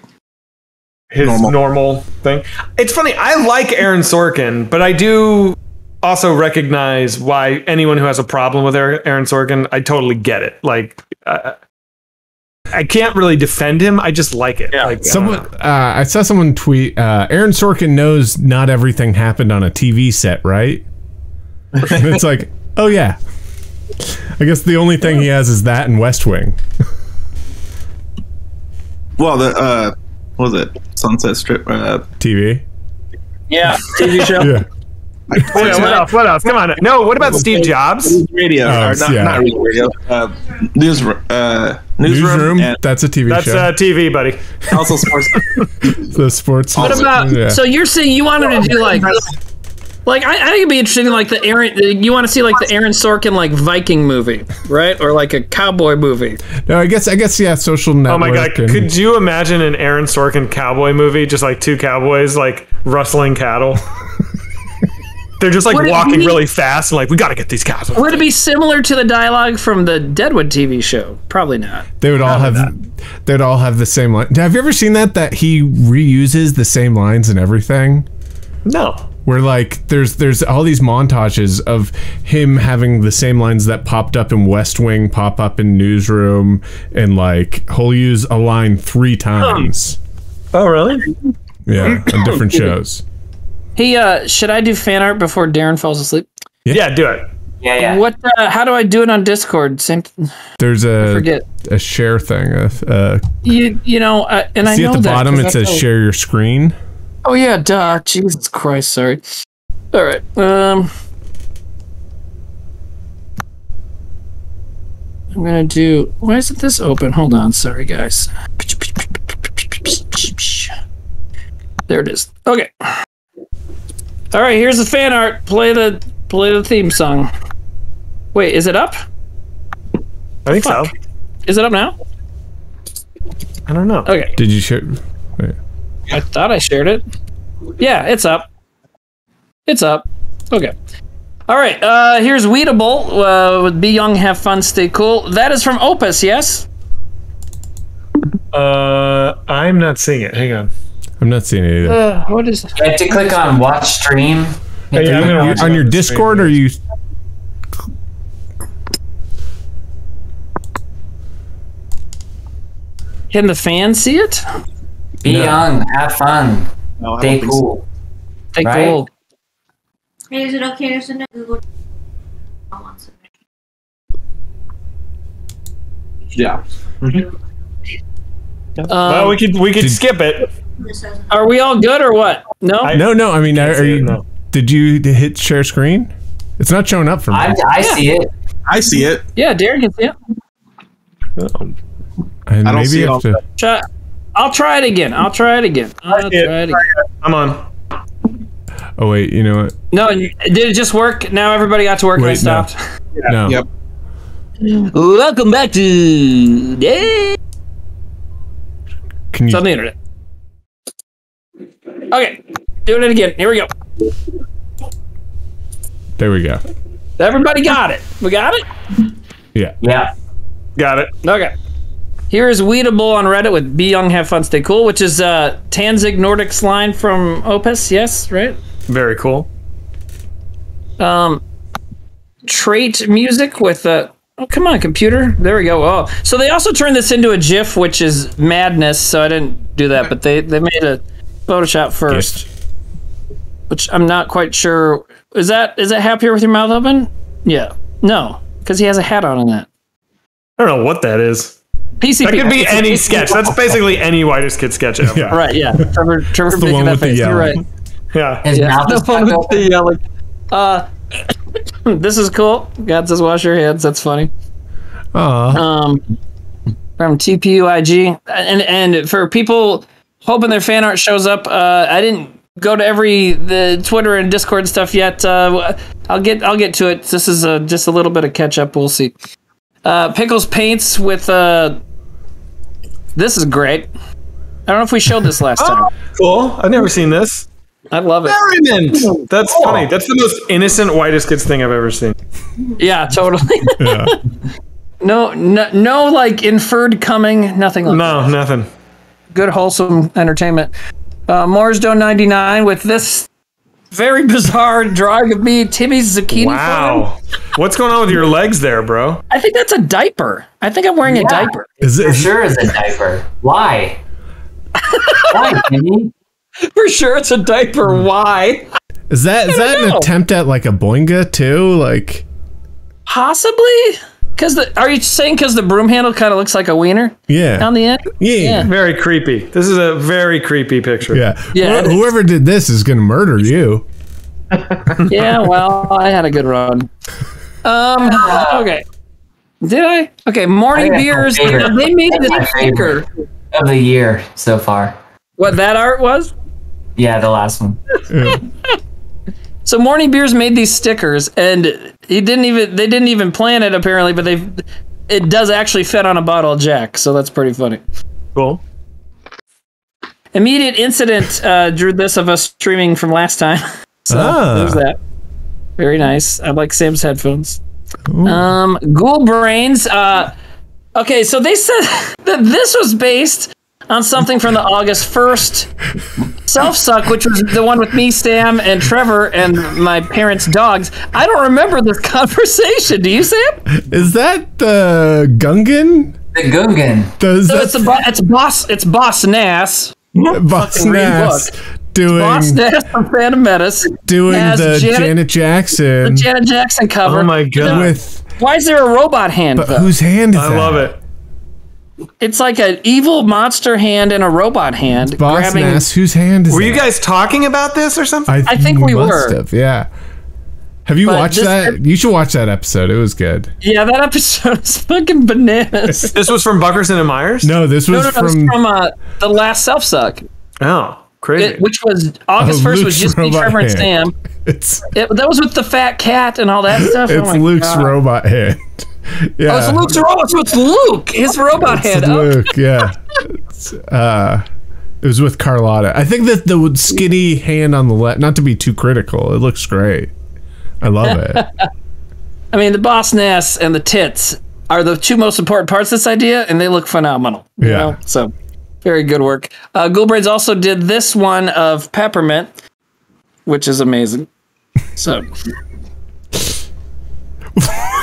His Normal. normal. thing. It's funny. I like Aaron Sorkin, but I do also recognize why anyone who has a problem with Aaron Aaron Sorkin, I totally get it. Like. Uh, I can't really defend him. I just like it. Like, I Someone, know. uh, I saw someone tweet. Uh, Aaron Sorkin knows not everything happened on a TV set, right? and it's like, oh yeah. I guess the only thing he has is that and West Wing. Well, the uh, what was it? Sunset Strip. Uh, TV. Yeah. TV show. Yeah. What, what else? What else? Come on. No. What about Steve Jobs? radio, Oh, not, yeah. not radio. Uh, news, uh, newsroom, Newsroom. That's a TV That's show. uh, TV, buddy. also sports. the sports. What about? Yeah. So you're saying you wanted to do like Like I, I think it'd be interesting, like the Aaron. You want to see like the Aaron Sorkin like Viking movie, right? Or like a cowboy movie. No, I guess I guess yeah, social network. Oh my god! and- Could you imagine an Aaron Sorkin cowboy movie, just like two cowboys like rustling cattle? They're just like Would walking be- really fast and like we got to get these cows. Would it be similar to the dialogue from the Deadwood TV show? Probably not. They would all have they'd all have the same line. Have you ever seen that that he reuses the same lines and everything? No. Where like there's there's all these montages of him having the same lines that popped up in West Wing, pop up in Newsroom, and like he'll use a line three times. Oh really? Yeah, on different shows. Hey, uh, should I do fan art before Darren falls asleep? Yeah, do it. Yeah, yeah. What? Uh, how do I do it on Discord? Same. There's a forget. a share thing. Uh, uh, You you know, uh, and I see at the that bottom 'cause it I says know- share your screen. Oh yeah, duh. Jesus Christ, sorry. All right. Um, I'm gonna do. Why isn't this open? Hold on. Sorry, guys. There it is. Okay. All right. Here's the fan art. Play the play the theme song. Wait, is it up? I think so. Is it up now? I don't know. Okay. Did you share? Wait. I thought I shared it. Yeah, it's up. It's up. Okay. All right. Uh, here's Weedable uh, with Be Young, Have Fun, Stay Cool. That is from Opus, yes? Uh, I'm not seeing it. Hang on. I'm not seeing it either. Uh, what is? You have to click on watch stream. Yeah, yeah, I'm gonna watch on your the Discord, stream. or you? Can the fans see it? Be young, have fun, No, stay don't so. cool. Stay Right? cool. Hey, is it okay to send a Google? Yeah. Um, well, we could we could skip it. are we all good or what? No. No, no. I mean, are, see it, you? no. Did you hit share screen? It's not showing up for me. I, I see it. I see it. yeah, Darren can see it. and I don't maybe see it. To... Try, I'll try it again. I'll try it again. I'll try see it. it again. I'm on. Oh wait, you know what? No, did it just work? Now everybody got to work and I Wait, no. stopped. No. Yep. Welcome back to yeah. Can It's you? on the internet. Okay, doing it again. Here we go. There we go. Everybody got it. We got it. Yeah. Yeah. Got it. Okay. Here is Weedable on Reddit with Be Young, Have Fun, Stay Cool, which is uh, Tanzig Nordic's line from Opus. Yes, right? Very cool. Um, trait music with uh, oh come on computer there we go oh so they also turned this into a gif which is madness so i didn't do that but they they made a photoshop first which i'm not quite sure is that is that happier with your mouth open yeah no because he has a hat on in that I don't know what that is. pcp That could be any sketch. That's basically any whitest kid sketch ever. Yeah. right yeah trevor trevor the making one that with the face. you're yelling. right Yeah. His yeah, mouth the one with the yelling. Uh, this is cool. God says wash your hands. That's funny. Aw. um, from TPUIG. And and for people hoping their fan art shows up, uh, I didn't go to every the Twitter and Discord stuff yet. Uh, I'll get I'll get to it. This is uh just a little bit of catch up. We'll see. Uh, Pickles paints with uh, this is great. I don't know if we showed this last time. Cool. I've never seen this. I love it. Merriment. That's funny. That's the most innocent whitest kids thing I've ever seen. Yeah, totally. Yeah. no, no, no, like inferred coming. Nothing like No, nothing. good wholesome entertainment. Uh, Marsdo 99 with this very bizarre drawing of me, Timmy's zucchini farm. Wow. What's going on with your legs there, bro? I think that's a diaper. I think I'm wearing a diaper. Is For it? sure is a diaper. Why? Why, Timmy? For sure it's a diaper. Why? Is that is that an attempt at like a boinga too? Like Possibly? Because the are you saying because the broom handle kind of looks like a wiener yeah. on the end? yeah. Very creepy. This is a very creepy picture. Yeah. Yeah, Wh- Whoever did this is gonna murder you. Yeah. Well, I had a good run. Um. Okay. Did I? Okay. Morning I beers. my. They made That's my the sticker. Of the year so far. What that art was? Yeah, the last one. So Morning Beers made these stickers, and he didn't even they didn't even plan it apparently, but they it does actually fit on a bottle of Jack, so that's pretty funny. Cool. Immediate incident uh, drew this of us streaming from last time. so Ah. there's that. Very nice. I like Sam's headphones. Um, Ghoul Brains. Uh, okay, so they said that this was based on something from the August 1st Self Suck, which was the one with me, Sam, and Trevor, and my parents' dogs. I don't remember this conversation. Do you, Sam? Is that uh, the Gungan? The Gungan. Does So it's a bo- it's boss it's Boss Nass. Boss Nass doing Boss Nass from Phantom Menace doing the Janet, Janet, the Janet Jackson cover. Oh my god. with Why is there a robot hand? but though? whose hand is I that? love it. It's like an evil monster hand and a robot hand Boss grabbing. Nass, whose hand is Were that? you guys talking about this or something? I think we must were. Have, yeah. Have you But watched this- that? You should watch that episode. It was good. Yeah, that episode is fucking bananas. This was from Buckerson and Myers? No, this was no, no, it's from, from uh, the last self suck, Oh, crazy. which was August Oh, first. Luke's Was just me, robot Trevor, and hand. Sam. it's It, that was with the fat cat and all that stuff. oh it's my Luke's God. robot hand. yeah, Oh, it's Luke's robot. So it's Luke, his robot It's hand. Oh, Luke. Yeah, It's, uh, it was with Carlotta. I think that the skinny hand on the left. Not to be too critical, it looks great. I love it. I mean, the boss Nass and the tits are the two most important parts of this idea, and they look phenomenal. you Yeah. know? So, very good work. Uh, also did this one of Peppermint, which is amazing. So,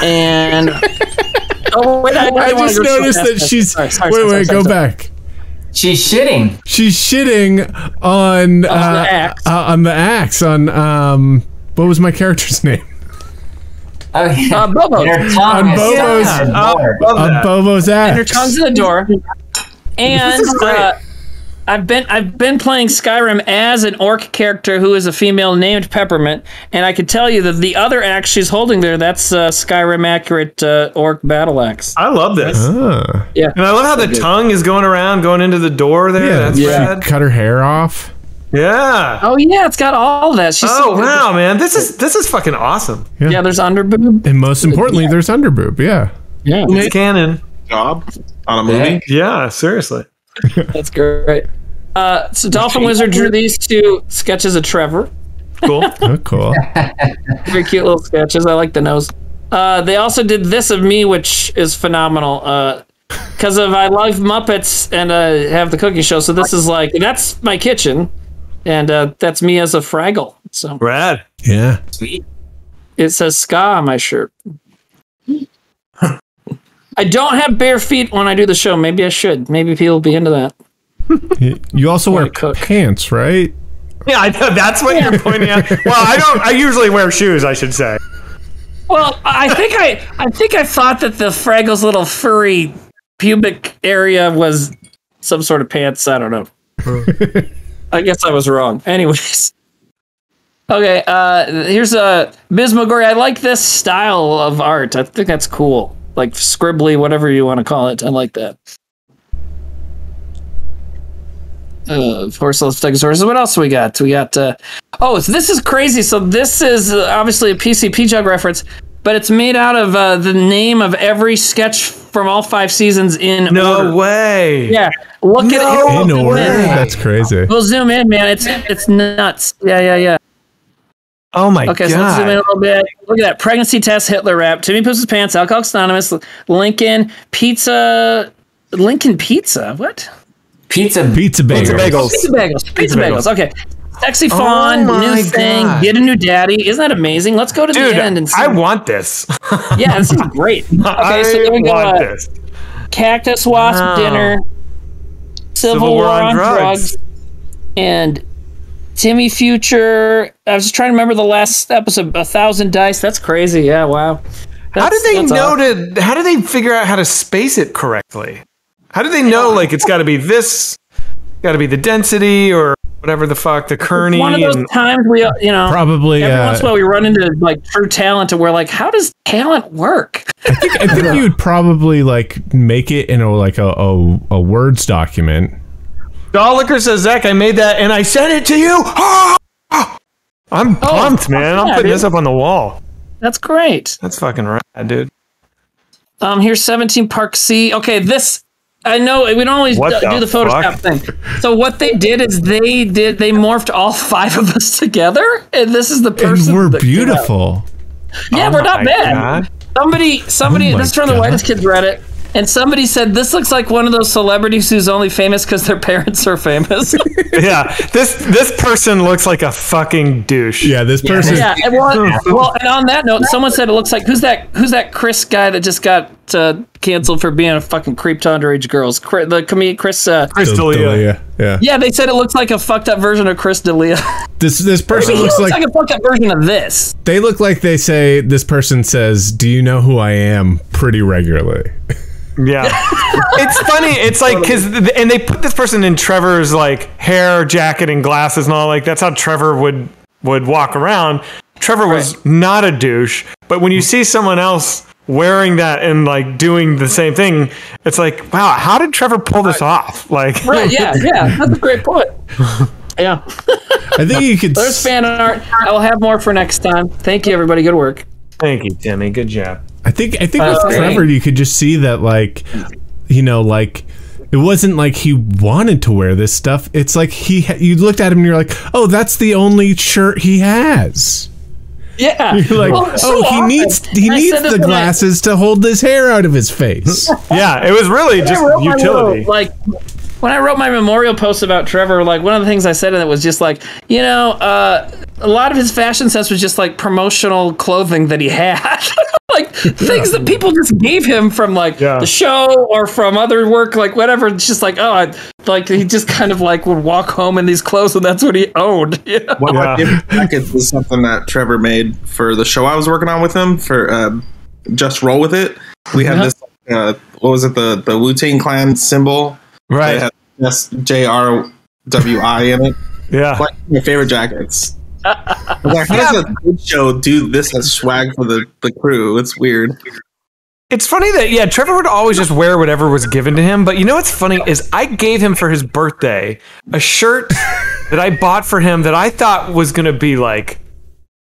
and oh wait, I, I didn't just noticed fast. that she's. Sorry, sorry, wait, sorry, wait, sorry, go sorry. back. She's shitting. She's shitting on uh, axe. uh, on the axe on um. What was my character's name? Oh yeah. Uh, Bobo. And On Bobo's- stuck in door. On that. Bobo's and her tongue's in the door. And is great. I've been I've been playing Skyrim as an orc character who is a female named Peppermint, and I can tell you that the other axe she's holding there that's uh, Skyrim accurate uh, orc battle axe. I love this. Ah. Yeah, And I love how the tongue is going around, going into the door there. Yeah, That's she rad. cut her hair off. Yeah. Oh yeah, it's got all that. She's Oh wow, man, this is this is fucking awesome. Yeah, yeah there's underboob. And most importantly, there's underboob. Yeah. Yeah, It's canon. Job on a movie. Yeah, seriously. That's great. Uh, so Dolphin Wizard drew these two sketches of Trevor. Cool. Oh, cool. Very cute little sketches. I like the nose. Uh, they also did this of me, which is phenomenal. Because of I love Muppets and uh, have the cooking show. So this is like that's my kitchen, and uh, that's me as a Fraggle. So Rad. Yeah. Sweet. it says ska on my shirt. I don't have bare feet when I do the show. Maybe I should. Maybe people will be into that. You also wear pants, right? Yeah, I know. That's what you're pointing at. Well, I don't. I usually wear shoes. I should say. Well, I think I I think I thought that the Fraggle's little furry pubic area was some sort of pants. I don't know. I guess I was wrong. Anyways. Okay, uh here's a Ms. McGorry. I like this style of art. I think that's cool. Like scribbly, whatever you want to call it. I like that. Uh, of course, let's take sources. What else we got? We got. Uh, oh, so this is crazy. So this is uh, obviously a PCP jug reference, but it's made out of uh, the name of every sketch from all five seasons in No order. way. Yeah, look No at it. In order? That's crazy. We'll zoom in, man. It's it's nuts. Yeah, yeah, yeah. Oh my god. Okay, so let's zoom in a little bit. Look at that. Pregnancy test, Hitler rap, Timmy Poos His Pants, Alcoholics Anonymous, Lincoln, Pizza, Lincoln Pizza. What? Pizza. Pizza bagels. Pizza bagels. Pizza bagels. Pizza, bagels. Okay. Sexy Oh fawn, my new thing, God. get a new daddy. Isn't that amazing? Let's go to Dude, the end and see. I want this. yeah, this is great. Okay, I so there we go. want this. Cactus Wasp Wow. dinner, Civil, War, on drugs. and Timmy Future. I was just trying to remember the last episode. A thousand dice. That's crazy. Yeah. Wow. How did they know awesome. to? How did they figure out how to space it correctly? How do they know like it's got to be this? Got to be the density or whatever the fuck the kerning One of those and times we, you know, Probably. every Uh, once in a while we run into like true talent, and we're like, how does talent work? I think I think you would probably like make it in a like a a, a words document. Dollicker says Zach, I made that and I sent it to you. I'm pumped, man. I'm Oh, putting dude. this up on the wall. That's great. That's fucking rad, dude. Um, here's 17 Park C. Okay, this I know we don't always What do the the Photoshop fuck? thing. So what they did is they did they morphed all five of us together, and this is the person. And person. we're that came out. beautiful. Yeah, Oh we're not bad. God. Somebody, somebody, Oh my this is from the God. Whitest Kids Reddit, and somebody said this looks like one of those celebrities who's only famous because their parents are famous. Yeah, this this person looks like a fucking douche. Yeah, this person. yeah, and well, well, and on that note, someone said it looks like who's that? Who's that Chris guy that just got uh, canceled for being a fucking creep to underage girls? Chris, the comedian Chris. Uh, Chris D'Elia. Delia, Yeah. yeah, they said it looks like a fucked up version of Chris D'Elia. This this person looks looks like, like, a fucked up version of this. they look like they say this person says, "Do you know who I am?" pretty regularly. Yeah, it's funny. It's like because and they put this person in Trevor's like hair, jacket, and glasses, and all like that's how Trevor would would walk around. Trevor was not a douche, but when you see someone else wearing that and like doing the same thing, it's like, wow, how did Trevor pull this off? Like, Right? Yeah, yeah, that's a great point. Yeah, I think you could. there's fan art. I'll have more for next time. Thank you, everybody. Good work. thank you, Timmy. Good job. I think I think Uh, with okay. Trevor, you could just see that like, you know, like it wasn't like he wanted to wear this stuff. It's like he ha- you looked at him and you're like, oh, that's the only shirt he has. Yeah, You're like, Well, so oh, he often- needs he I needs the when I- glasses to hold this hair out of his face. Yeah, it was really just utility. little, like when I wrote my memorial post about Trevor, like one of the things I said in it was just like, you know, uh, a lot of his fashion sense was just like promotional clothing that he had, like things that people just gave him from like Yeah. the show or from other work, like whatever. It's just like, oh, I, like he just kind of like would walk home in these clothes, and that's what he owned. You know? One of my Yeah. favorite jackets was something that Trevor made for the show I was working on with him for um, Just Roll With It. We had Uh-huh. this, uh, what was it, the, the Wu Tang Clan symbol? Right. It had S J R W I in it. Yeah. Like my favorite jackets. Like, how does a good show do this as swag for the, the crew? It's weird. It's funny that yeah, Trevor would always just wear whatever was given to him. But you know what's funny is I gave him for his birthday a shirt that I bought for him that I thought was gonna be like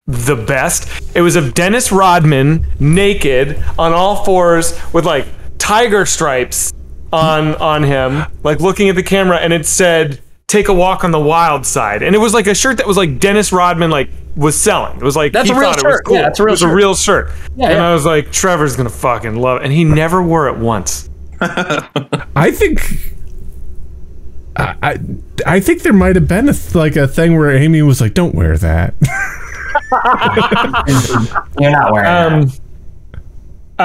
the best. It was of Dennis Rodman naked on all fours with like tiger stripes on on him, like looking at the camera, and it said "Take a walk on the wild side," and it was like a shirt that was like Dennis Rodman like was selling. It was like That's he a real thought it was shirt. cool. Yeah, it's a real it was a real shirt. Yeah, and yeah. I was like, Trevor's gonna fucking love it, and he never wore it once. I think. I, I I think there might have been a like a thing where Amy was like, "Don't wear that." You're not wearing Um, uh,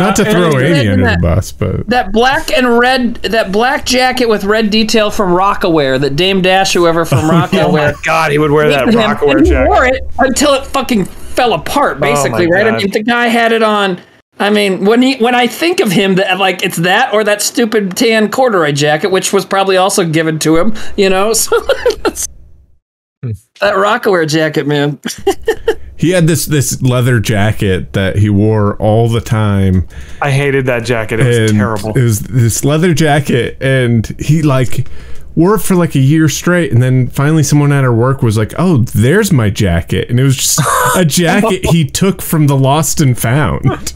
Not to throw and- Amy and under the bus, but That black and red, that black jacket with red detail from Rocawear, that Dame Dash, whoever from oh my Rocawear, god, he would wear that gave him, Rocawear and he jacket. wore it until it fucking fell apart, basically, my right? I mean, the guy had it on. I mean, when he when I think of him, that like it's that or that stupid tan corduroy jacket, which was probably also given to him, you know. So that Rocawear jacket, man. he had this this leather jacket that he wore all the time. I hated that jacket. It was terrible. It was this leather jacket, and he like wore it for like a year straight, and then finally someone at our work was like, "Oh, there's my jacket," and it was just a jacket he took from the Lost and Found.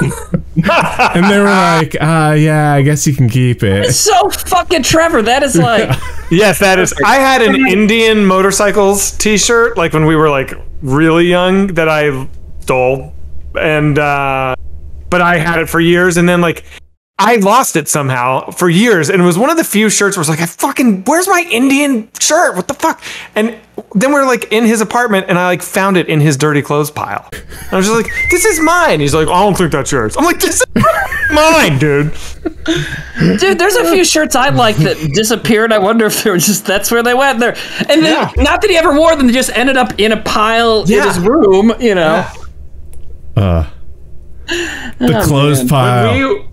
and they were like, "Uh, yeah, I guess you can keep it." It's so fucking Trevor. That is like Yes, that is. I had an Indian motorcycles T-shirt, like when we were like really young, that I stole, and uh, but I had it for years, and then like I lost it somehow for years, and it was one of the few shirts where it's like, I fucking, where's my Indian shirt? What the fuck? And then we're like in his apartment, and I like found it in his dirty clothes pile. And I was just like, this is mine. He's like, I don't think that's yours. I'm like, this is mine, dude. Dude, there's a few shirts I like that disappeared. I wonder if they were just that's where they went. There, and then not that he ever wore them; they just ended up in a pile in his room. You know, Uh, the Oh, clothes man. pile.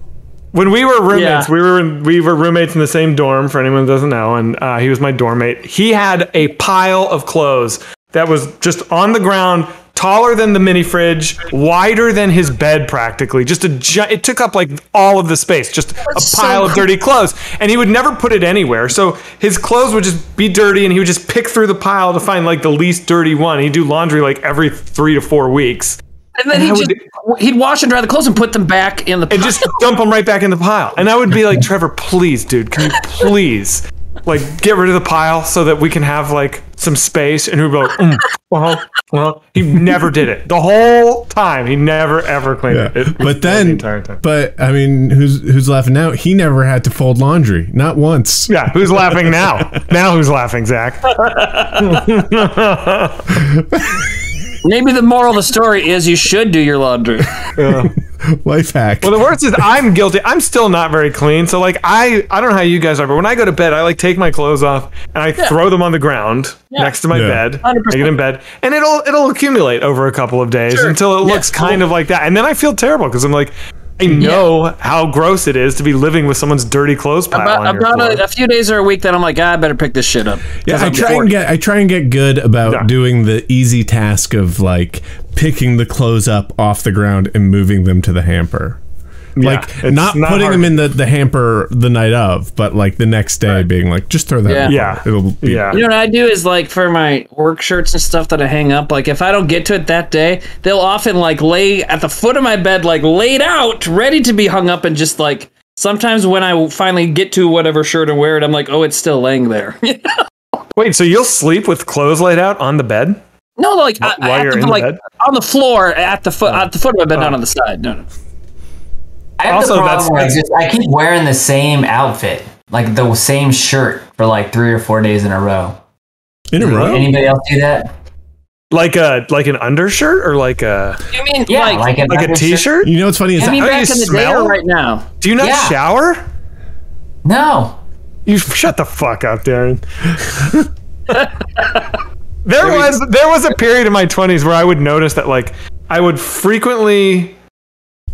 When we, were roommates, Yeah. we were we were roommates in the same dorm. For anyone who doesn't know, and uh, he was my dorm mate. He had a pile of clothes that was just on the ground, taller than the mini fridge, wider than his bed practically. Just a gi- it took up like all of the space, just a so pile of dirty clothes. And he would never put it anywhere. So his clothes would just be dirty and he would just pick through the pile to find like the least dirty one. He'd do laundry like every 3 to 4 weeks. And then And he'd, would- just, he'd wash and dry the clothes and put them back in the and just dump them right back in the pile. And I would be like, Trevor, please, dude, can you please like get rid of the pile so that we can have like some space? And he'd be like, mm, well, well, he never did it the whole time. He never ever cleaned Yeah. it. it. But the then, entire time. but I mean, who's who's laughing now? He never had to fold laundry, not once. Yeah, who's laughing now? Now who's laughing, Zach? Maybe the moral of the story is you should do your laundry. Life hack. Well, the worst is I'm guilty. I'm still not very clean. So like I I don't know how you guys are, but when I go to bed, I like take my clothes off and I throw them on the ground Yeah. next to my Yeah. bed. I get in bed, and it'll it'll accumulate over a couple of days Sure. until it Yeah. looks kind of like that, and then I feel terrible because I'm like. I know how gross it is to be living with someone's dirty clothes pile About, about a, a few days or a week that I'm like, ah, I better pick this shit up. Yeah, I I'm try bored. and get I try and get good about Yeah. doing the easy task of like picking the clothes up off the ground and moving them to the hamper. Like it's not, not putting hard. them in the, the hamper the night of, but like the next day being like, just throw that. Yeah. Yeah. it'll be, yeah. You know what I do is like for my work shirts and stuff that I hang up, like if I don't get to it that day, they'll often like lay at the foot of my bed, like laid out, ready to be hung up, and just like sometimes when I finally get to whatever shirt and wear it, I'm like, oh, it's still laying there. Wait, so you'll sleep with clothes laid out on the bed? no, like I, While I have you're to in like bed? on the floor at the foot oh. at the foot of my bed, oh. not on the side. No, no. I have Also, the problem where I, just, I keep wearing the same outfit, like the same shirt for like three or four days in a row. in a row. Anybody else do that? Like a like an undershirt or like a You mean Yeah, like, like, an like a undershirt. t-shirt? You know what's funny is I mean back you in the day smell? or right now? Do you not Yeah. shower? No. You shut the fuck up, Darren. there was there was a period in my twenties where I would notice that like I would frequently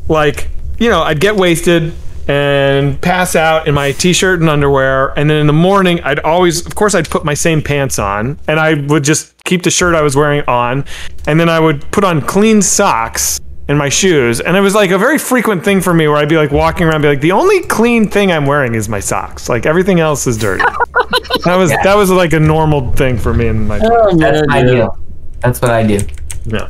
like you know I'd get wasted and pass out in my t-shirt and underwear. And then in the morning I'd always of course I'd put my same pants on and I would just keep the shirt I was wearing on. And then I would put on clean socks and my shoes. And it was like a very frequent thing for me where I'd be like walking around and be like the only clean thing I'm wearing is my socks. Like everything else is dirty. That was that was like a normal thing for me in my oh, That's what I do. That's what I do. yeah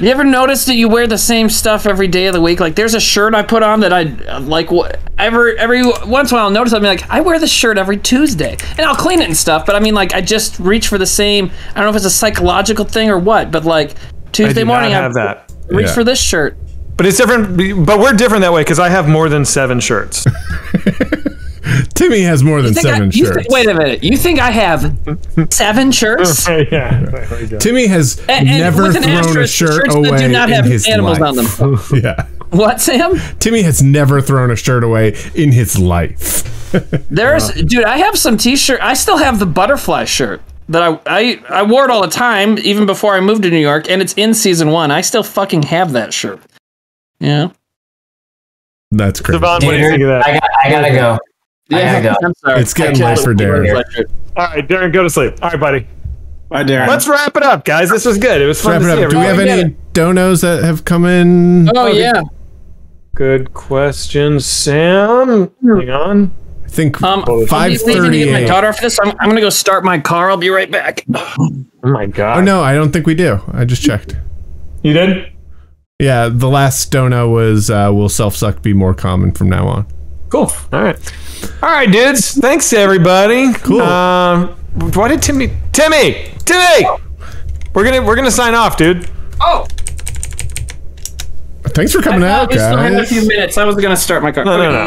You ever notice that you wear the same stuff every day of the week? Like, there's a shirt I put on that I like. wh- Every every once in a while, I'll notice I'll be like, I wear this shirt every Tuesday, and I'll clean it and stuff. But I mean, like, I just reach for the same. I don't know if it's a psychological thing or what, but like Tuesday I do morning, not I have that reach Yeah. for this shirt. but it's different but we're different that way because I have more than seven shirts Timmy has more than Think I- seven shirts. thi- wait a minute. You think I have seven shirts? yeah there we go. Timmy has And- and never with an thrown a shirt shirts that do away not in have his animals on life. them. yeah, What, Sam? Timmy has never thrown a shirt away in his life. There's, dude. I have some T-shirt. I still have the butterfly shirt that I, I I wore it all the time, even before I moved to New York, and it's in season one. I still fucking have that shirt. Yeah. That's crazy. Devon, what do you think of that I, got, I gotta go. I. I'm sorry. It's getting I late for Darren. all right Darren go to sleep all right buddy Bye, Darren. let's wrap it up guys this was good it was fun Wrap to it see up. Do we have any donos that have come in? Oh yeah. good question Sam hang on I think Um, I'm five leaving to get my daughter for this. I'm, I'm gonna go start my car. I'll be right back. oh my god Oh no, I don't think we do. I just checked. you did Yeah, the last dono was uh, "Will self-suck be more common from now on?" Cool. All right. All right, dudes. Thanks, everybody. Cool. Um, why did Timmy? Timmy! Timmy! We're gonna we're gonna sign off, dude. Oh, Thanks for coming I out, thought we still had a few minutes. I was gonna start my car. No, no, no.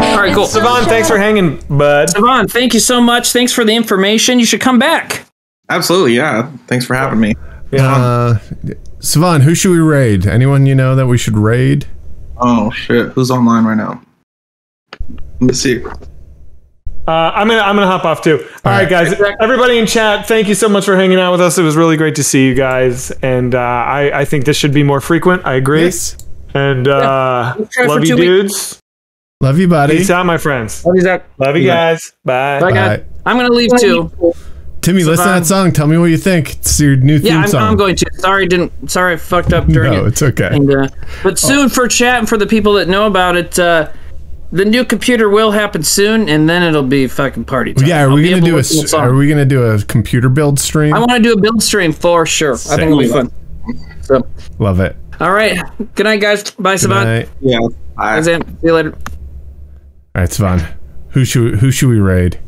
All right, cool. Sevan, thanks for hanging, bud. Sevan, thank you so much. Thanks for the information. You should come back. Absolutely, yeah. Thanks for having me. Yeah. Uh, Sevan, who should we raid? Anyone you know that we should raid? Oh shit, who's online right now? Let me see. Uh, I'm gonna I'm gonna hop off too. All right, guys. Everybody in chat, thank you so much for hanging out with us. It was really great to see you guys, and uh, I I think this should be more frequent. I agree. Yes. And uh, Let's try for love you, two weeks. dudes. Love you, buddy. Peace out, my friends. Love you, Zach. Love you guys. Bye. Bye, Bye. guys. I'm gonna leave too. Timmy, listen to that song. Tell me what you think. It's your new theme Yeah, I'm, song. I'm going to. Sorry, didn't. Sorry, I fucked up during No, it. it's okay. And, uh, but soon for chat and for the people that know about it, uh, the new computer will happen soon, and then it'll be fucking party time. yeah, are I'll we gonna do a to s- are we gonna do a computer build stream? I want to do a build stream for sure. I think it'll be fun. So, Love it. all right. Good night, guys. Bye, Good Savant. night. Yeah. Bye, Zam. See you later. All right, Sevan. Who should who should we raid?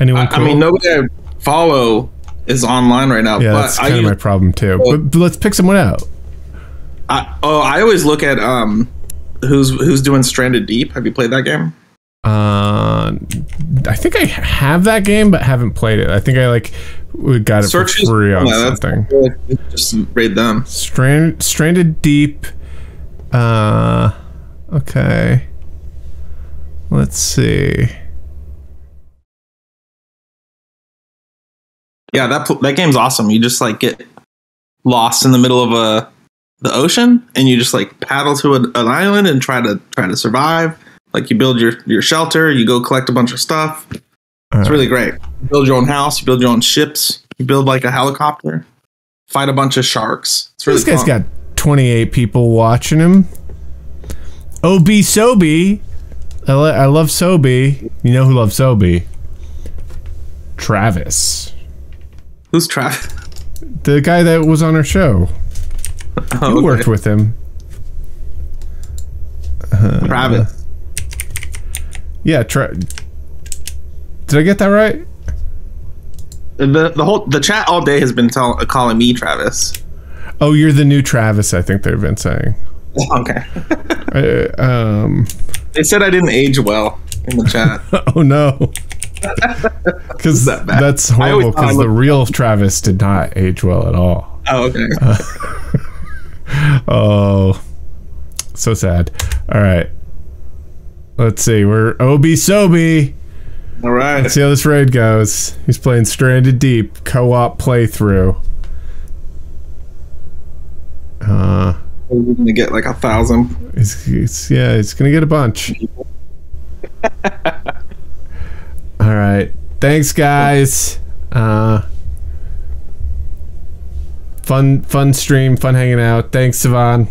Anyone? I, I mean, nobody I follow is online right now. yeah, but that's I, kind of my problem too. But, but let's pick someone out. I oh I always look at um who's who's doing Stranded Deep. Have you played that game? Uh, I think I have that game, but haven't played it. I think I like we got it Search for free on yeah, something. Just raid them. Strand, stranded deep. Uh, okay. Let's see. Yeah, that that game's awesome. You just like get lost in the middle of a the ocean, and you just like paddle to an, an island and try to try to survive. Like you build your your shelter, you go collect a bunch of stuff. It's really great. You build your own house, you build your own ships, you build like a helicopter, fight a bunch of sharks. It's really this guy's fun. got 28 people watching him. OB Sobe. I, lo- I love Sobe. You know who loves Sobe? Travis. Who's Travis? The guy that was on our show. Oh, you okay. worked with him. Uh, Travis. Yeah, tra- Did I get that right? The the whole the chat all day has been tell, calling me Travis. Oh, you're the new Travis, I think they've been saying. Okay. Uh, um, They said I didn't age well in the chat. oh no. Because that that's horrible. Because the real Travis did not age well at all. Oh, okay. Oh, so sad. All right. Let's see. We're OB Sobe. All right. Let's see how this raid goes. He's playing Stranded Deep co-op playthrough. Uh, We're gonna get like a thousand. yeah, he's gonna get a bunch. All right. Thanks, guys. Uh, fun fun stream, fun hanging out. Thanks, Sevan.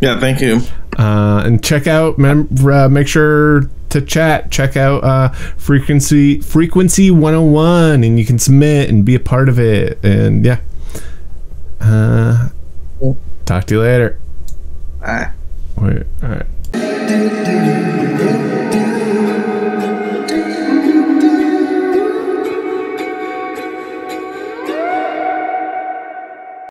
Yeah, thank you. Uh, and check out, mem- uh, make sure to chat. Check out uh, frequency frequency 101, and you can submit and be a part of it. And yeah, uh, talk to you later. Bye. Wait, all right.